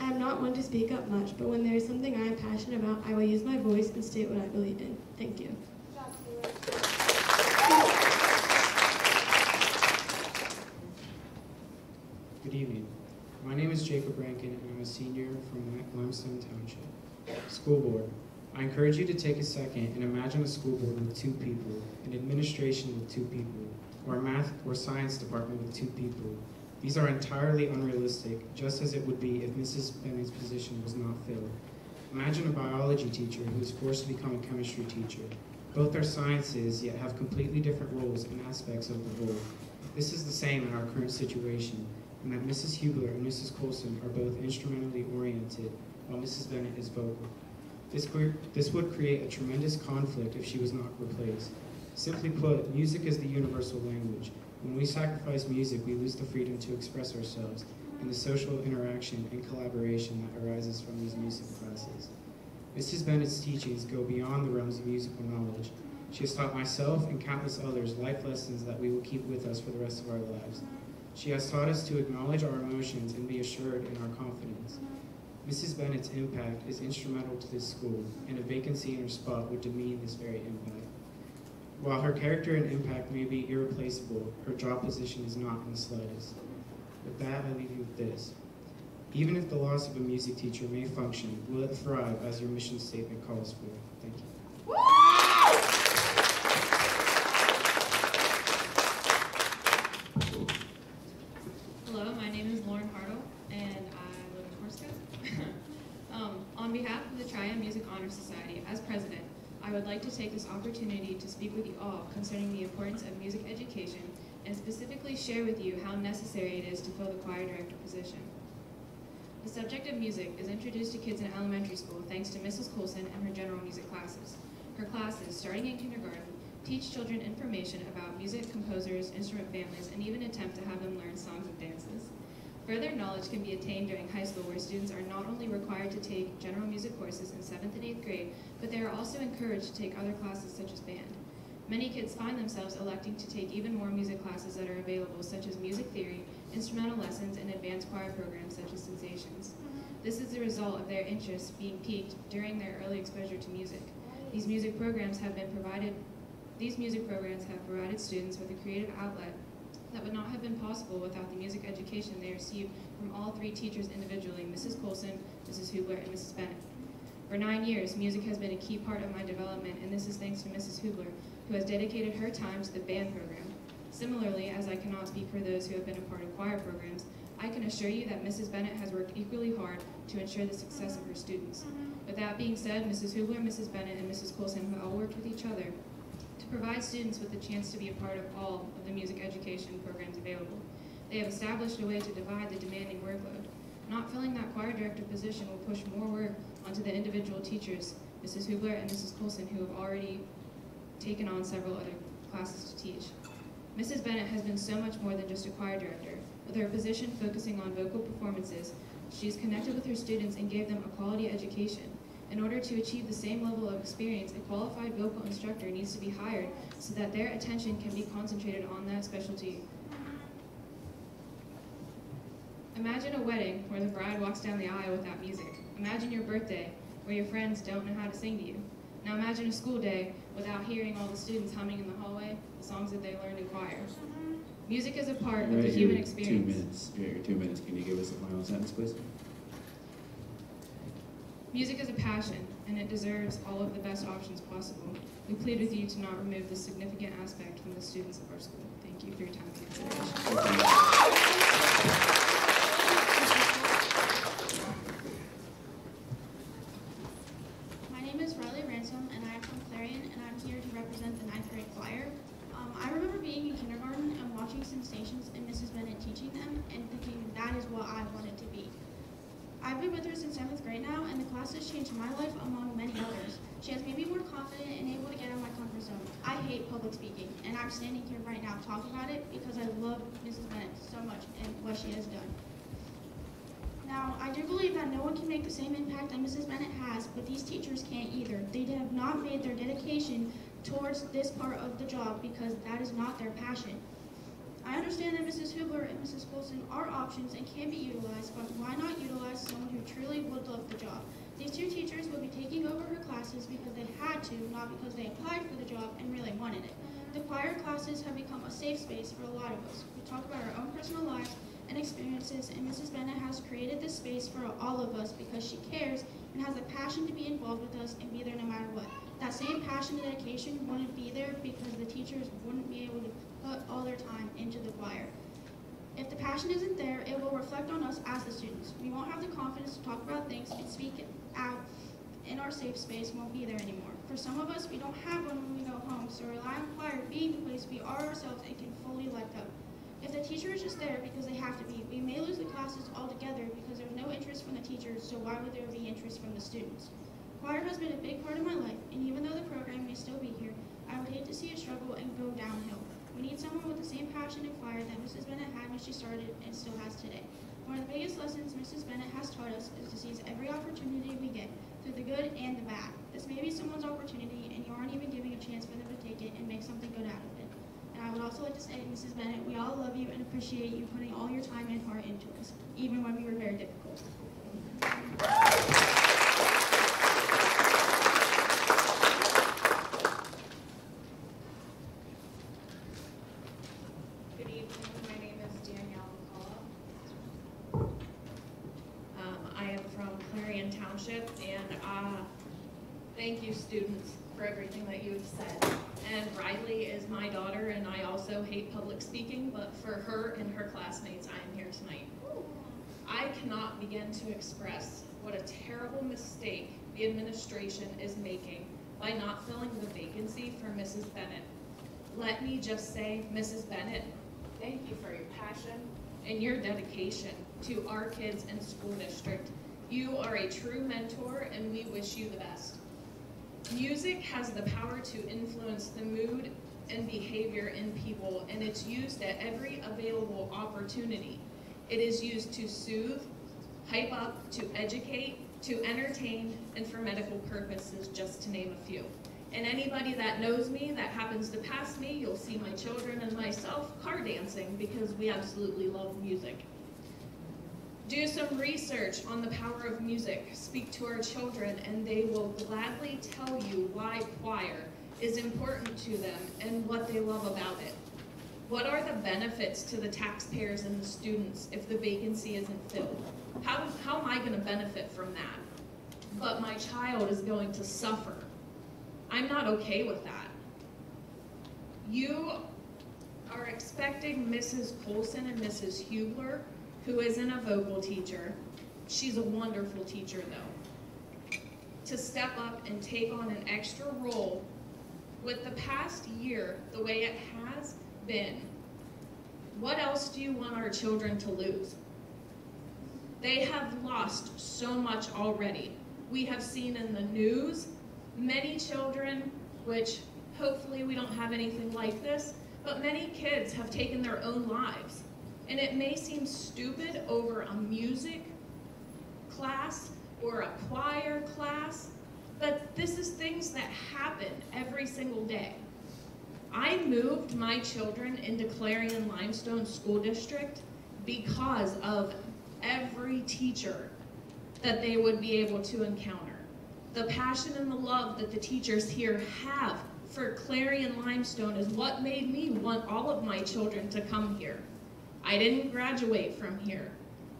I am not one to speak up much, but when there is something I am passionate about, I will use my voice and state what I believe in. Thank you. Good evening. My name is Jacob Rankin, and I'm a senior from Limestone Township. School Board. I encourage you to take a second and imagine a school board with two people, an administration with two people, or a math or science department with two people. These are entirely unrealistic, just as it would be if Mrs. Bennett's position was not filled. Imagine a biology teacher who is forced to become a chemistry teacher. Both are sciences, yet have completely different roles and aspects of the whole. This is the same in our current situation, and that Mrs. Hubler and Mrs. Coulson are both instrumentally oriented, while Mrs. Bennett is vocal. This, this would create a tremendous conflict if she was not replaced. Simply put, music is the universal language. When we sacrifice music, we lose the freedom to express ourselves and the social interaction and collaboration that arises from these music classes. Mrs. Bennett's teachings go beyond the realms of musical knowledge. She has taught myself and countless others life lessons that we will keep with us for the rest of our lives. She has taught us to acknowledge our emotions and be assured in our confidence. Mrs. Bennett's impact is instrumental to this school, and a vacancy in her spot would demean this very impact. While her character and impact may be irreplaceable, her job position is not in the slightest. With that, I leave you with this. Even if the loss of a music teacher may function, will it thrive as your mission statement calls for? Thank you. Music Honor Society, as president, I would like to take this opportunity to speak with you all concerning the importance of music education and specifically share with you how necessary it is to fill the choir director position. The subject of music is introduced to kids in elementary school thanks to Mrs. Coulson and her general music classes. Her classes, starting in kindergarten, teach children information about music, composers, instrument families, and even attempt to have them learn songs and dances. Further knowledge can be attained during high school where students are not only required to take general music courses in 7th and 8th grade, but they are also encouraged to take other classes such as band. Many kids find themselves electing to take even more music classes that are available such as music theory, instrumental lessons, and advanced choir programs such as Sensations. Mm-hmm. This is the result of their interests being piqued during their early exposure to music. These music programs have been provided these music programs have provided students with a creative outlet that would not have been possible without the music education they received from all three teachers individually, Mrs. Coulson, Mrs. Hubler, and Mrs. Bennett. For nine years, music has been a key part of my development, and this is thanks to Mrs. Hubler, who has dedicated her time to the band program. Similarly, as I cannot speak for those who have been a part of choir programs, I can assure you that Mrs. Bennett has worked equally hard to ensure the success of her students. With that being said, Mrs. Hubler, Mrs. Bennett, and Mrs. Coulson have all worked with each other to provide students with the chance to be a part of all of the music education programs available. They have established a way to divide the demanding workload. Not filling that choir director position will push more work onto the individual teachers, Mrs. Hubler and Mrs. Coulson, who have already taken on several other classes to teach. Mrs. Bennett has been so much more than just a choir director. With her position focusing on vocal performances, she's connected with her students and gave them a quality education. In order to achieve the same level of experience, a qualified vocal instructor needs to be hired so that their attention can be concentrated on that specialty. Imagine a wedding where the bride walks down the aisle without music. Imagine your birthday where your friends don't know how to sing to you. Now imagine a school day without hearing all the students humming in the hallway the songs that they learned in choir. Music is a part of the human experience. Two minutes, two minutes. Can you give us a final sentence, please? Music is a passion, and it deserves all of the best options possible. We plead with you to not remove this significant aspect from the students of our school. Thank you for your time and consideration. My name is Riley Ransom, and I'm from Clarion, and I'm here to represent the ninth grade choir. Um, I remember being in kindergarten and watching Sensations and Mrs. Bennett teaching them and thinking that is what I wanted to be. I've been with her since seventh grade now, and the class has changed my life among many others. She has made me more confident and able to get out of my comfort zone. I hate public speaking, and I'm standing here right now talking about it because I love Mrs. Bennett so much and what she has done. Now, I do believe that no one can make the same impact that Mrs. Bennett has, but these teachers can't either. They have not made their dedication towards this part of the job because that is not their passion. I understand that Mrs. Hubler and Mrs. Colson are options and can be utilized, but why not utilize someone who truly would love the job? These two teachers will be taking over her classes because they had to, not because they applied for the job and really wanted it. The choir classes have become a safe space for a lot of us. We talk about our own personal lives and experiences, and Mrs. Bennett has created this space for all of us because she cares and has a passion to be involved with us and be there no matter what. That same passion and dedication wouldn't be there because the teachers wouldn't be able to put all their time into the choir. If the passion isn't there, it will reflect on us as the students. We won't have the confidence to talk about things and speak out in our safe space won't be there anymore. For some of us, we don't have one when we go home, so rely on choir being the place we are ourselves and can fully let go. If the teacher is just there because they have to be, we may lose the classes altogether because there's no interest from the teachers, so why would there be interest from the students? Choir has been a big part of my life, and even though the program may still be here, I would hate to see it struggle and go downhill. We need someone with the same passion and fire that Mrs. Bennett had when she started and still has today. One of the biggest lessons Mrs. Bennett has taught us is to seize every opportunity we get, through the good and the bad. This may be someone's opportunity, and you aren't even giving a chance for them to take it and make something good out of it. And I would also like to say, Mrs. Bennett, we all love you and appreciate you putting all your time and heart into us, even when we were very difficult. Good evening, my name is Danielle McCullough. Um, I am from Clarion Township, and uh, thank you, students, for everything that you have said. And Riley is my daughter, and I also hate public speaking, but for her and her classmates, I am here tonight. I cannot begin to express what a terrible mistake the administration is making by not filling the vacancy for Mrs. Bennett. Let me just say, Mrs. Bennett, thank you for your passion and your dedication to our kids and school district. You are a true mentor and we wish you the best. Music has the power to influence the mood and behavior in people and it's used at every available opportunity. It is used to soothe, hype up, to educate, to entertain, and for medical purposes, just to name a few. And anybody that knows me, that happens to pass me, you'll see my children and myself car dancing because we absolutely love music. Do some research on the power of music. Speak to our children and they will gladly tell you why choir is important to them and what they love about it. What are the benefits to the taxpayers and the students if the vacancy isn't filled? How, how am I gonna benefit from that? But my child is going to suffer. I'm not okay with that. You are expecting Mrs. Colson and Mrs. Hubler, who isn't a vocal teacher, she's a wonderful teacher though, to step up and take on an extra role with the past year, the way it has been. What else do you want our children to lose? They have lost so much already. We have seen in the news many children, which hopefully we don't have anything like this, but many kids have taken their own lives. And it may seem stupid over a music class or a choir class, but this is things that happen every single day. I moved my children into Clarion Limestone School District because of every teacher that they would be able to encounter. The passion and the love that the teachers here have for Clarion Limestone is what made me want all of my children to come here. I didn't graduate from here,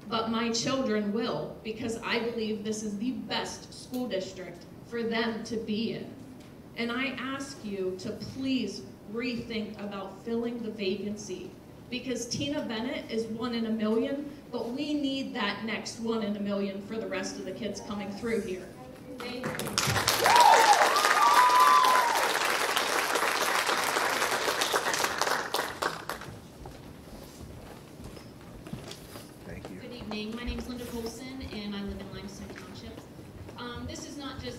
but my children will because I believe this is the best school district for them to be in. And I ask you to please rethink about filling the vacancy because Tina Bennett is one in a million, but we need that next one in a million for the rest of the kids coming through here. Thank you. Thank you. Good evening. My name is Linda Colson, and I live in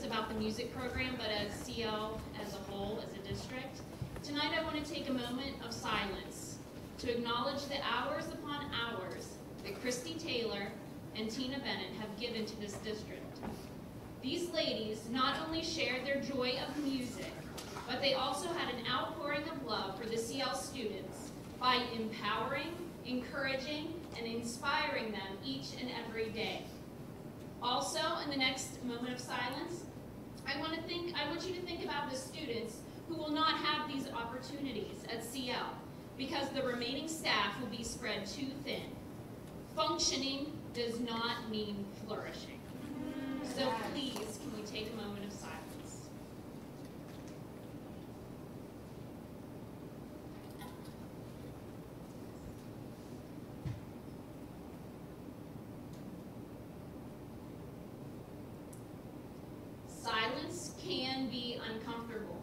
about the music program, but as CL as a whole, as a district. Tonight I want to take a moment of silence to acknowledge the hours upon hours that Christy Taylor and Tina Bennett have given to this district. These ladies not only shared their joy of music, but they also had an outpouring of love for the CL students by empowering, encouraging, and inspiring them each and every day. Also, in the next moment of silence, I want to think I want you to think about the students who will not have these opportunities at CL because the remaining staff will be spread too thin. Functioning does not mean flourishing. So please, can we take a moment of silence? Silence uncomfortable.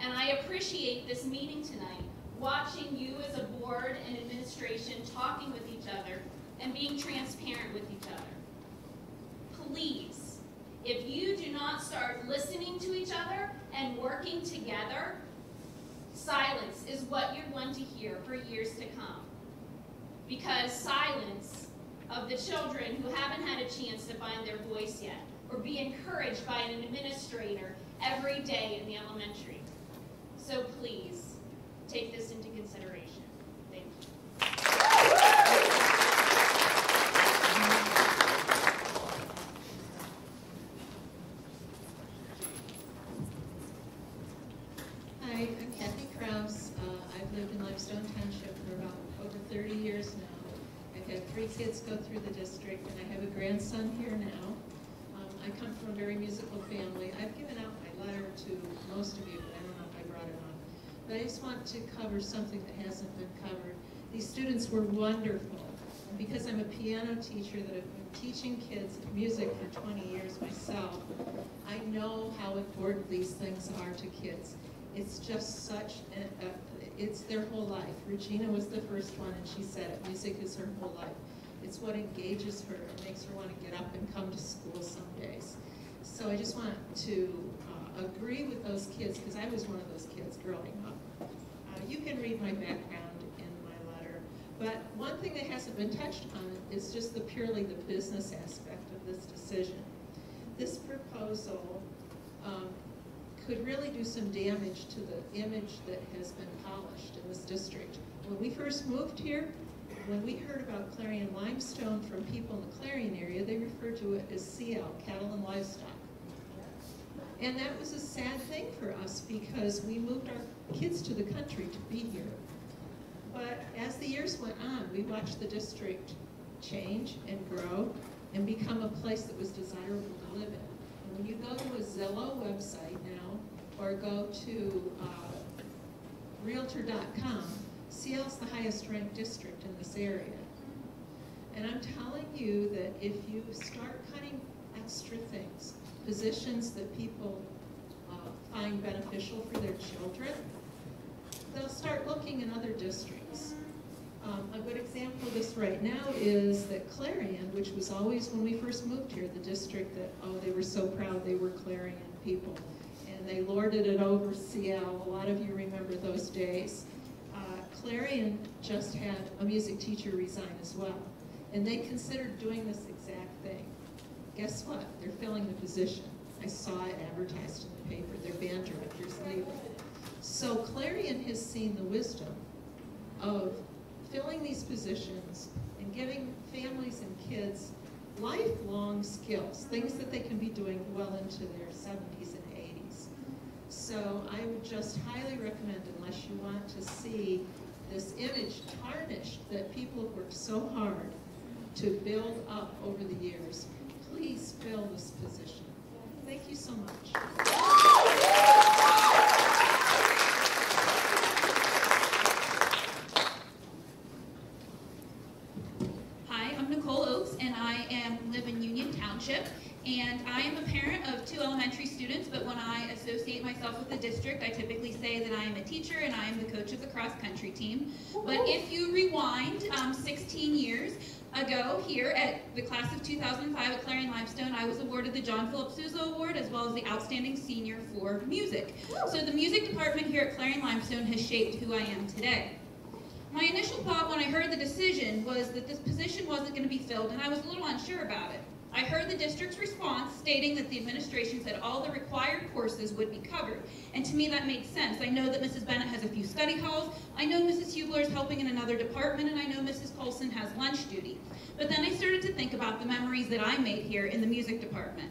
And I appreciate this meeting tonight, watching you as a board and administration talking with each other and being transparent with each other. Please, if you do not start listening to each other and working together, silence is what you're going to hear for years to come. Because silence of the children who haven't had a chance to find their voice yet or be encouraged by an administrator every day in the elementary. So please, take this into consideration. Thank you. Hi, I'm Kathy Kraus. Uh, I've lived in Limestone Township for about over 30 years now. I've had three kids go through the district, and I have a grandson here now. Um, I come from a very musical family. I've given out my letter to most of you, but I don't know if I brought it on. But I just want to cover something that hasn't been covered. These students were wonderful. And because I'm a piano teacher that have been teaching kids music for 20 years myself, I know how important these things are to kids. It's just such, a, a, it's their whole life. Regina was the first one, and she said it, music is her whole life. It's what engages her and makes her want to get up and come to school some days. So I just want to uh, agree with those kids, because I was one of those kids growing up. You can read my background in my letter, but one thing that hasn't been touched on is just the purely the business aspect of this decision. This proposal um, could really do some damage to the image that has been polished in this district. When we first moved here, when we heard about Clarion limestone from people in the Clarion area, they referred to it as CL, cattle and livestock. And that was a sad thing for us because we moved our kids to the country to be here. But as the years went on, we watched the district change and grow and become a place that was desirable to live in. And when you go to a Zillow website now, or go to uh, Realtor.com, CL's the highest ranked district in this area. And I'm telling you that if you start cutting extra things, positions that people find beneficial for their children, they'll start looking in other districts. Um, a good example of this right now is that Clarion, which was always, when we first moved here, the district that, oh, they were so proud they were Clarion people. And they lorded it over CL. A lot of you remember those days. Uh, Clarion just had a music teacher resign as well. And they considered doing this exact thing. Guess what? They're filling the position. I saw it advertised in the paper. Their band director's leaving. So Clarion has seen the wisdom of filling these positions and giving families and kids lifelong skills, things that they can be doing well into their 70s and 80s. So I would just highly recommend, unless you want to see this image tarnished that people have worked so hard to build up over the years, please fill this position. Thank you so much. Hi, I'm Nicole Oakes, and I am live in Union Township. And I am a parent of two elementary students, but when I associate myself with the district, I typically say that I am a teacher and I am the coach of the cross country team. But if you rewind um, 16 years, ago here at the class of 2005 at Clarion Limestone, I was awarded the John Philip Sousa Award as well as the Outstanding Senior for Music. So the music department here at Clarion Limestone has shaped who I am today. My initial thought when I heard the decision was that this position wasn't going to be filled and I was a little unsure about it. I heard the district's response stating that the administration said all the required courses would be covered. And to me that made sense. I know that Mrs. Bennett has a few study halls, I know Mrs. Hubler is helping in another department, and I know Mrs. Colson has lunch duty. But then I started to think about the memories that I made here in the music department.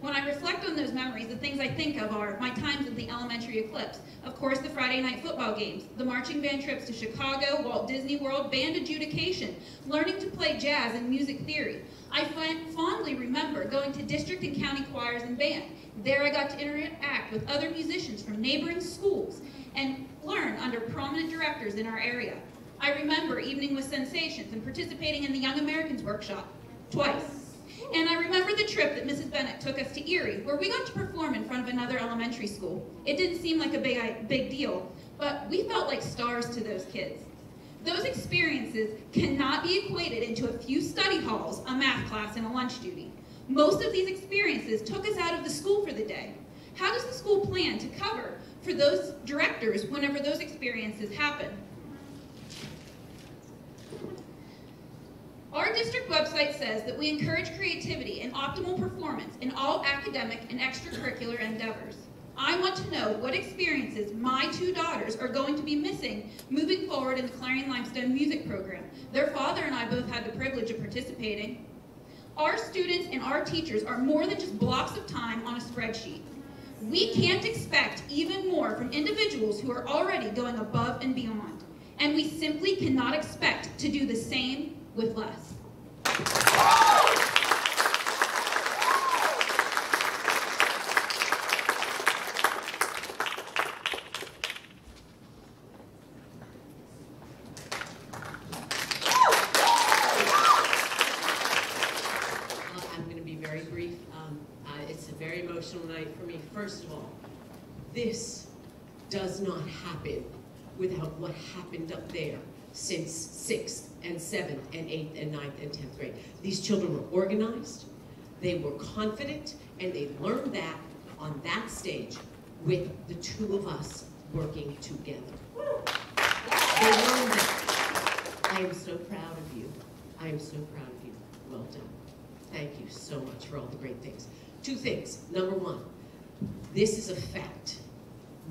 When I reflect on those memories, the things I think of are my times at the elementary eclipse, of course the Friday night football games, the marching band trips to Chicago, Walt Disney World, band adjudication, learning to play jazz and music theory. I fondly remember going to district and county choirs and band. There I got to interact with other musicians from neighboring schools and learn under prominent directors in our area. I remember Evening with Sensations and participating in the Young Americans Workshop twice. And I remember the trip that Mrs. Bennett took us to Erie, where we got to perform in front of another elementary school. It didn't seem like a big, big deal, but we felt like stars to those kids. Those experiences cannot be equated into a few study halls, a math class, and a lunch duty. Most of these experiences took us out of the school for the day. How does the school plan to cover for those directors whenever those experiences happen? Our district website says that we encourage creativity and optimal performance in all academic and extracurricular endeavors. I want to know what experiences my two daughters are going to be missing moving forward in the Clarion Limestone music program. Their father and I both had the privilege of participating. Our students and our teachers are more than just blocks of time on a spreadsheet. We can't expect even more from individuals who are already going above and beyond. And we simply cannot expect to do the same with less. I'm going to be very brief. Um, uh, it's a very emotional night for me. First of all, this does not happen without what happened up there since sixth and seventh and eighth and ninth and tenth grade. These children were organized, they were confident, and they learned that on that stage with the two of us working together. They learned that. I am so proud of you. I am so proud of you. Well done. Thank you so much for all the great things. Two things. Number one, this is a fact.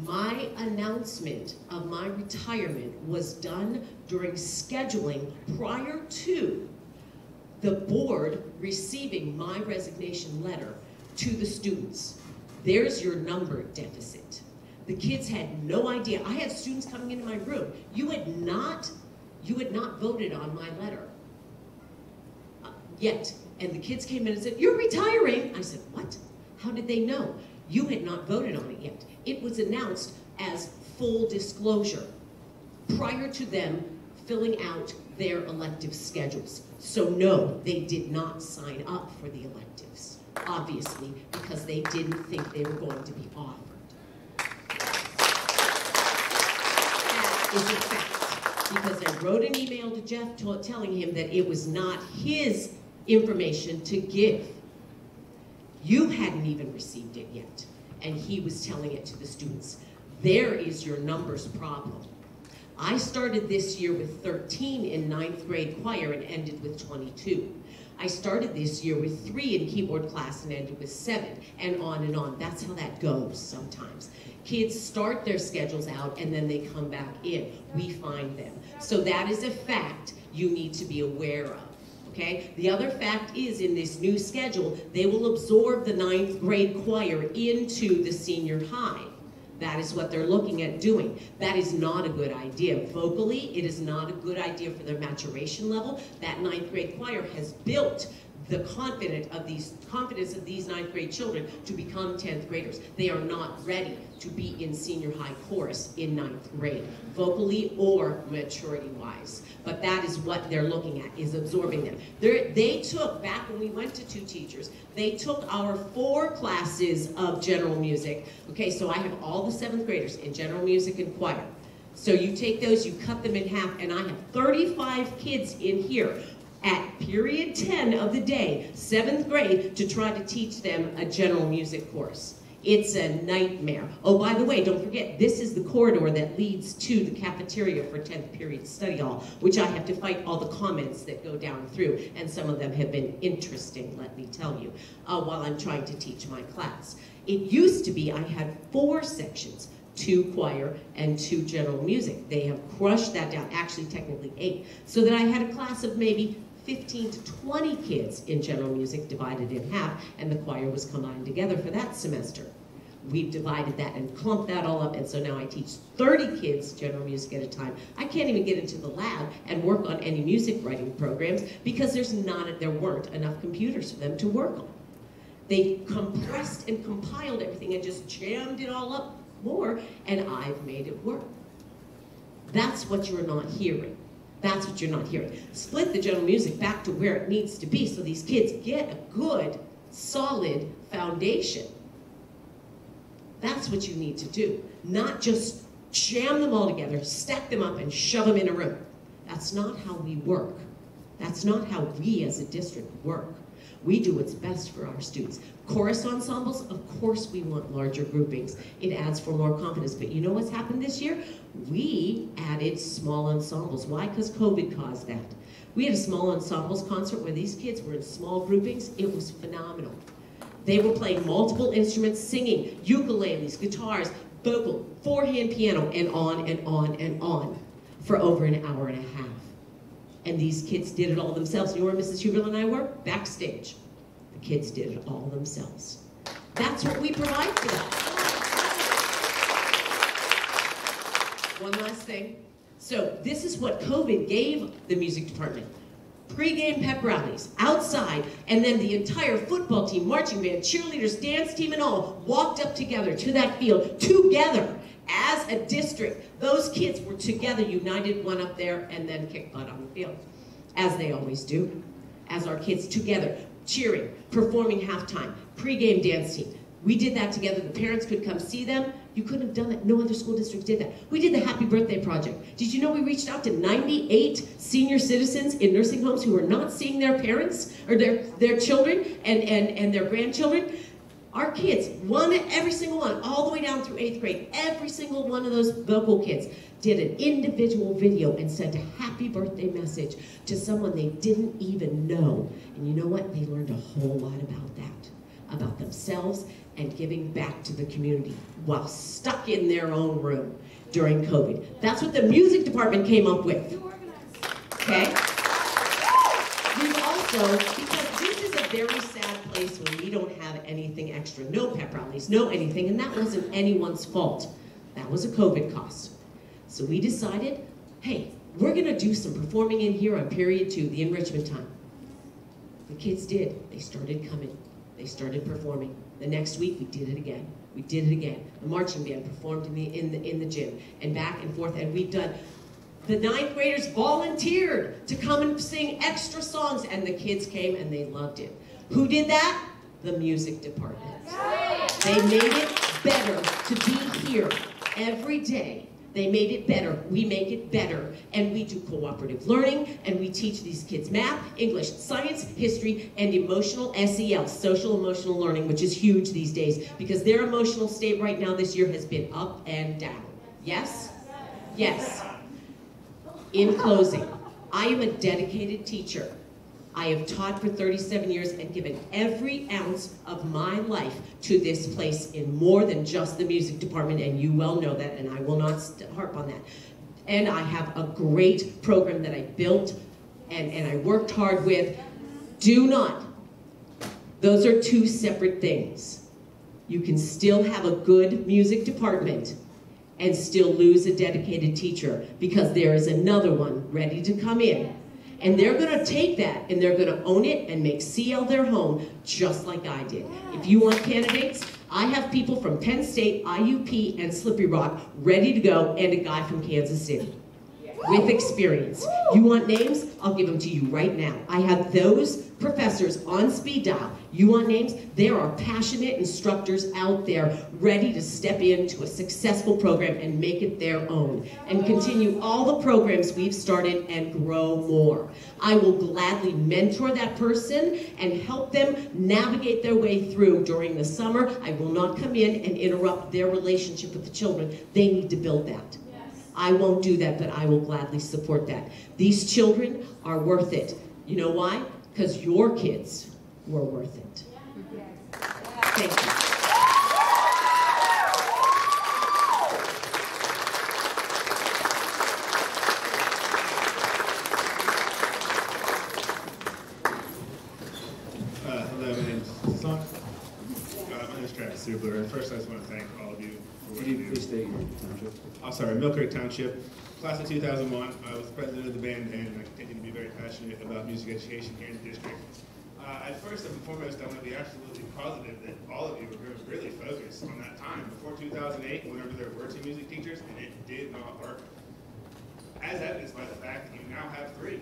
My announcement of my retirement was done during scheduling prior to the board receiving my resignation letter to the students. There's your number deficit. The kids had no idea. I had students coming into my room. You had not, you had not voted on my letter uh, yet. And the kids came in and said, you're retiring. I said, what? How did they know? You had not voted on it yet. It was announced as full disclosure prior to them filling out their elective schedules. So no, they did not sign up for the electives, obviously, because they didn't think they were going to be offered. That is a fact, because I wrote an email to Jeff telling him that it was not his information to give. You hadn't even received it yet, and he was telling it to the students. There is your numbers problem. I started this year with 13 in ninth grade choir and ended with 22. I started this year with three in keyboard class and ended with seven, and on and on. That's how that goes sometimes. Kids start their schedules out and then they come back in. We find them. So that is a fact you need to be aware of. Okay? The other fact is in this new schedule, they will absorb the ninth grade choir into the senior high. That is what they're looking at doing. That is not a good idea. Vocally, it is not a good idea for their maturation level. That ninth grade choir has built the confidence of these confidence of these ninth grade children to become 10th graders. They are not ready to be in senior high chorus in ninth grade, vocally or maturity-wise. But that is what they're looking at, is absorbing them. They're, they took, back when we went to two teachers, they took our four classes of general music. Okay, so I have all the seventh graders in general music and choir. So you take those, you cut them in half, and I have 35 kids in here at period 10 of the day, seventh grade, to try to teach them a general music course. It's a nightmare. Oh, by the way, don't forget, this is the corridor that leads to the cafeteria for 10th period study hall, which I have to fight all the comments that go down through, and some of them have been interesting, let me tell you, uh, while I'm trying to teach my class. It used to be I had four sections, two choir and two general music. They have crushed that down, actually technically eight, so that I had a class of maybe 15 to 20 kids in general music divided in half, and the choir was combined together for that semester. We've divided that and clumped that all up, and so now I teach 30 kids general music at a time. I can't even get into the lab and work on any music writing programs because there's not, there weren't enough computers for them to work on. They compressed and compiled everything and just jammed it all up more, and I've made it work. That's what you're not hearing. That's what you're not hearing. Split the general music back to where it needs to be so these kids get a good, solid foundation. That's what you need to do. Not just jam them all together, stack them up, and shove them in a room. That's not how we work. That's not how we as a district work. We do what's best for our students. Chorus ensembles, of course we want larger groupings. It adds for more confidence. But you know what's happened this year? We added small ensembles. Why? Because COVID caused that. We had a small ensembles concert where these kids were in small groupings. It was phenomenal. They were playing multiple instruments, singing, ukuleles, guitars, vocal, four-hand piano, and on and on and on for over an hour and a half. And these kids did it all themselves. You know where Mrs. Hubler and I were? Backstage. The kids did it all themselves. That's what we provide for them. One last thing. So this is what COVID gave the music department. Pre-game pep rallies, outside, and then the entire football team, marching band, cheerleaders, dance team, and all walked up together to that field, together, as a district, those kids were together, united, one up there, and then kicked butt on the field, as they always do. As our kids together, cheering, performing halftime, pregame dance team. We did that together. The parents could come see them. You couldn't have done that. No other school district did that. We did the Happy Birthday Project. Did you know we reached out to 98 senior citizens in nursing homes who were not seeing their parents or their, their children and, and, and their grandchildren? Our kids, one, every single one, all the way down through eighth grade, every single one of those vocal kids did an individual video and sent a happy birthday message to someone they didn't even know. And you know what? They learned a whole lot about that, about themselves and giving back to the community while stuck in their own room during COVID. That's what the music department came up with. Okay? We've also, because this is a very sad place when we don't have anything extra, no pep rallies, no anything, and that wasn't anyone's fault. That was a COVID cost. So we decided, hey, we're gonna do some performing in here on period two, the enrichment time. The kids did. They started coming. They started performing. The next week, we did it again. We did it again. The marching band performed in the, in the, in the gym and back and forth, and we've done the ninth graders volunteered to come and sing extra songs, and the kids came and they loved it. Who did that? The music department. They made it better to be here every day. They made it better. We make it better. And we do cooperative learning, and we teach these kids math, English, science, history, and emotional SEL, social emotional learning, which is huge these days because their emotional state right now this year has been up and down. Yes? Yes. In closing, I am a dedicated teacher. I have taught for 37 years and given every ounce of my life to this place in more than just the music department, and you well know that, and I will not harp on that. And I have a great program that I built and, and I worked hard with. Do not. Those are two separate things. You can still have a good music department and still lose a dedicated teacher because there is another one ready to come in and they're going to take that and they're going to own it and make CL their home just like I did. If you want candidates, I have people from Penn State, IUP, and Slippery Rock ready to go and a guy from Kansas City with experience. You want names? I'll give them to you right now. I have those professors on speed dial. You want names? There are passionate instructors out there ready to step into a successful program and make it their own and continue all the programs we've started and grow more. I will gladly mentor that person and help them navigate their way through during the summer. I will not come in and interrupt their relationship with the children. They need to build that. I won't do that, but I will gladly support that. These children are worth it. You know why? Because your kids were worth it. Thank you. Uh, hello, my name's Son. Uh, my name's Travis Subler. And first, I just want to thank all of you for what you do. Please state your township. I'm sorry, Mill Creek Township, class of 2001. I was president of the band, and I continue to be very passionate about music education here in the district. Uh, at first and foremost, I want to be absolutely positive that all of you were really focused on that time before 2008, whenever there were two music teachers, and it did not work. As evidenced by the fact that you now have three.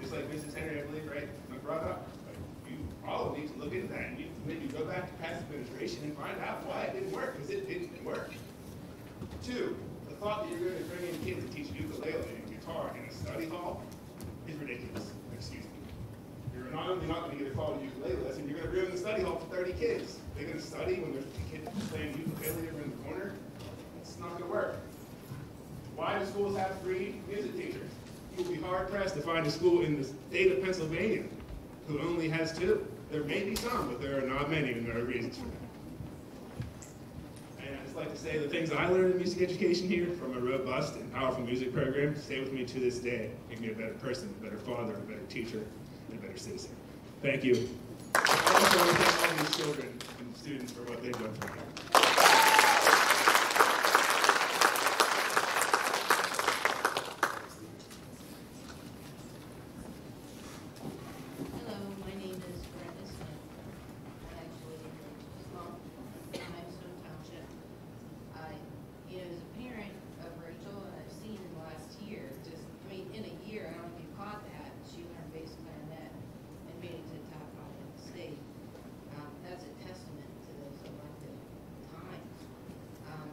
Just like Mrs. Henry, I believe, right, brought up. You all need to look into that, and you maybe go back to past administration and find out why it didn't work, because it didn't work. Two, thought that you're going to bring in kids to teach ukulele and guitar in a study hall is ridiculous. Excuse me. You're not only not going to get a quality ukulele lesson, you're going to ruin the study hall for 30 kids. They're going to study when there's kids playing ukulele over in the corner. It's not going to work. Why do schools have three music teachers? You will be hard pressed to find a school in the state of Pennsylvania who only has two. There may be some, but there are not many, and there are reasons for that. Like to say the things I learned in music education here from a robust and powerful music program stay with me to this day. Make me a better person, a better father, a better teacher, and a better citizen. Thank you. I also want to thank all these children and students for what they've done for me. Hello, my name is Brenda Smith. I actually live in Limestone Township. I, you know, as a parent of Rachel, and I've seen in the last year, just, I mean, in a year, I don't know if you caught that, she learned bass clarinet and made it to the top five in the state. Um, that's a testament to those elective times. Um,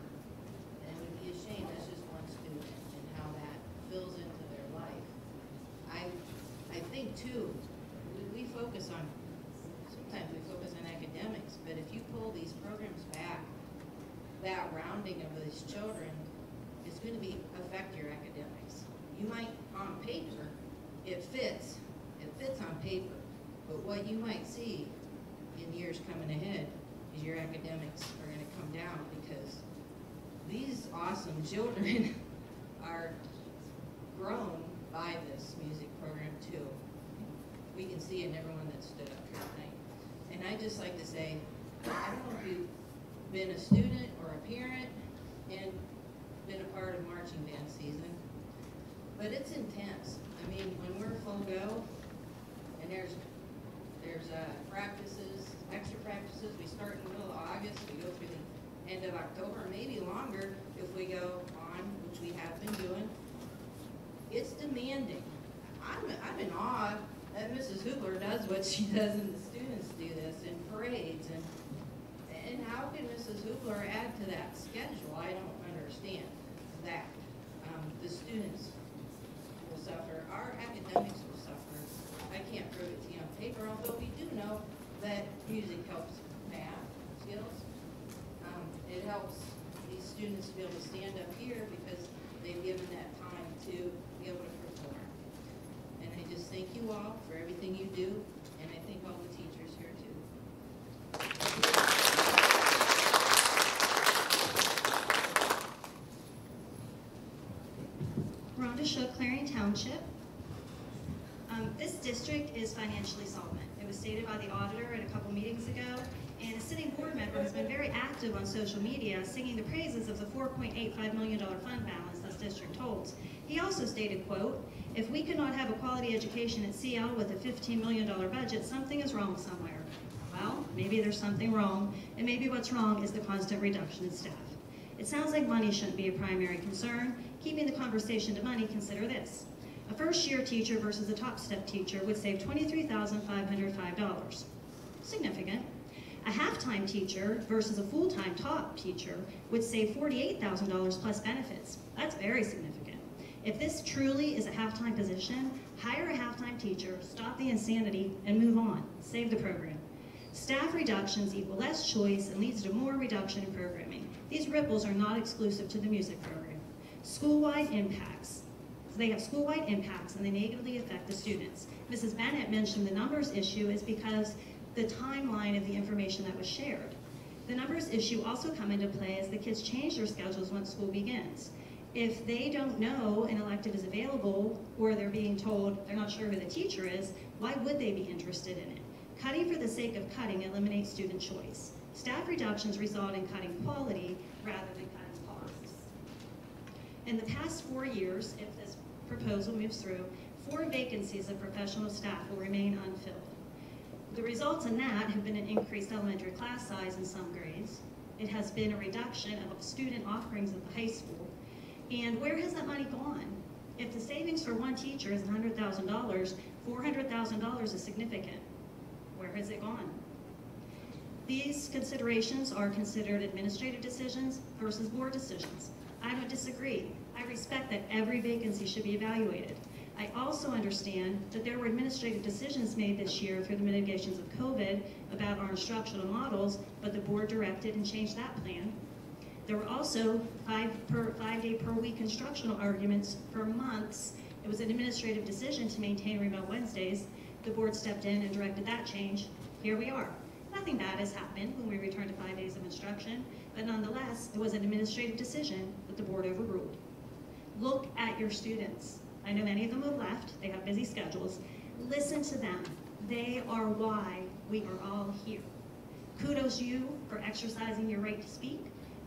and it would be a shame, that's just one student and how that fills into their life. I, I think too, we, we focus on, sometimes we focus on academics, but if you pull these programs back, that rounding of these children is gonna be, affect your academics. You might, on paper, it fits, it fits on paper, but you might see in years coming ahead is your academics are gonna come down because these awesome children are grown by this music program too. We can see it in everyone that stood up here tonight. And I just like to say, I don't know if you've been a student or a parent and been a part of marching band season, but it's intense. I mean, when we're full go, and there's, there's uh, practices, extra practices, we start in the middle of August, we go through the end of October, maybe longer if we go on, which we have been doing. It's demanding. I'm, I'm in awe that Mrs. Hubler does what she does and the students do this in parades and, and how can Mrs. Hubler add to that schedule? I don't understand that. Um, the students will suffer, our academics will suffer. I can't prove it paper, although we do know that music helps math skills. Um, it helps these students to be able to stand up here because they've given that time to be able to perform. And I just thank you all for everything you do, and I thank all the teachers here too. Rhonda Shook, Clarion Township. Um, This district is financially solvent. It was stated by the auditor at a couple meetings ago, and a sitting board member has been very active on social media, singing the praises of the $4.85 million fund balance this district holds. He also stated, quote, "If we cannot have a quality education at CL with a $15 million budget, something is wrong somewhere." Well, maybe there's something wrong, and maybe what's wrong is the constant reduction in staff. It sounds like money shouldn't be a primary concern. Keeping the conversation to money, consider this. A first-year teacher versus a top-step teacher would save $23,505. Significant. A half-time teacher versus a full-time top teacher would save $48,000 plus benefits. That's very significant. If this truly is a half-time position, hire a half-time teacher, stop the insanity, and move on. Save the program. Staff reductions equal less choice and leads to more reduction in programming. These ripples are not exclusive to the music program. School-wide impacts. They have school-wide impacts and they negatively affect the students. Mrs. Bennett mentioned the numbers issue is because the timeline of the information that was shared. The numbers issue also come into play as the kids change their schedules once school begins. If they don't know an elective is available or they're being told they're not sure who the teacher is, why would they be interested in it? Cutting for the sake of cutting eliminates student choice. Staff reductions result in cutting quality rather than cutting costs. In the past four years, if this proposal moves through, four vacancies of professional staff will remain unfilled. The results in that have been an increased elementary class size in some grades. It has been a reduction of student offerings at the high school. And where has that money gone? If the savings for one teacher is $100,000, $400,000 is significant. Where has it gone? These considerations are considered administrative decisions versus board decisions. I don't disagree. I respect that every vacancy should be evaluated. I also understand that there were administrative decisions made this year through the mitigations of COVID about our instructional models, but the board directed and changed that plan. There were also five, per, five day per week instructional arguments for months. It was an administrative decision to maintain remote Wednesdays. The board stepped in and directed that change. Here we are. Nothing bad has happened when we returned to five days of instruction, but nonetheless, it was an administrative decision that the board overruled. Look at your students. I know many of them have left. They have busy schedules. Listen to them. They are why we are all here. Kudos you for exercising your right to speak.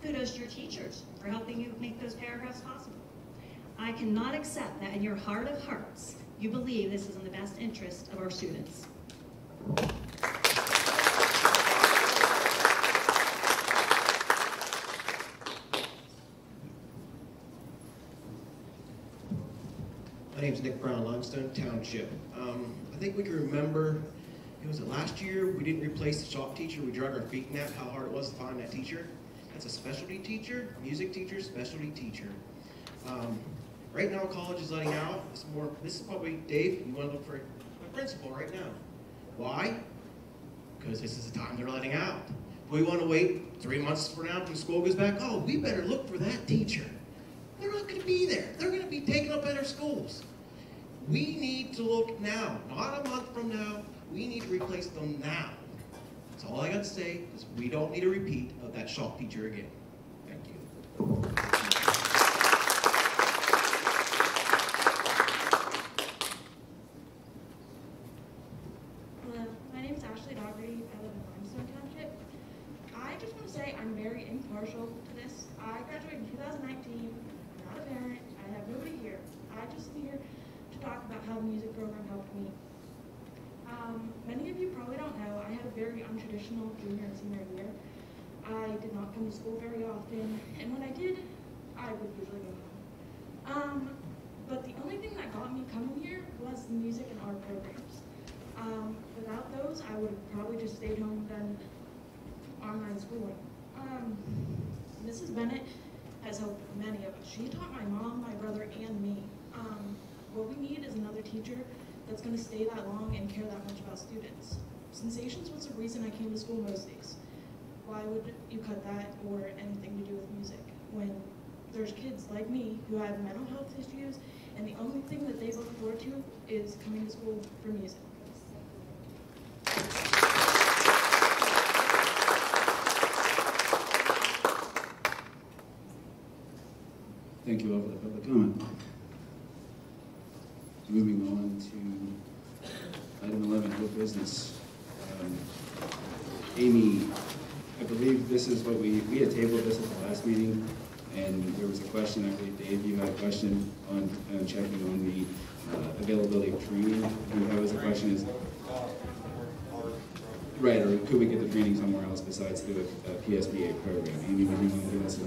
Kudos to your teachers for helping you make those paragraphs possible. I cannot accept that in your heart of hearts, you believe this is in the best interest of our students. My name's Nick Brown, Limestone Township. Um, I think we can remember, it was it last year, we didn't replace the shop teacher. We drug our feet in that, how hard it was to find that teacher. That's a specialty teacher, music teacher, specialty teacher. Um, right now, college is letting out. It's more, this is probably, Dave, you want to look for a principal right now. Why? Because this is the time they're letting out. We want to wait three months from now when school goes back. Oh, we better look for that teacher. They're not going to be there. They're going to be taken up at our schools. We need to look now, not a month from now. We need to replace them now. That's all I got to say, because we don't need a repeat of that shock teacher again. Thank you. Hello, my name is Ashley Daugherty. I live in Limestone Township. I just want to say I'm very impartial to this. I graduated in 2019. I'm not a parent. I have nobody here. I just am here to talk about how the music program helped me. Um, many of you probably don't know, I had a very untraditional junior and senior year. I did not come to school very often, and when I did, I would usually go home. Um, but the only thing that got me coming here was the music and art programs. Um, without those, I would have probably just stayed home and done online schooling. Um, Mrs. Bennett has helped many of us. She taught my mom, my brother, and me. Um, what we need is another teacher that's going to stay that long and care that much about students. Sensations was the reason I came to school most days. Why would you cut that or anything to do with music when there's kids like me who have mental health issues and the only thing that they look forward to is coming to school for music. Thank you all for the public comment. Moving on to item 11, new business. Um, Amy, I believe this is what we, we had tabled this at the last meeting, and there was a question, I believe Dave, you had a question on, on checking on the uh, availability of training. And that was the question is, right, or could we get the training somewhere else besides a PSBA program? Amy, would you want to give us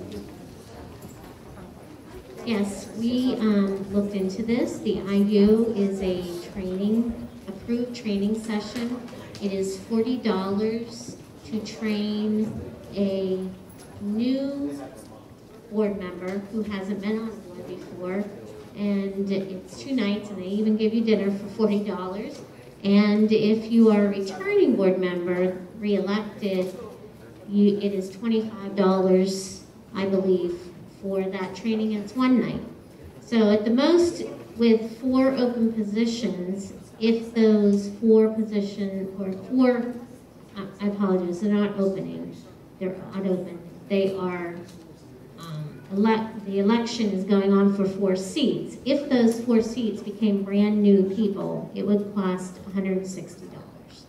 Yes, we um, looked into this. The IU is a training, approved training session. It is forty dollars to train a new board member who hasn't been on board before. And it's two nights, and they even give you dinner for forty dollars. And if you are a returning board member, re-elected, you, it is twenty-five dollars, I believe, for that training, it's one night. So at the most, with four open positions, if those four position, or four, I apologize, they're not opening, they're not open. They are, um, elect, the election is going on for four seats. If those four seats became brand-new people, it would cost hundred and sixty dollars.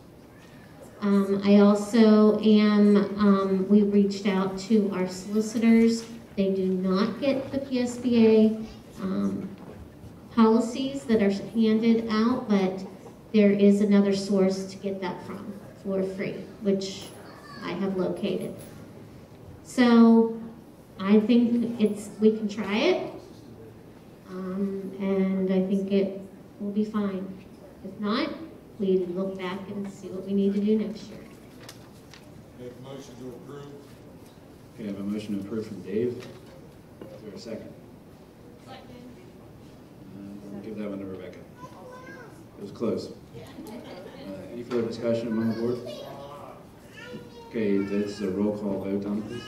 Um, I also am, um, we reached out to our solicitors. They do not get the PSBA, um, policies that are handed out, but there is another source to get that from for free, which I have located. So I think it's, we can try it. Um, and I think it will be fine. If not, we look back and see what we need to do next year. Make a motion to approve. Okay, I have a motion to approve from Dave. Is there a second? Uh, I'll Give that one to Rebecca. It was close. Uh, Any further discussion among the board? Okay, that's a roll call vote, Donna, please.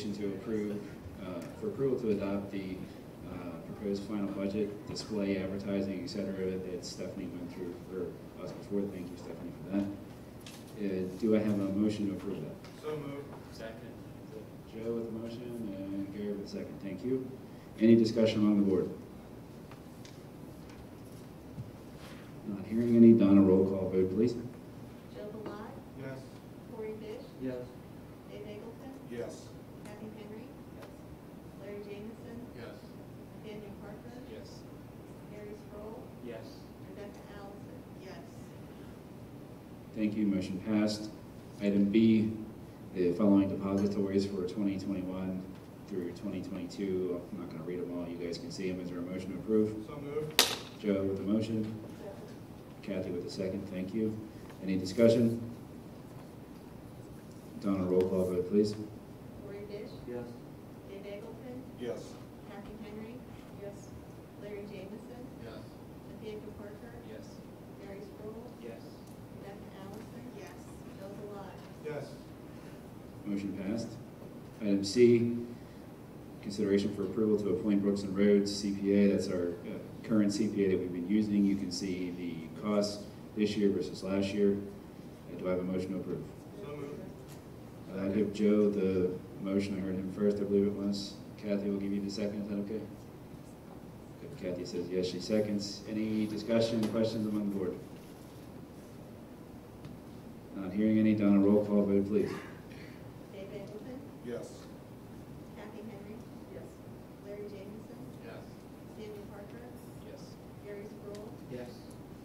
Is to approve, uh, for approval to adopt the, uh, proposed final budget, display, advertising, et cetera, that Stephanie went through for us before. Thank you, Stephanie, for that. Uh, do I have a motion to approve that? So moved. Second. Joe with the motion and Gary with the second. Thank you. Any discussion among the board? Not hearing any. Donna, roll call vote, please. Joe Balai? Yes. Corey Fish? Yes. Dave Eggleton? Yes. Kathy Henry? Larry Jameson? Yes. Daniel Parker? Yes. Gary Sproul? Yes. Rebecca Allison? Yes. Thank you. Motion passed. Item B, the following depositories for 2021 through 2022. I'm not going to read them all. You guys can see them. Is there a motion to approve? So moved. Joe with the motion. Kathy with the second. Thank you. Any discussion? Donna, roll call vote, please. Corey Fish? Yes. Dave Eggleton? Yes. Kathy Henry? Yes. Larry Jameson? Yes. Nathaniel Parker? Yes. Gary Sproul? Yes. Rebecca Allison? Yes. Joe Balai? Yes. Motion passed. Item C, consideration for approval to appoint Brooks and Rhodes CPA. That's our uh, current CPA that we've been using. You can see the cost this year versus last year. Uh, Do I have a motion to approve? So moved. Uh, I'll give Joe the motion. I heard him first, I believe it was. Kathy will give you the second. Is that okay? Good. Kathy says yes, she seconds. Any discussion, questions among the board? Not hearing any. Donna, roll call vote, please. Dave Eggleton? Yes. Kathy Henry? Yes. Larry Jameson? Yes. Daniel Parker? Yes. Gary Stoll? Yes.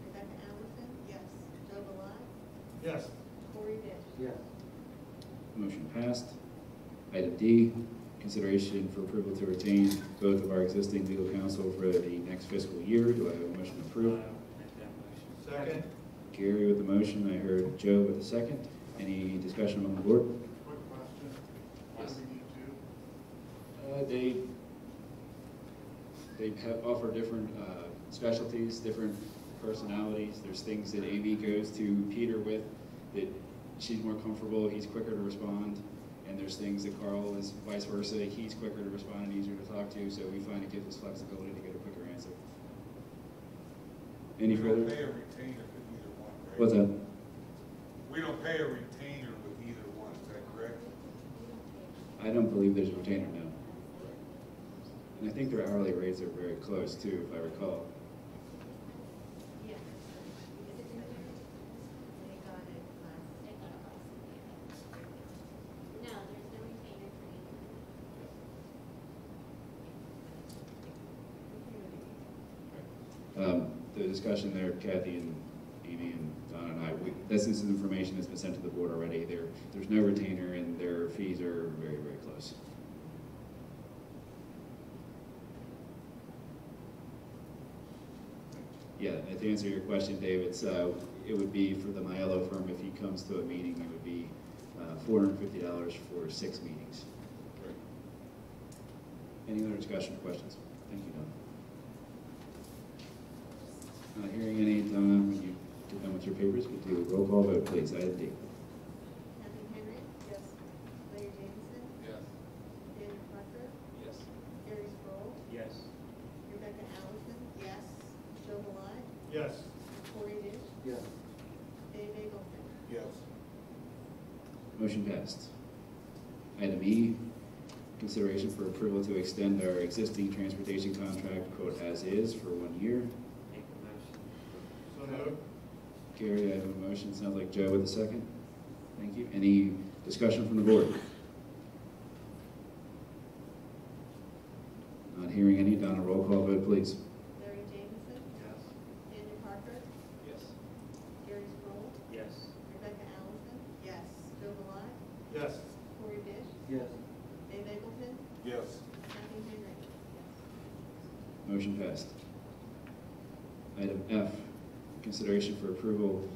Rebecca Allison? Yes. Joe Balai? Yes. Corey Fish? Yes. Motion passed. Item D, consideration for approval to retain both of our existing legal counsel for the next fiscal year. Do I have a motion to approve? Second. Gary with the motion, I heard Joe with the second. Any discussion among the board? Quick question. Why do Yes. we need two? Uh, they, they have, offer different, uh, specialties, different personalities. There's things that Amy goes to Peter with that she's more comfortable, he's quicker to respond. And there's things that Carl is vice versa, he's quicker to respond and easier to talk to, so we find it gives us flexibility to get a quicker answer. Any We further? don't pay a retainer with either one, right? What's that? We don't pay a retainer with either one, is that correct? I don't believe there's a retainer now. And I think their hourly rates are very close too, if I recall. Um, the discussion there, Kathy and Amy and Don and I, we, this is information that's been sent to the board already. There, there's no retainer and their fees are very, very close. Yeah, to answer your question, David, uh, it would be for the Maiello firm, if he comes to a meeting, it would be, uh, four hundred and fifty dollars for six meetings. Great. Any other discussion or questions? Thank you, Don. Not hearing any, Donna, when you get done with your papers, could do a roll call vote, please, item D. Kathleen Henry? Yes. Larry Jameson? Yes. Daniel Parker? Yes. Gary Sproul? Yes. Rebecca Allison? Yes. Joe Malott? Yes. Corey Dish? Yes. Dave Eagleton? Yes. Motion passed. Item E, consideration for approval to extend our existing transportation contract, quote, as is, for one year. So moved. Gary, I have a motion, sounds like Joe with a second. Thank you. Any discussion from the board? Not hearing any, Donna, roll call vote, please. Larry Jameson? Yes. Daniel Parker? Yes. Gary Sproul? Yes. Rebecca Allison? Yes. Joe Malott? Yes. Corey Dish? Yes. Dave Eagleton? Yes. Kathleen Henry? Motion passed. Item F, consideration for approval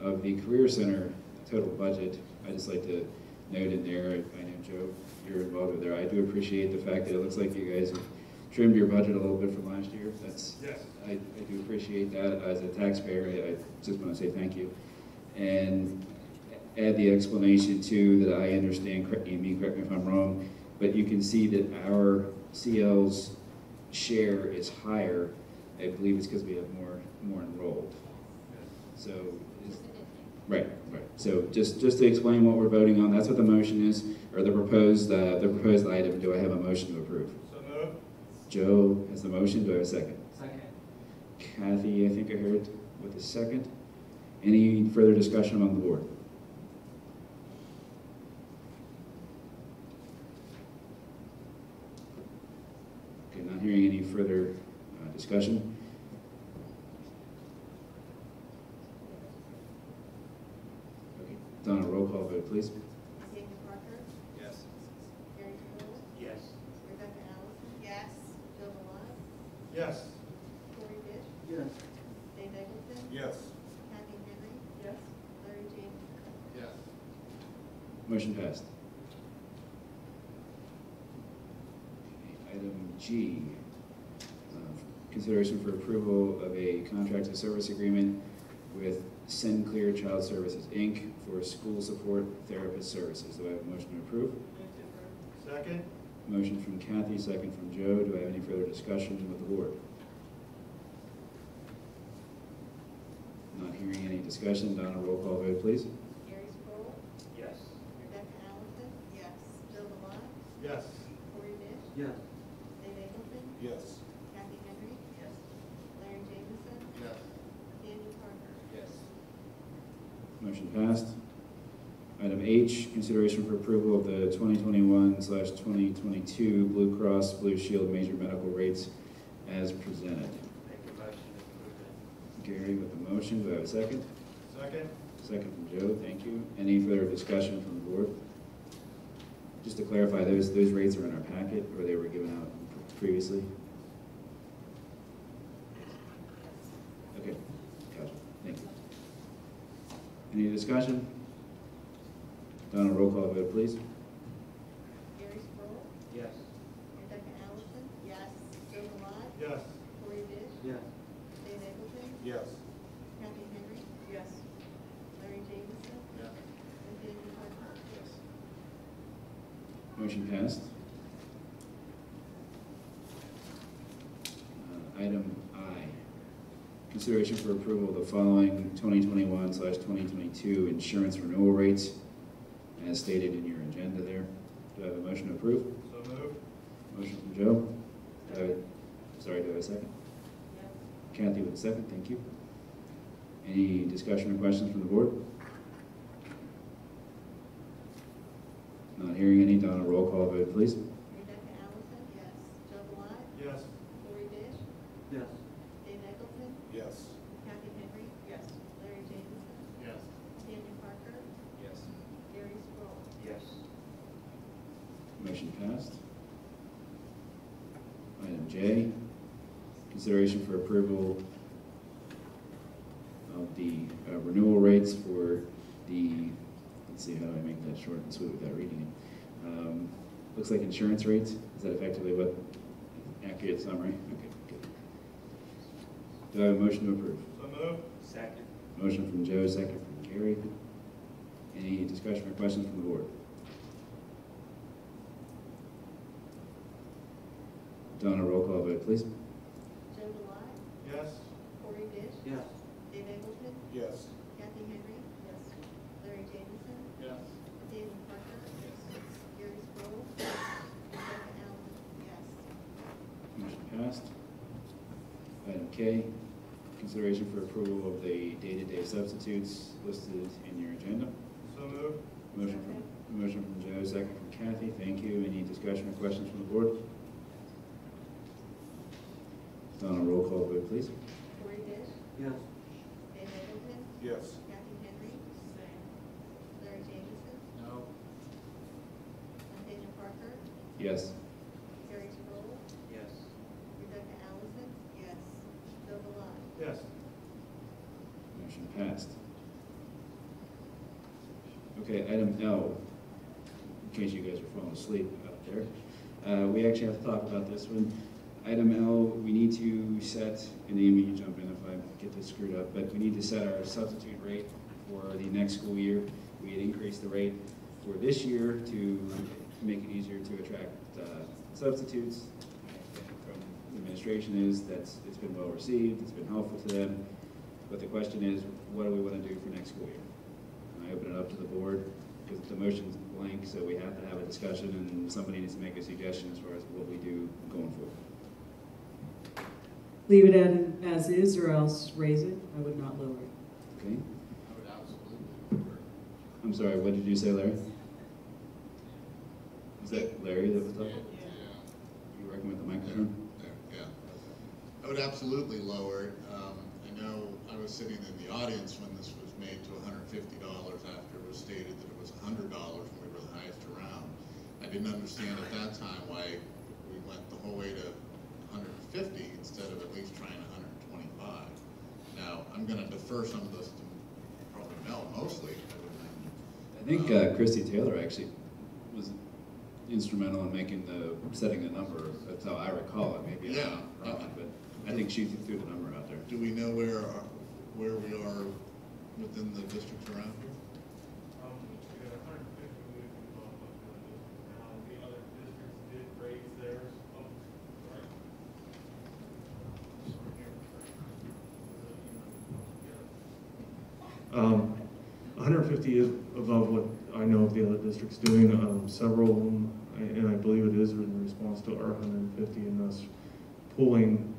of the Career Center total budget. i just like to note in there, I know Joe, you're involved with there. I do appreciate the fact that it looks like you guys have trimmed your budget a little bit from last year. That's, Yes. I, I do appreciate that. As a taxpayer, I, I just want to say thank you. And add the explanation too, that I understand, correct me, correct me if I'm wrong, but you can see that our CL's share is higher. I believe it's because we have more, more enrolled. So, is- right, right. So just, just to explain what we're voting on, that's what the motion is, or the proposed, uh, the proposed item. Do I have a motion to approve? So moved. Joe has the motion. Do I have a second? Second. Kathy, I think I heard with a second. Any further discussion on the board? Okay, not hearing any further uh, discussion. Okay, Donna, roll call vote, please. Daniel Parker? Yes. Gary Sproul? Yes. Rebecca Allison? Yes. Joe Malott? Yes. Corey Dish? Yes. Dave Eggleton? Yes. Kathleen Henry? Yes. Larry Jameson? Yes. Motion passed. Okay, Item G, uh, consideration for approval of a contract of service agreement with Sinclair Child Services, Inc. for school support therapist services. Do I have a motion to approve? Second. Motion from Kathy, second from Joe. Do I have any further discussion with the board? Not hearing any discussion. Donna, roll call vote, please. Gary Sproul? Yes. Rebecca Allison? Yes. Joe Malott? Yes. Corey Dish? Yes. Dave Eggleton? Yes. Kathy Henry? Yes. Larry Jameson? Yes. Daniel Parker? Yes. Motion passed. Item H, consideration for approval of the 2021/2022 Blue Cross Blue Shield major medical rates as presented. Make a motion Gary with the motion, do I have a second? Second. Second from Joe, thank you. Any further discussion from the board? Just to clarify, those, those rates are in our packet, or they were given out previously? Okay, gotcha, thank you. Any discussion? Donna, roll call vote, please. Gary Sproul? Yes. Rebecca Allison? Yes. Joe Malott? Yes. Corey Dish? Yes. Dave Eggleton? Yes. Kathy Henry? Yes. Larry Jameson? Yes. And Daniel Parker? Yes. Motion passed. Uh, Item I, consideration for approval of the following 2021/2022 insurance renewal rates as stated in your agenda there. Do I have a motion to approve? So moved. Motion from Joe, Do I have Sorry, do I have a second? Kathy with a second, thank you. Any discussion or questions from the board? Not hearing any, Donna, roll call vote, please. Rebecca Allison? Yes. Joe Blat? Yes. Lori Dish? Yes. Dave Eggleton? Yes. Kathy Henry? Yes. Larry Jameson? Yes. Daniel Parker? Yes. Gary Sproul? Yes. Motion passed. Item J, consideration for approval of the uh, renewal rates for the, let's see, how do I make that short and sweet without reading it? Um, Looks like insurance rates, is that effectively what, accurate summary? Okay, good. Do I have a motion to approve? So moved. Second. Motion from Joe, second from Gary. Any discussion or questions from the board? Donna, roll call vote, please. Joe Blat? Yes. Lori Dish? Yes. Dave Eggleton? Yes. Kathy Henry? Yes. Larry Jameson? Yes. Daniel Parker? Yes. Gary Sproul? Rebecca Allison? Yes. Motion passed. Item K, consideration for approval of the substitutes listed in your agenda. So moved. Motion from, motion from Joe, second from Kathy. Thank you. Any discussion or questions from the board? Donna, roll call vote, please. Lori Dish? Yes. Dave Eggleton? Yes. Kathy Henry? Larry Jameson? No. Daniel Parker? Yes. Gary Sproul? Yes. Rebecca Allison? Yes. Joe Blat? Yes. Motion passed. Okay, item L, in case you guys are falling asleep out there, uh, we actually have to talk about this one. Item L, we need to set, and Amy, you jump in if I get this screwed up, but we need to set our substitute rate for the next school year. We had increased the rate for this year to make it easier to attract uh, substitutes. From the administration is, that it's been well received, it's been helpful to them. But the question is, what do we want to do for next school year? And I open it up to the board, because the motion's blank, so we have to have a discussion and somebody needs to make a suggestion as far as what we do going forward. Leave it as is or else raise it. I would not lower it. Okay. I would absolutely lower I'm sorry, what did you say, Larry? Is that Larry that was talking? Yeah. You recommend the microphone? Yeah. yeah. I would absolutely lower it. Um, I know I was sitting in the audience when this was made to $150 after it was stated that it was $100 didn't understand at that time why we went the whole way to hundred and fifty instead of at least trying hundred and twenty-five. Now, I'm gonna defer some of this to probably Mel mostly. I think uh, Christy Taylor actually was instrumental in making the, setting the number, that's how I recall it, maybe Yeah. I'm wrong, but I think she threw the number out there. Do we know where, our- where we are within the districts around here? Um, we got a hundred and fifty, we would be above what the other districts now, the other districts did raise theirs up, right? Um, 150 is above what I know of the other districts doing. Um, Several of them, and I believe it is in response to our 150 and us pulling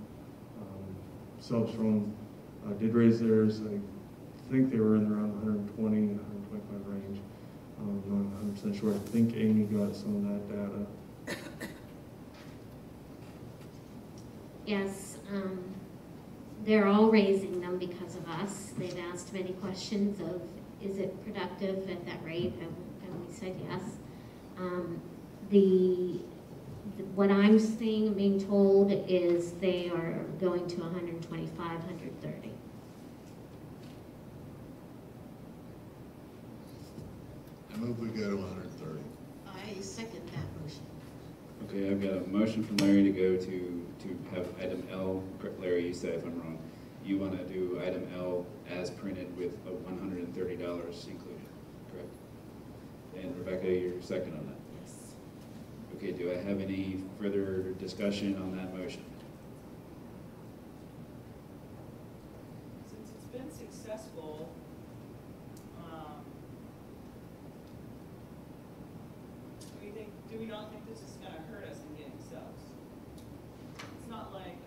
um, subs from, uh, did raise theirs. I think they were in around 120, 125 range. Um, I'm Not 100% sure. I think Amy got some of that data. Yes, um, they're all raising them because of us. They've asked many questions of, is it productive at that rate? And, and we said yes. Um, the, the- what I'm seeing, being told is they are going to 125, 130. I move we go to hundred and thirty. I second that motion. Okay, I've got a motion from Larry to go to, to have item L, correct, Larry, you say if I'm wrong. You want to do item L as printed with a one hundred and thirty dollars included, correct? And Rebecca, you're second on that? Yes. Okay, do I have any further discussion on that motion? Since it's been successful, um, do we think, do we not think this is gonna hurt us in getting subs? not like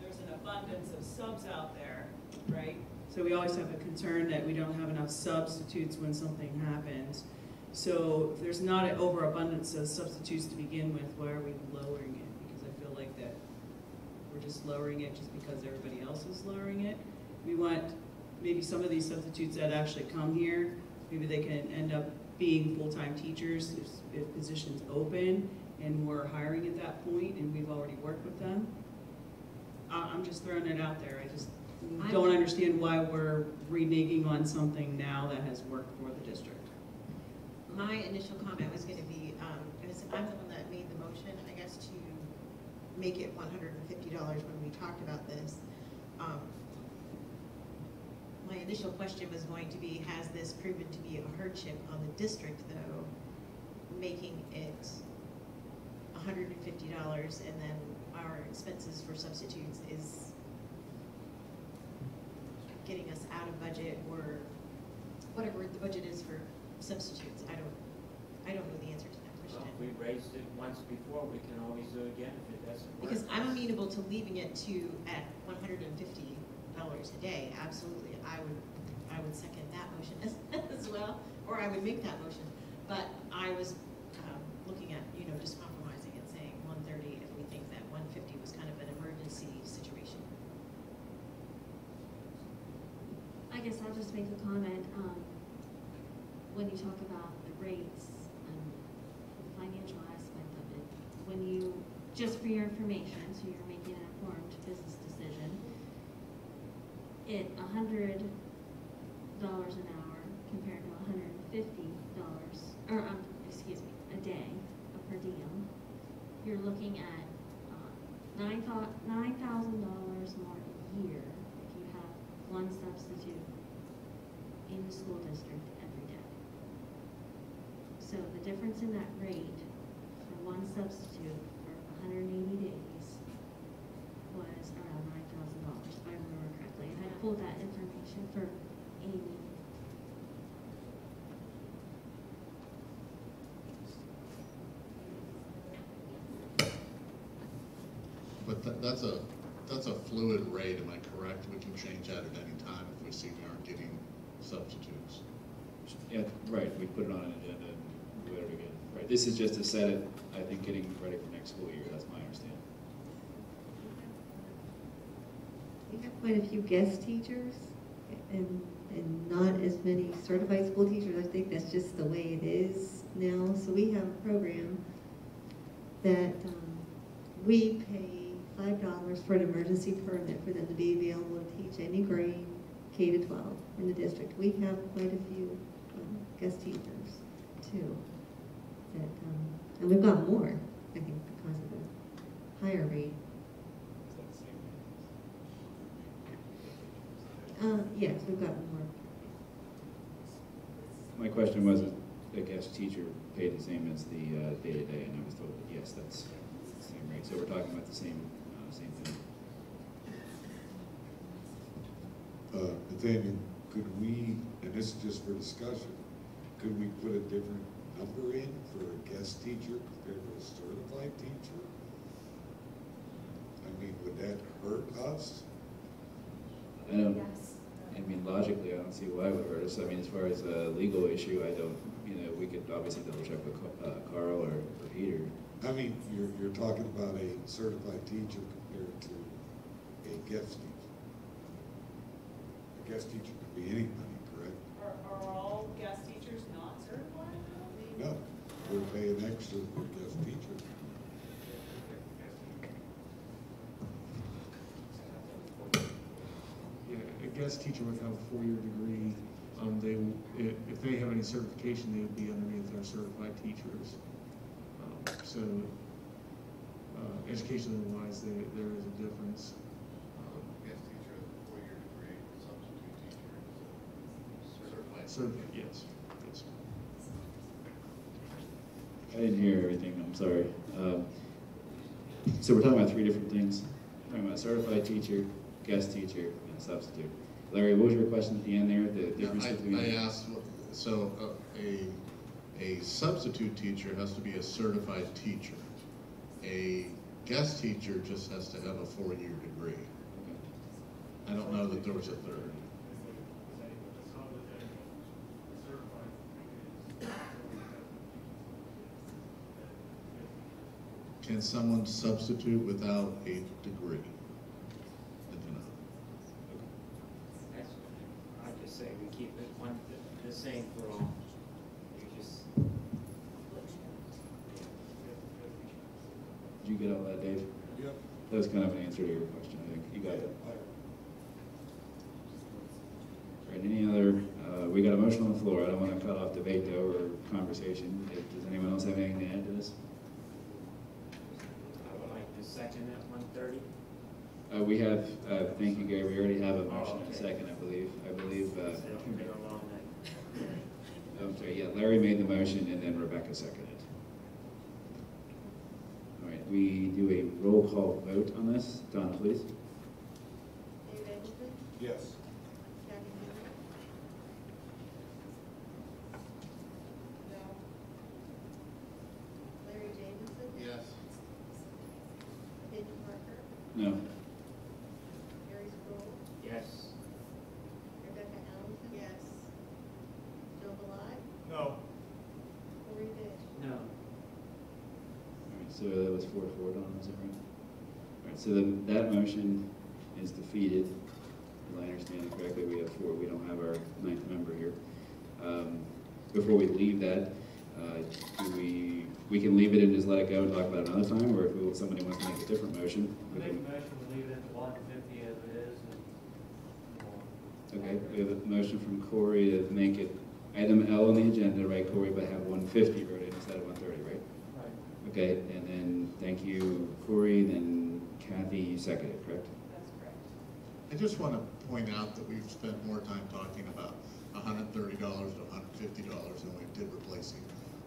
there's an abundance of subs out there, right? So we always have a concern that we don't have enough substitutes when something happens. So if there's not an overabundance of substitutes to begin with, why are we lowering it? Because I feel like that we're just lowering it just because everybody else is lowering it. We want maybe some of these substitutes that actually come here, maybe they can end up being full-time teachers if, if positions open and we're hiring at that point and we've already worked with them. I, I'm just throwing it out there. I just don't understand why we're reneging on something now that has worked for the district. My initial comment was gonna be, um, I'm the one that made the motion, I guess, to make it one hundred and fifty dollars when we talked about this. Um, My initial question was going to be, has this proven to be a hardship on the district, though, making it hundred and fifty dollars, and then expenses for substitutes is getting us out of budget, or whatever the budget is for substitutes, I don't, I don't know the answer to that Well, question. if we raised it once before, we can always do it again if it doesn't work. Because I'm amenable to leaving it to, at one hundred and fifty dollars a day, absolutely, I would, I would second that motion as, as well, or I would make that motion. But I was, um, looking at, you know, just compromising and saying one thirty if we think that one fifty was kind of an emergency situation. I guess I'll just make a comment, um, when you talk about the rates and the financial aspect of it, when you, just for your information, so you're making an informed business decision, it, a hundred dollars an hour compared to a hundred and fifty dollars, or, um, excuse me, a day, per diem, you're looking at, uh, nine thousand dollars more a year one substitute in the school district every day. So the difference in that rate for one substitute for hundred and eighty days was around nine thousand dollars, if I remember correctly. And I pulled that information for Amy. But tha- that's a, that's a fluid rate, am I correct? We can change that at any time if we see we aren't getting substitutes. Yeah, right, we put it on an agenda and do whatever again. Right, this is just to set it, I think, getting ready for next school year, that's my understanding. We have quite a few guest teachers and, and not as many certified school teachers. I think that's just the way it is now. So we have a program that um, we pay five dollars for an emergency permit for them to be available to teach any grade, K to twelve in the district. We have quite a few um, guest teachers too. That, um, and we've got more, I think, because of the higher rate. Uh, yes, we've got more. My question was, the guest teacher paid the same as the uh, day-to-day, and I was told that, yes, that's the same rate. So we're talking about the same, uh, same thing. Uh, Nathaniel, could we, and this is just for discussion, could we put a different number in for a guest teacher compared to a certified teacher? I mean, would that hurt us? I don't, I mean, logically, I don't see why it would hurt us. I mean, as far as a legal issue, I don't, you know, we could obviously double check with uh, Carl or or Peter. I mean, you're, you're talking about a certified teacher compared to a guest teacher. A guest teacher could be anybody, correct? Are, are all guest teachers not certified? No, we're paying extra for guest teacher. Yeah, a guest teacher would have a four-year degree. Um, they, if, if they have any certification, they would be underneath our certified teachers. Um, so, uh, educationally wise, there, there is a difference. Um, Guest teacher has a four-year degree, substitute teacher is certified. Certified, yes, yes. I didn't hear everything, I'm sorry. Um, So we're talking about three different things. We're Talking about certified teacher, guest teacher, and substitute. Larry, what was your question at the end there, the Yeah, difference I- between? I asked, so uh, a, a substitute teacher has to be a certified teacher. A guest teacher just has to have a four-year degree. I don't know that there was a third. Can someone substitute without a degree? I just say we keep it one, the same for all. You just, Did you get all that, Dave? Yep. That was kind of an answer to your question, I think. You got it. All right, any other, uh, we got a motion on the floor. I don't want to cut off debate though, or conversation. If- Does anyone else have anything to add to this? I would like to second at one thirty. Uh, we have, uh, thank you, Gary, we already have a motion and a second, I believe. I believe, uh, I'm sorry, yeah, Larry made the motion and then Rebecca seconded. All right, we do a roll call vote on this. Donna, please. Dave Eggleton? Yes. Kathy Henry? No. Larry Jameson? Yes. David Parker? No. Gary Sproul? Yes. Rebecca Allison? Yes. Joe Balai? No. Corey Dish? No. All right, so that was four to four, Donna, is that right? All right, so then that motion is defeated. If I understand it correctly, we have four, we don't have our ninth member here. Um, Before we leave that, uh, do we, we can leave it and just let it go and talk about it another time, or if we- somebody wants to make a different motion? we Make a can- motion to leave it at one fifty as it is Okay, we have a motion from Corey to make it item L on the agenda, right, Corey, but have one fifty wrote in instead of one thirty, right? Right. Okay, and then, thank you, Corey, then Kathy, you seconded, correct? That's correct. I just want to point out that we've spent more time talking about hundred thirty dollars to hundred fifty dollars than we did replacing.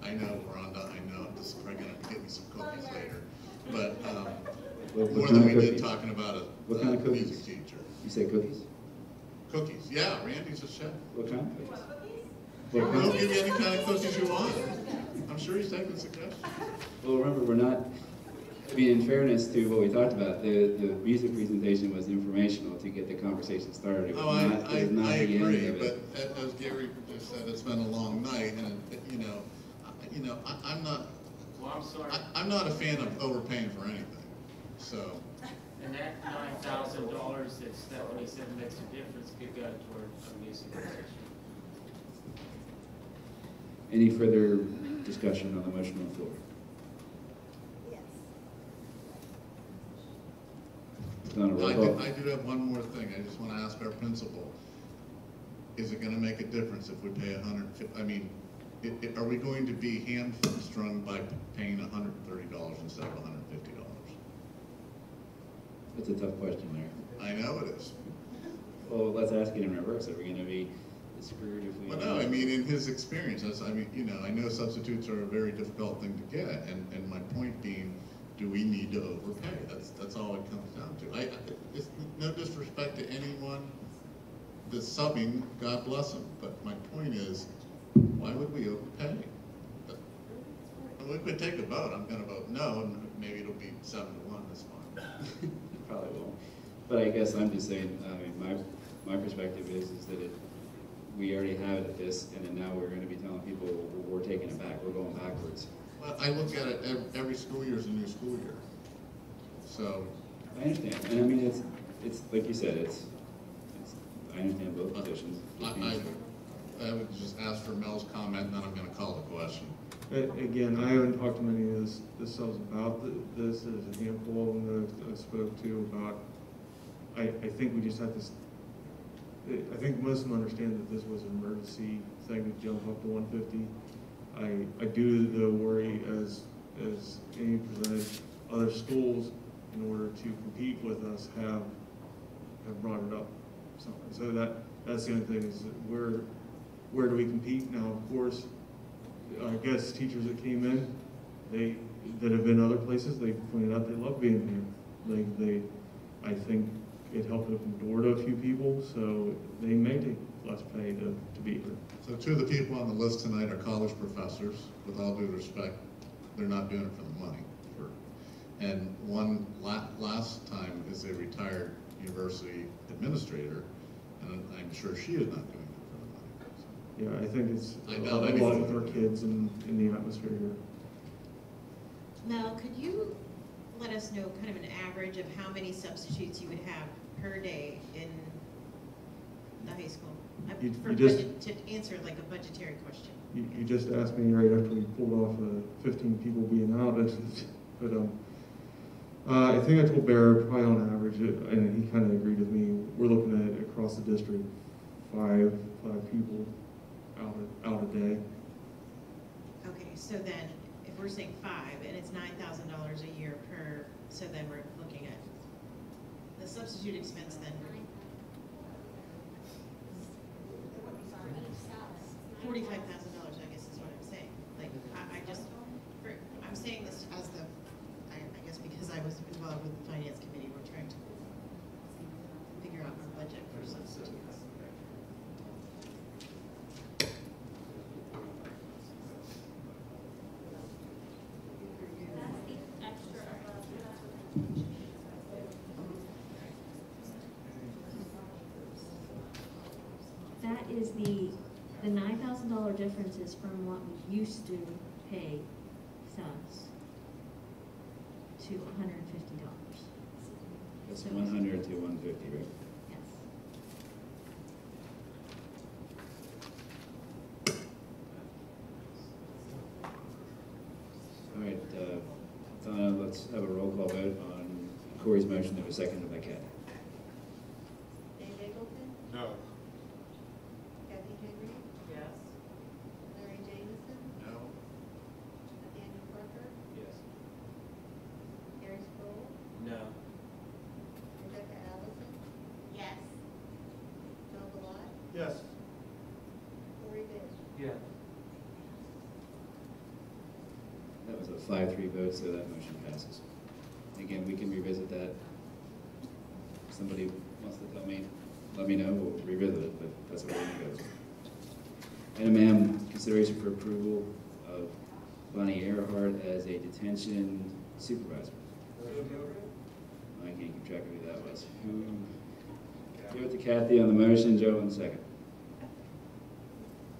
I know, Rhonda, I know, this is probably gonna get me some cookies later, but, um, What- what more than of we did talking about a, What kind of a cookies? music teacher. You say cookies? Cookies, yeah, Randy's a chef. What kind of cookies? He'll What kind? give you any kind of cookies you want. I'm sure he's taking suggestions. Well, remember, we're not, I mean, in fairness to what we talked about, the, the music presentation was informational to get the conversation started. It was Oh, I, not- I, it was not I the end agree, of but it. as Gary just said, it's been a long night, and, it- you know, I- you know, I, I'm not, Well, I'm sorry. I, I'm not a fan of overpaying for anything, so. And that nine thousand dollars that Stephanie said makes a difference could go toward a music position. Any further discussion on the motion on the floor? Yes. Roll I do, I do have one more thing, I just wanna ask our principal, is it gonna make a difference if we pay a hundred, I mean, i- i- are we going to be hamstrung by paying a hundred and thirty dollars instead of a hundred and fifty dollars? That's a tough question, Larry. I know it is. Well, let's ask it in reverse. Are we gonna be screwed if we? Well, no, I mean, in his experience, that's, I mean, you know, I know substitutes are a very difficult thing to get, and, and my point being, do we need to overpay? That's, that's all it comes down to. I, I- it's no disrespect to anyone that's subbing, God bless them, but my point is, why would we overpay? We could take a vote, I'm gonna vote no, and maybe it'll be seven to one this time. Probably won't. But I guess I'm just saying, I mean, my, my perspective is, is that it, we already have it at this, and then now we're gonna be telling people, we're taking it back, we're going backwards. Well, I look at it, every, every school year is a new school year. So, I understand, and I mean, it's, it's, like you said, it's, it's, I understand both positions. I, I, I would just ask for Mel's comment, and then I'm gonna call the question. Again, I haven't talked to many of this, the subs about th- this, there's a handful of them that I've- spoke to about, I, I think we just have to, I think most of them understand that this was an emergency thing to jump up to one fifty. I, I do the worry as, as Amy presented, other schools, in order to compete with us, have, have brought it up. So, so that, that's the only thing is where, where do we compete now? Of course, I guess teachers that came in, they, that have been other places, they pointed out they love being here. They, they, I think it helped open door to a few people, so they may less pay to, to be here. So two of the people on the list tonight are college professors, with all due respect, they're not doing it for the money. for- And one, la- last time is a retired university administrator, and I'm sure she is not doing it for the money. Yeah, I think it's I a doubt lot with our kids and in the atmosphere here. Mel, could you let us know kind of an average of how many substitutes you would have per day in the high school? You- For you just- budget, to answer like a budgetary question. You, you just asked me right after we pulled off uh, fifteen people being out, but, um, uh, I think I told Bear probably on average, uh, and he kind of agreed with me, we're looking at across the district, five, five people out, a- out a day. Okay, so then, if we're saying five, and it's nine thousand dollars a year per, so then we're looking at the substitute expense then. Forty-five thousand dollars, I guess is what I'm saying. Like, I, I just, for, I'm saying this as the, I, I guess because I was involved with the finance committee, we're trying to figure out our budget for substitutes. That is the, the nine thousand dollar difference is from what we used to pay subs to hundred and fifty dollars. That's one hundred to one fifty, right? Yes. All right, uh, Donna, let's have a roll call vote on Corey's motion that was seconded by Kathy. Dave Eggleton? No. Kathy Henry? Yes. Larry Jameson? No. Nathaniel Parker? Yes. Gary Sproul? No. Rebecca Allison? Yes. Joe Balot? Yes. Corey Dish? Yeah. That five-three vote, so that motion passes. Again, we can revisit that. If somebody wants to tell me, let me know, we'll revisit it, but that's where it goes. Item M, consideration for approval of Bonnie Earhart as a detention supervisor. I can't keep track of who that was. Who? Give it to Kathy on the motion, Joe on the second.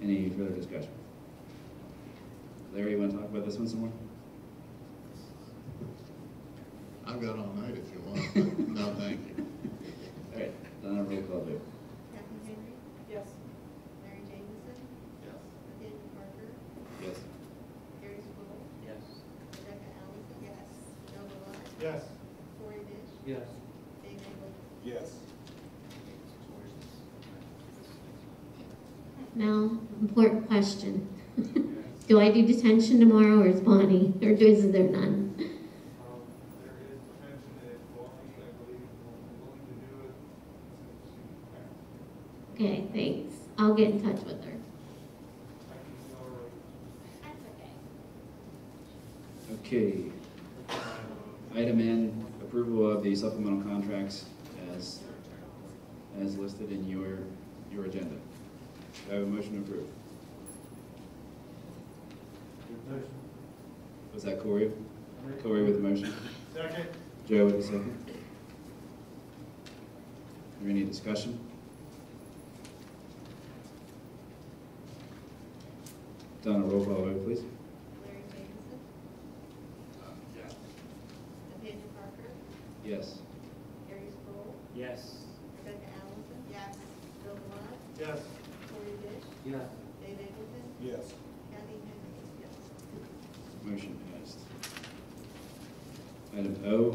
Any further discussion? Larry, you want to talk about this one some more? I've got all night if you want, but no, thank you. All right, Donna, roll call vote. Kathy Henry? Yes. Larry Jameson? Yes. Nathaniel Parker? Yes. Gary Sproul? Yes. Rebecca Allison? Yes. Joe Balot? Yes. Corey Dish? Yes. Dave Eggleton? Yes. Mel, important question. Do I do detention tomorrow or is Bonnie, or is there none? Um, there is detention at Bonnie, I believe, willing to do it. since she passed. Okay, thanks. I'll get in touch with her. I can see already. Okay. Item N, approval of the supplemental contracts as, as listed in your, your agenda. Do I have a motion to approve? Was that Corey? Corey with the motion? Second. Joe with the second? Is there any discussion? Donna, roll call vote, please. Larry Jameson? Yes. Nathaniel Parker? Yes. Gary Sproul? Yes. Rebecca Allison? Yes. Joe Balot? Yes. Corey Dish? Yes. Dave Eggleton? Yes. Kathy Henry? Yes. Motion passed. Item O,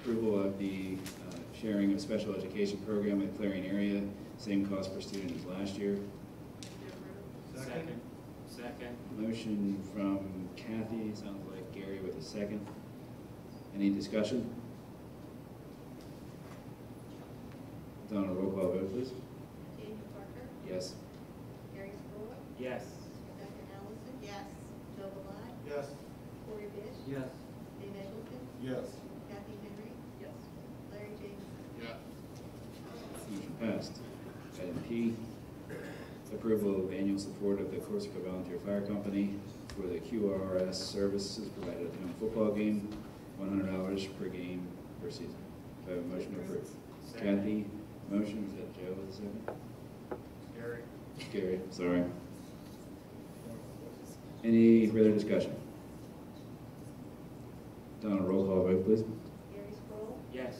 approval of the uh, sharing of special education program at Clarion area, same cost per student as last year. Second. Second. Motion from Kathy, sounds like Gary with a second. Any discussion? Donna, roll call vote, please. Nathaniel Parker? Yes. Gary Sproul? Yes. Rebecca Allison? Yes. Joe Balot? Yes. Corey Dish? Yes. Dave Eggleton? Yes. Kathy Henry? Yes. Larry Jameson? Yeah. Motion passed. Item P, approval of annual support of the Corsica Volunteer Fire Company for the QRS services provided at the home football game, one hundred dollars per game per season. Do I have a motion to approve? Kathy, motion, is that Joe with a second? Gary? Gary, sorry. Any further discussion? Donna, roll call vote, please. Gary Sproul, Yes.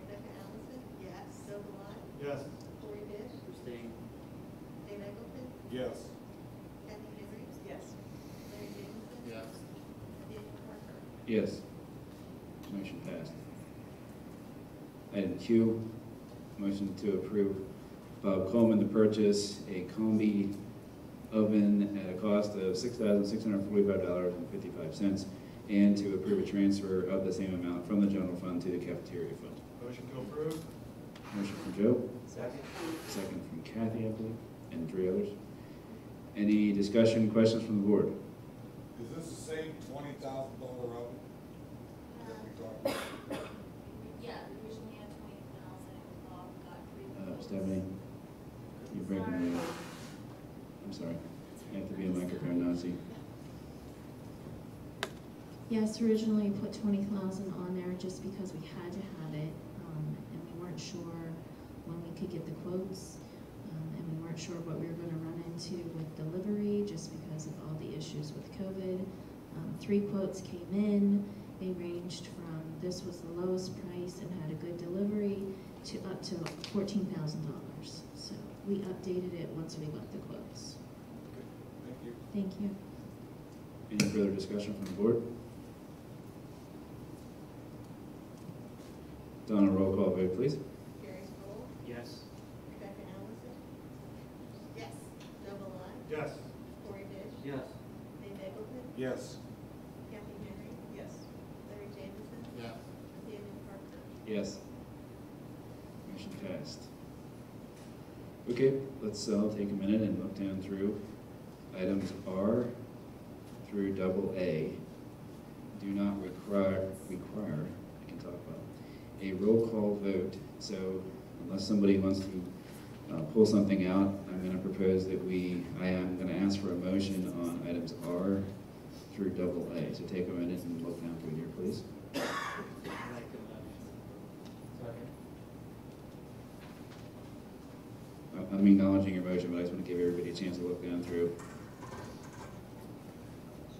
Rebecca Allison. Yes. Bill Valon, Yes. Corey Fish, Abstain. Dave Eggleton, Yes. Kathy Henry, Yes. Larry Jameson. Yes. Daniel Parker. Yes. Motion passed. Item Q, motion to approve Bob Coleman to purchase a combi oven at a cost of six thousand six hundred forty-five dollars and fifty-five cents, and to approve a transfer of the same amount from the general fund to the cafeteria fund. Motion to approve? Motion from Joe, Second. second from Kathy, I believe, and three others. Any discussion, questions from the board? Is this the same twenty thousand dollar oven that we talked about? Yeah, we originally had twenty thousand, Bob got three. Uh, Stephanie, you're breaking the, I'm sorry, you have to be a microphone, Nazi. Yes, originally put twenty thousand on there just because we had to have it, um, and we weren't sure when we could get the quotes. Um, and we weren't sure what we were gonna run into with delivery, just because of all the issues with COVID. Um, three quotes came in, they ranged from, this was the lowest price and had a good delivery, to up to fourteen thousand dollars. So we updated it once we got the quotes. Okay, Thank you. Thank you. Any further discussion from the board? Donna, roll call vote, please. Gary Sproul, Yes. Rebecca Allison. Yes. Bill Valon, Yes. Corey Fish, Yes. Dave Eggleton, Yes. Kathy Henry, Yes. Larry Jameson, Yeah. Daniel Parker. Yes. Motion passed. Okay, let's, uh, take a minute and look down through items R through double A. Do not require, require, I can talk about, a roll call vote. So unless somebody wants to uh, pull something out, I'm going to propose that we, I am going to ask for a motion on items R through double A. So take a minute and look down through here, please. Make a motion. Second. I- I'm acknowledging your motion, but I just want to give everybody a chance to look down through.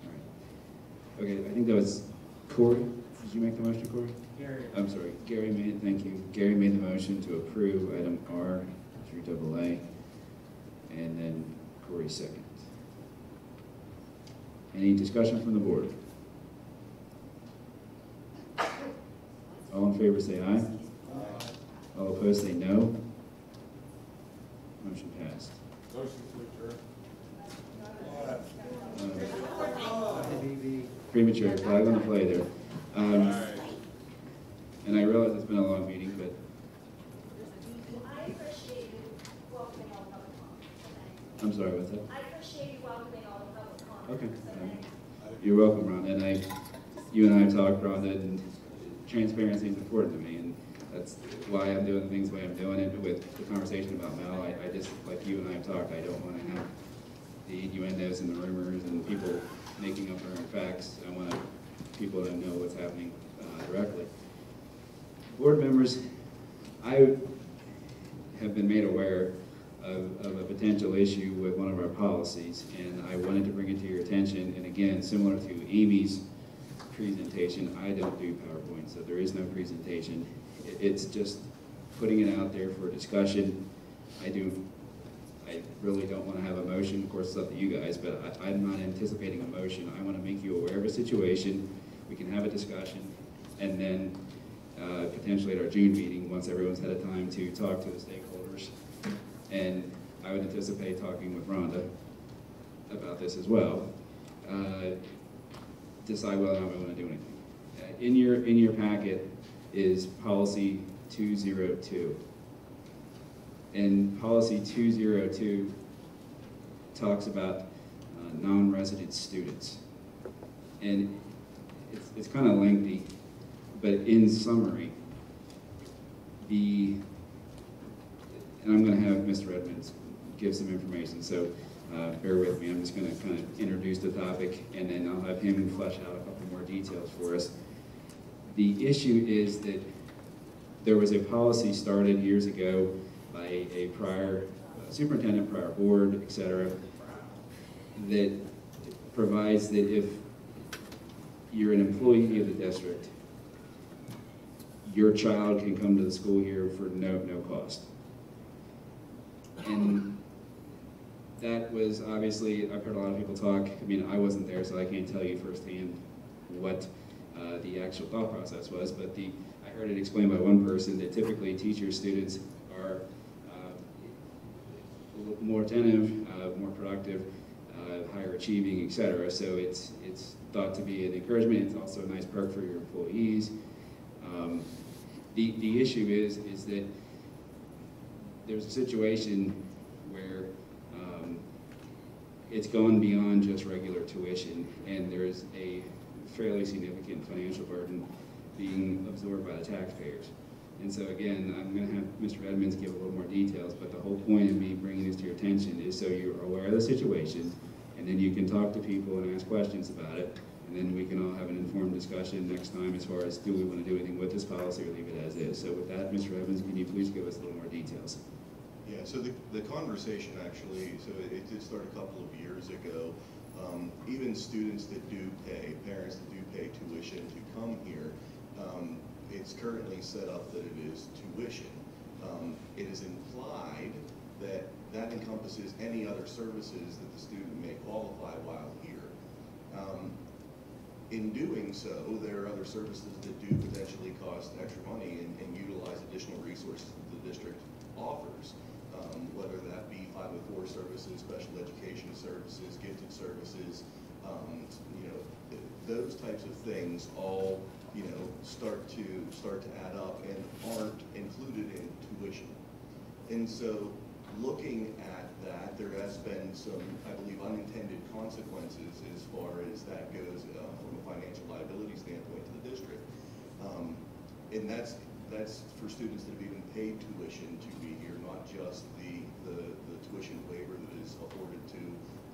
All right. Okay, I think that was Corey. Did you make the motion, Corey? Gary. I'm sorry, Gary made, thank you. Gary made the motion to approve item R through double A, and then Corey second. Any discussion from the board? All in favor, say aye. All opposed, say no. Motion passed. Motion to adjourn. Premature, flag on the play there. Um, And I realize it's been a long meeting, but. I'm sorry, what's that? I appreciate you welcoming all the public comments. Okay. um, You're welcome, Ron, and I, you and I have talked, Rhonda, and transparency is important to me, and that's why I'm doing things the way I'm doing it with the conversation about Mel. I, I just, like you and I have talked, I don't wanna have the innuendos and the rumors and people making up their own facts. I want people to know what's happening uh, directly. Board members, I have been made aware of, of a potential issue with one of our policies, and I wanted to bring it to your attention. And again, similar to Amy's presentation, I don't do PowerPoint, so there is no presentation. It- It's just putting it out there for discussion. I do, I really don't want to have a motion, of course, it's up to you guys, but I, I'm not anticipating a motion. I want to make you aware of a situation, we can have a discussion, and then uh, potentially at our June meeting, once everyone's had a time to talk to the stakeholders. And I would anticipate talking with Rhonda about this as well. uh, Decide whether or not we want to do anything. Uh, In your, in your packet is policy 202. And policy 202 talks about uh, non-resident students. And it's, it's kind of lengthy, but in summary, the, and I'm going to have Mr. Edmonds give some information. So uh, bear with me, I'm just going to kind of introduce the topic, and then I'll have him flesh out a couple more details for us. The issue is that there was a policy started years ago by a prior uh, superintendent, prior board, et cetera, that provides that if you're an employee of the district, your child can come to the school here for no, no cost. And that was obviously, I've heard a lot of people talk, I mean, I wasn't there, so I can't tell you firsthand what uh, the actual thought process was, but the, I heard it explained by one person that typically teachers, students are uh, more attentive, uh, more productive, uh, higher achieving, etc. So it's, it's thought to be an encouragement. It's also a nice perk for your employees. Um, the, the issue is, is that there's a situation where um, it's gone beyond just regular tuition, and there's a fairly significant financial burden being absorbed by the taxpayers. And so again, I'm going to have Mr. Edmonds give a little more details, but the whole point of me bringing this to your attention is so you're aware of the situation, and then you can talk to people and ask questions about it, and then we can all have an informed discussion next time as far as do we want to do anything with this policy or leave it as is. So with that, Mr. Evans, can you please give us a little more details? Yeah, so the, the conversation actually, so it, it did start a couple of years ago. Um, even students that do pay, parents that do pay tuition to come here, um, it's currently set up that it is tuition. Um, it is implied that that encompasses any other services that the student may qualify while here. Um, in doing so, there are other services that do potentially cost extra money and, and utilize additional resources that the district offers, um, whether that be 504 services, special education services, gifted services, um, you know, th those types of things all, you know, start to start to add up and aren't included in tuition. And so looking at that, there has been some, I believe, unintended consequences as far as that goes uh, from a financial liability standpoint to the district. Um, and that's that's for students that have even paid tuition to be just the, the, the tuition waiver that is afforded to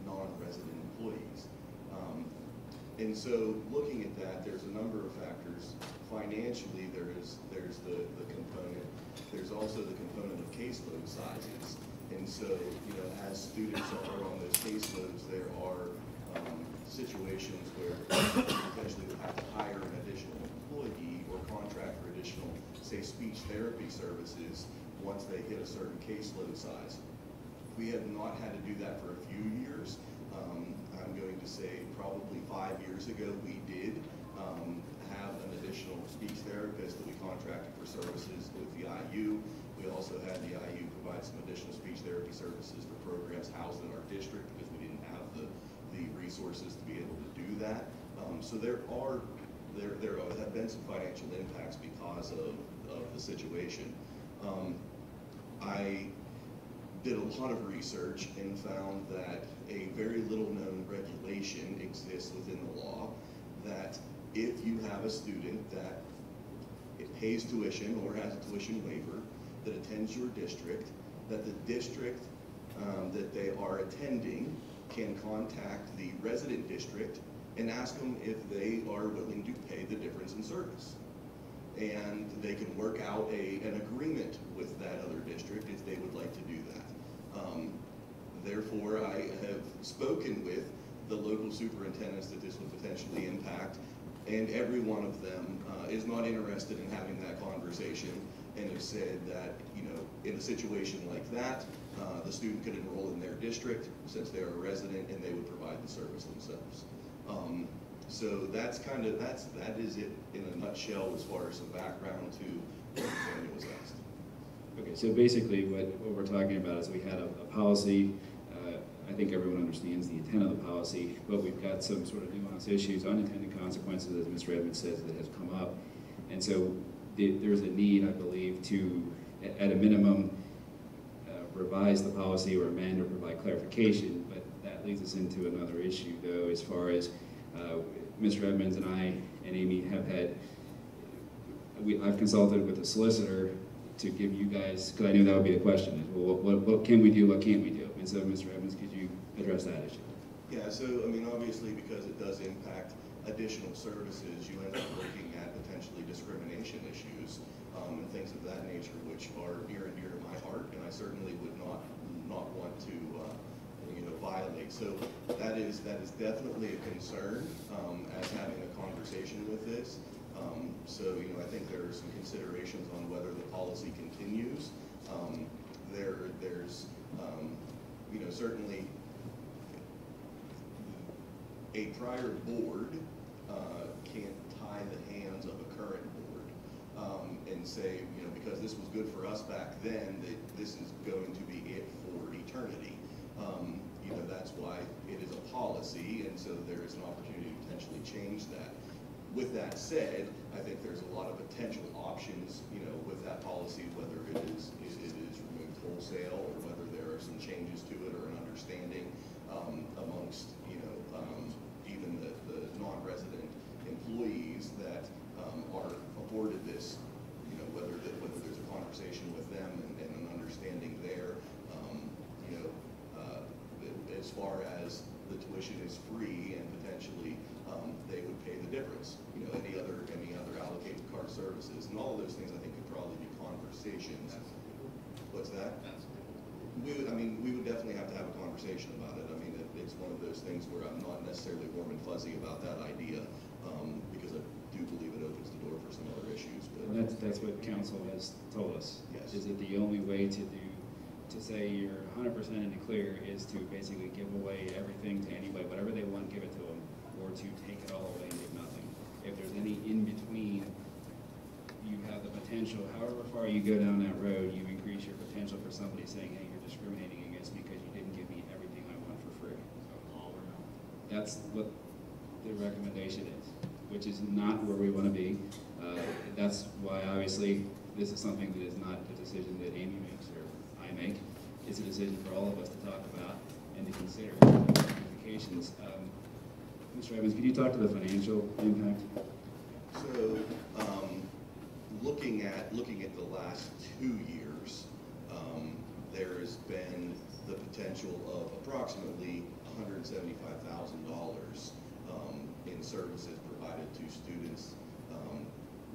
non-resident employees. Um, and so looking at that, there's a number of factors. Financially, there is there's the, the component. There's also the component of caseload sizes. And so, you know, as students are on those caseloads, there are um, situations where potentially we have to hire an additional employee or contract for additional, say, speech therapy services once they hit a certain caseload size. We have not had to do that for a few years. Um, I'm going to say probably five years ago we did um, have an additional speech therapist that we contracted for services with the IU. We also had the IU provide some additional speech therapy services for programs housed in our district because we didn't have the, the resources to be able to do that. Um, so there are there there have been some financial impacts because of, of the situation. Um, I did a lot of research and found that a very little known regulation exists within the law that if you have a student that it pays tuition or has a tuition waiver that attends your district, that the district um, that they are attending can contact the resident district and ask them if they are willing to pay the difference in service. And they can work out a, an agreement with that other district if they would like to do that. Um, therefore, I have spoken with the local superintendents that this would potentially impact, and every one of them uh, is not interested in having that conversation and have said that, you know, in a situation like that, uh, the student could enroll in their district since they're a resident and they would provide the service themselves. Um, so that's kind of, that's, that is it in a nutshell as far as some background to what Daniel was asked. Okay, so basically what, what we're talking about is we had a, a policy, uh, I think everyone understands the intent of the policy, but we've got some sort of nuanced issues, unintended consequences, as Mr. Edmonds says, that has come up. And so the, there's a need, I believe, to, at a minimum, uh, revise the policy or amend or provide clarification, but that leads us into another issue, though, as far as Mr. Edmonds and I and Amy have had, we, I've consulted with a solicitor to give you guys, because I knew that would be the question, is, well, what, what, can we do, what can't we do? And so, Mr. Evans, could you address that issue? Yeah, so, I mean, obviously, because it does impact additional services, you end up looking at potentially discrimination issues um, and things of that nature, which are near and dear to my heart, and I certainly would not, not want to, uh, violate. So that is, that is definitely a concern um, as having a conversation with this. Um, So, you know, I think there are some considerations on whether the policy continues. Um, There, there's, um, you know, certainly a prior board uh, can't tie the hands of a current board um, and say, you know, because this was good for us back then, that this is going to be it for eternity. Um, You know, that's why it is a policy, and so there is an opportunity to potentially change that. With that said, I think there's a lot of potential options, you know, with that policy, whether it is, it it is removed wholesale, or whether there are some changes to it, or an understanding um, amongst, you know, um, even the, the non-resident employees that um, are afforded this, you know, whether, that- whether there's a conversation with them and, and an understanding there, um, you know, uh, as far as the tuition is free and potentially um, they would pay the difference. You know, any other, any other allocated car services, and all of those things I think could probably be conversations. What's that? We would, I mean, we would definitely have to have a conversation about it. I mean, it, it's one of those things where I'm not necessarily warm and fuzzy about that idea, um, because I do believe it opens the door for some other issues, but. And that's, that's what counsel has told us. Yes. Is that the only way to do, to say you're hundred percent in the clear is to basically give away everything to anybody, whatever they want, give it to them, or to take it all away and give nothing. If there's any in between, you have the potential, however far you go down that road, you increase your potential for somebody saying, hey, you're discriminating against me because you didn't give me everything I want for free. That's what the recommendation is, which is not where we want to be. Uh, That's why, obviously, this is something that is not a decision that Amy makes or I make. It's a decision for all of us to talk about and to consider ramifications. Um, Mr. Evans, could you talk to the financial impact? So, um, looking at, looking at the last two years, um, there has been the potential of approximately hundred and seventy-five thousand dollars, um, in services provided to students, um,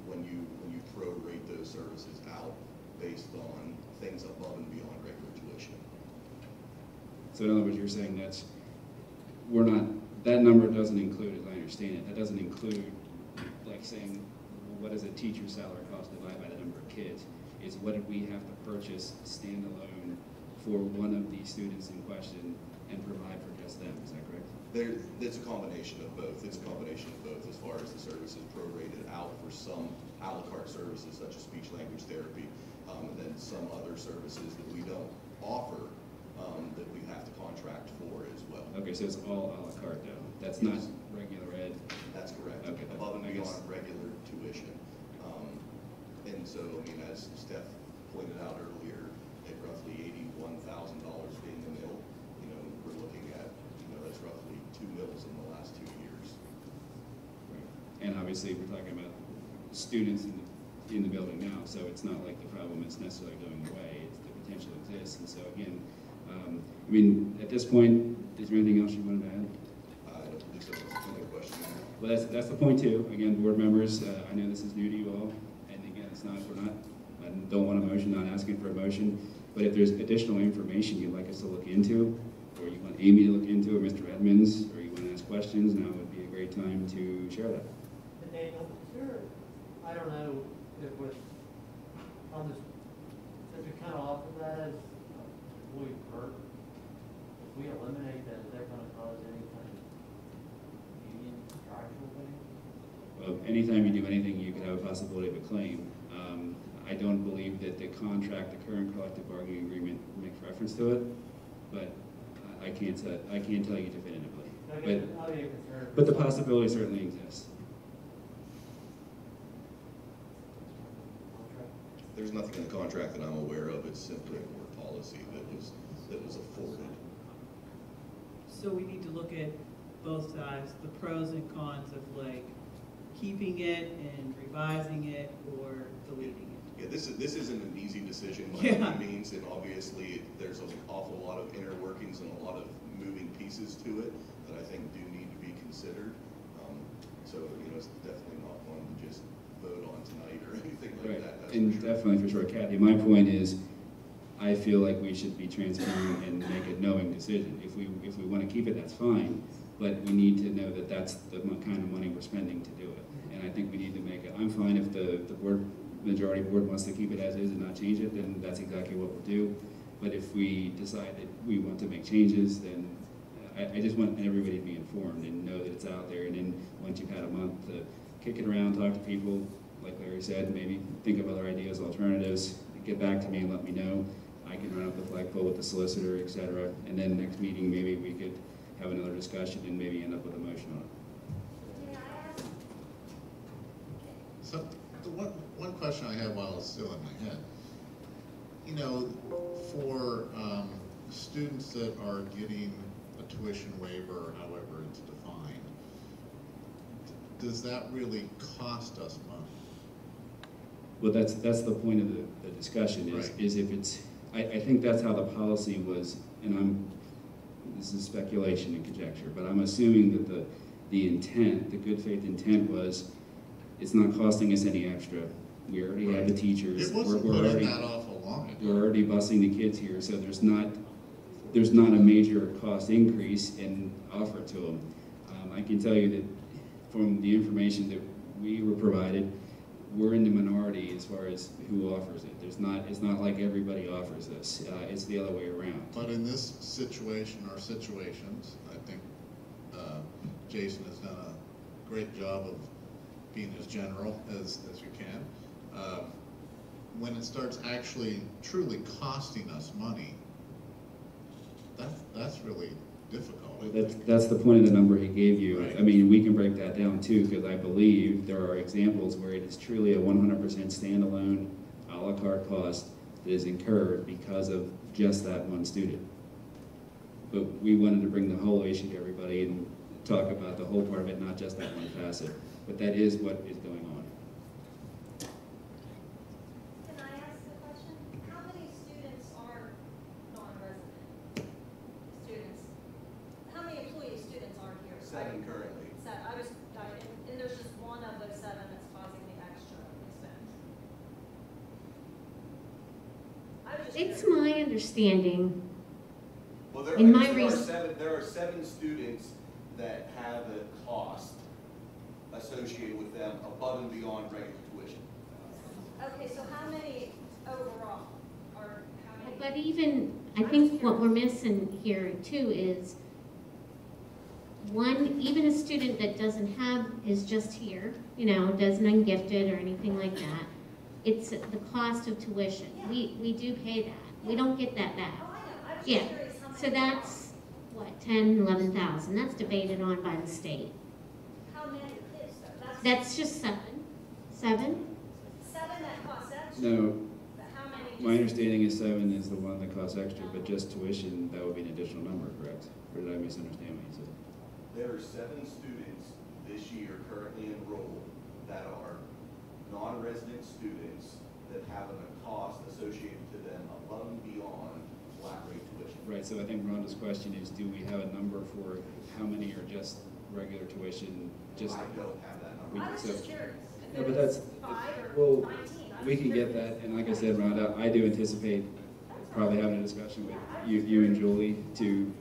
when you, when you prorate those services out based on things above and beyond. So in other words, you're saying that's, we're not, that number doesn't include, as I understand it, that doesn't include, like saying, what does a teacher's salary cost divided by the number of kids? It's what did we have to purchase standalone for one of these students in question and provide for just them, is that correct? There, it's a combination of both. It's a combination of both as far as the services prorated out for some à la carte services such as speech language therapy, um, and then some other services that we don't offer, um, that contract for as well. Okay, so it's all à la carte though, that's not Yes. regular ed? That's correct. Okay. Above and I guess- beyond regular tuition. Um, And so, I mean, as Steph pointed out earlier, at roughly eighty-one thousand dollars being the mill, you know, we're looking at, you know, that's roughly two mills in the last two years. And obviously, we're talking about students in the, in the building now, so it's not like the problem is necessarily going away, it's the potential exists, and so again, um, I mean, at this point, is there anything else you wanted to add? I don't believe so. That's another question. Well, that's, that's the point too, again, board members, uh, I know this is new to you all, and again, it's not, we're not, I don't want a motion, not asking for a motion, but if there's additional information you'd like us to look into, or you want Amy to look into, or Mr. Edmonds, or you want to ask questions, now would be a great time to share that. But Daniel, is there, I don't know if with, on this, since we kind of offer that as employee perk, if we eliminate that, is that gonna cause any kind of union contractual thing? Well, anytime you do anything, you could have a possibility of a claim. Um, I don't believe that the contract, the current collective bargaining agreement makes reference to it, but I I can't, tell- I can't tell you definitively. I But, guess I'll be concerned. but the possibility certainly exists. There's nothing in the contract that I'm aware of. It's simply a board policy that was, that was afforded. So we need to look at both sides, the pros and cons of like keeping it and revising it or deleting it. Yeah, this is, this isn't an easy decision by Yeah. any means, and obviously, there's an awful lot of inner workings and a lot of moving pieces to it that I think do need to be considered. Um, So, you know, it's definitely not one to just vote on tonight or anything like Right, that. that's for and sure. definitely for sure, Kathy, my point is, I feel like we should be transparent and make a knowing decision. If we, if we wanna keep it, that's fine, but we need to know that that's the kind of money we're spending to do it. And I think we need to make it, I'm fine if the, the board, majority board wants to keep it as is and not change it, then that's exactly what we'll do. But if we decide that we want to make changes, then I, I just want everybody to be informed and know that it's out there. And then, once you've had a month to kick it around, talk to people, like Larry said, maybe think of other ideas, alternatives, get back to me and let me know. I can run up the flagpole with the solicitor, et cetera, and then next meeting, maybe we could have another discussion and maybe end up with a motion on it. So, the one, one question I had while it's still in my head, you know, for, um, students that are getting a tuition waiver, however it's defined, does that really cost us money? Well, that's, that's the point of the, the discussion is, Right. is if it's, I, I think that's how the policy was, and I'm, this is speculation and conjecture, but I'm assuming that the, the intent, the good faith intent was, it's not costing us any extra. We already have the teachers. It we're- wasn't we're putting already- that awful long ago. We're already busing the kids here, so there's not, there's not a major cost increase in offer to them. Um, I can tell you that from the information that we were provided, we're in the minority as far as who offers it. There's not, it's not like everybody offers this. Uh, it's the other way around. But in this situation or situations, I think uh, Jason has done a great job of being as general as, as you can. Um, When it starts actually truly costing us money, that's, that's really difficult. That's, that's the point of the number he gave you. Right. I mean, we can break that down too, because I believe there are examples where it is truly a one hundred percent standalone à la carte cost that is incurred because of just that one student. But we wanted to bring the whole issue to everybody and talk about the whole part of it, not just that one facet. But that is what is going on. Can I ask a question? How many students are non-resident students? How many employee students are here? Seven currently. Seven, I was, I- and, and there's just one of those seven that's causing the extra expense. I was just It's curious. my understanding, Well, there, In my guess there are seven, there are seven students that have a cost associated with them above and beyond regular tuition. Okay, so how many overall, or how many? but even, I think what we're missing here too is one, even a student that doesn't have, is just here, you know, doesn't ungifted or anything like that, it's the cost of tuition. We, we do pay that. We don't get that back. I know, I was Yeah, just curious how many. so that's, what, ten, eleven thousand, that's debated on by the state. How many kids, though? That's. That's just seven, seven? Seven that cost extra. No, But how many? my understanding is seven is the one that costs extra, but just tuition, that would be an additional number, correct? Or did I misunderstand what you said? There are seven students this year currently enrolled that are non-resident students that have a cost associated to them above and beyond flat rate tuition. Right, so I think Rhonda's question is, do we have a number for how many are just regular tuition, just? I don't have that we- number. I was so- just curious. No, but that's, Five well, nineteen. We was can get that, and like I said, Rhonda, I do anticipate probably having a discussion with you, you and Julie to.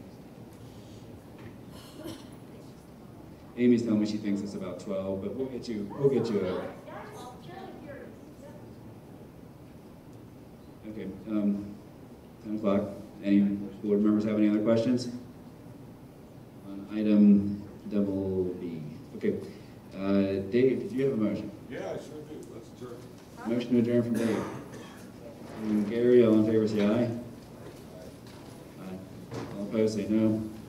Amy's telling me she thinks it's about twelve, but we'll get you, we'll get you a, Yeah, I was generally curious. Okay, um, ten o'clock. Any board members have any other questions? On item double B, okay. Uh, Dave, do you have a motion? Yeah, I sure do. Let's adjourn. Motion to adjourn from Dave. And Gary, all in favor, say aye. Aye. All opposed, say no.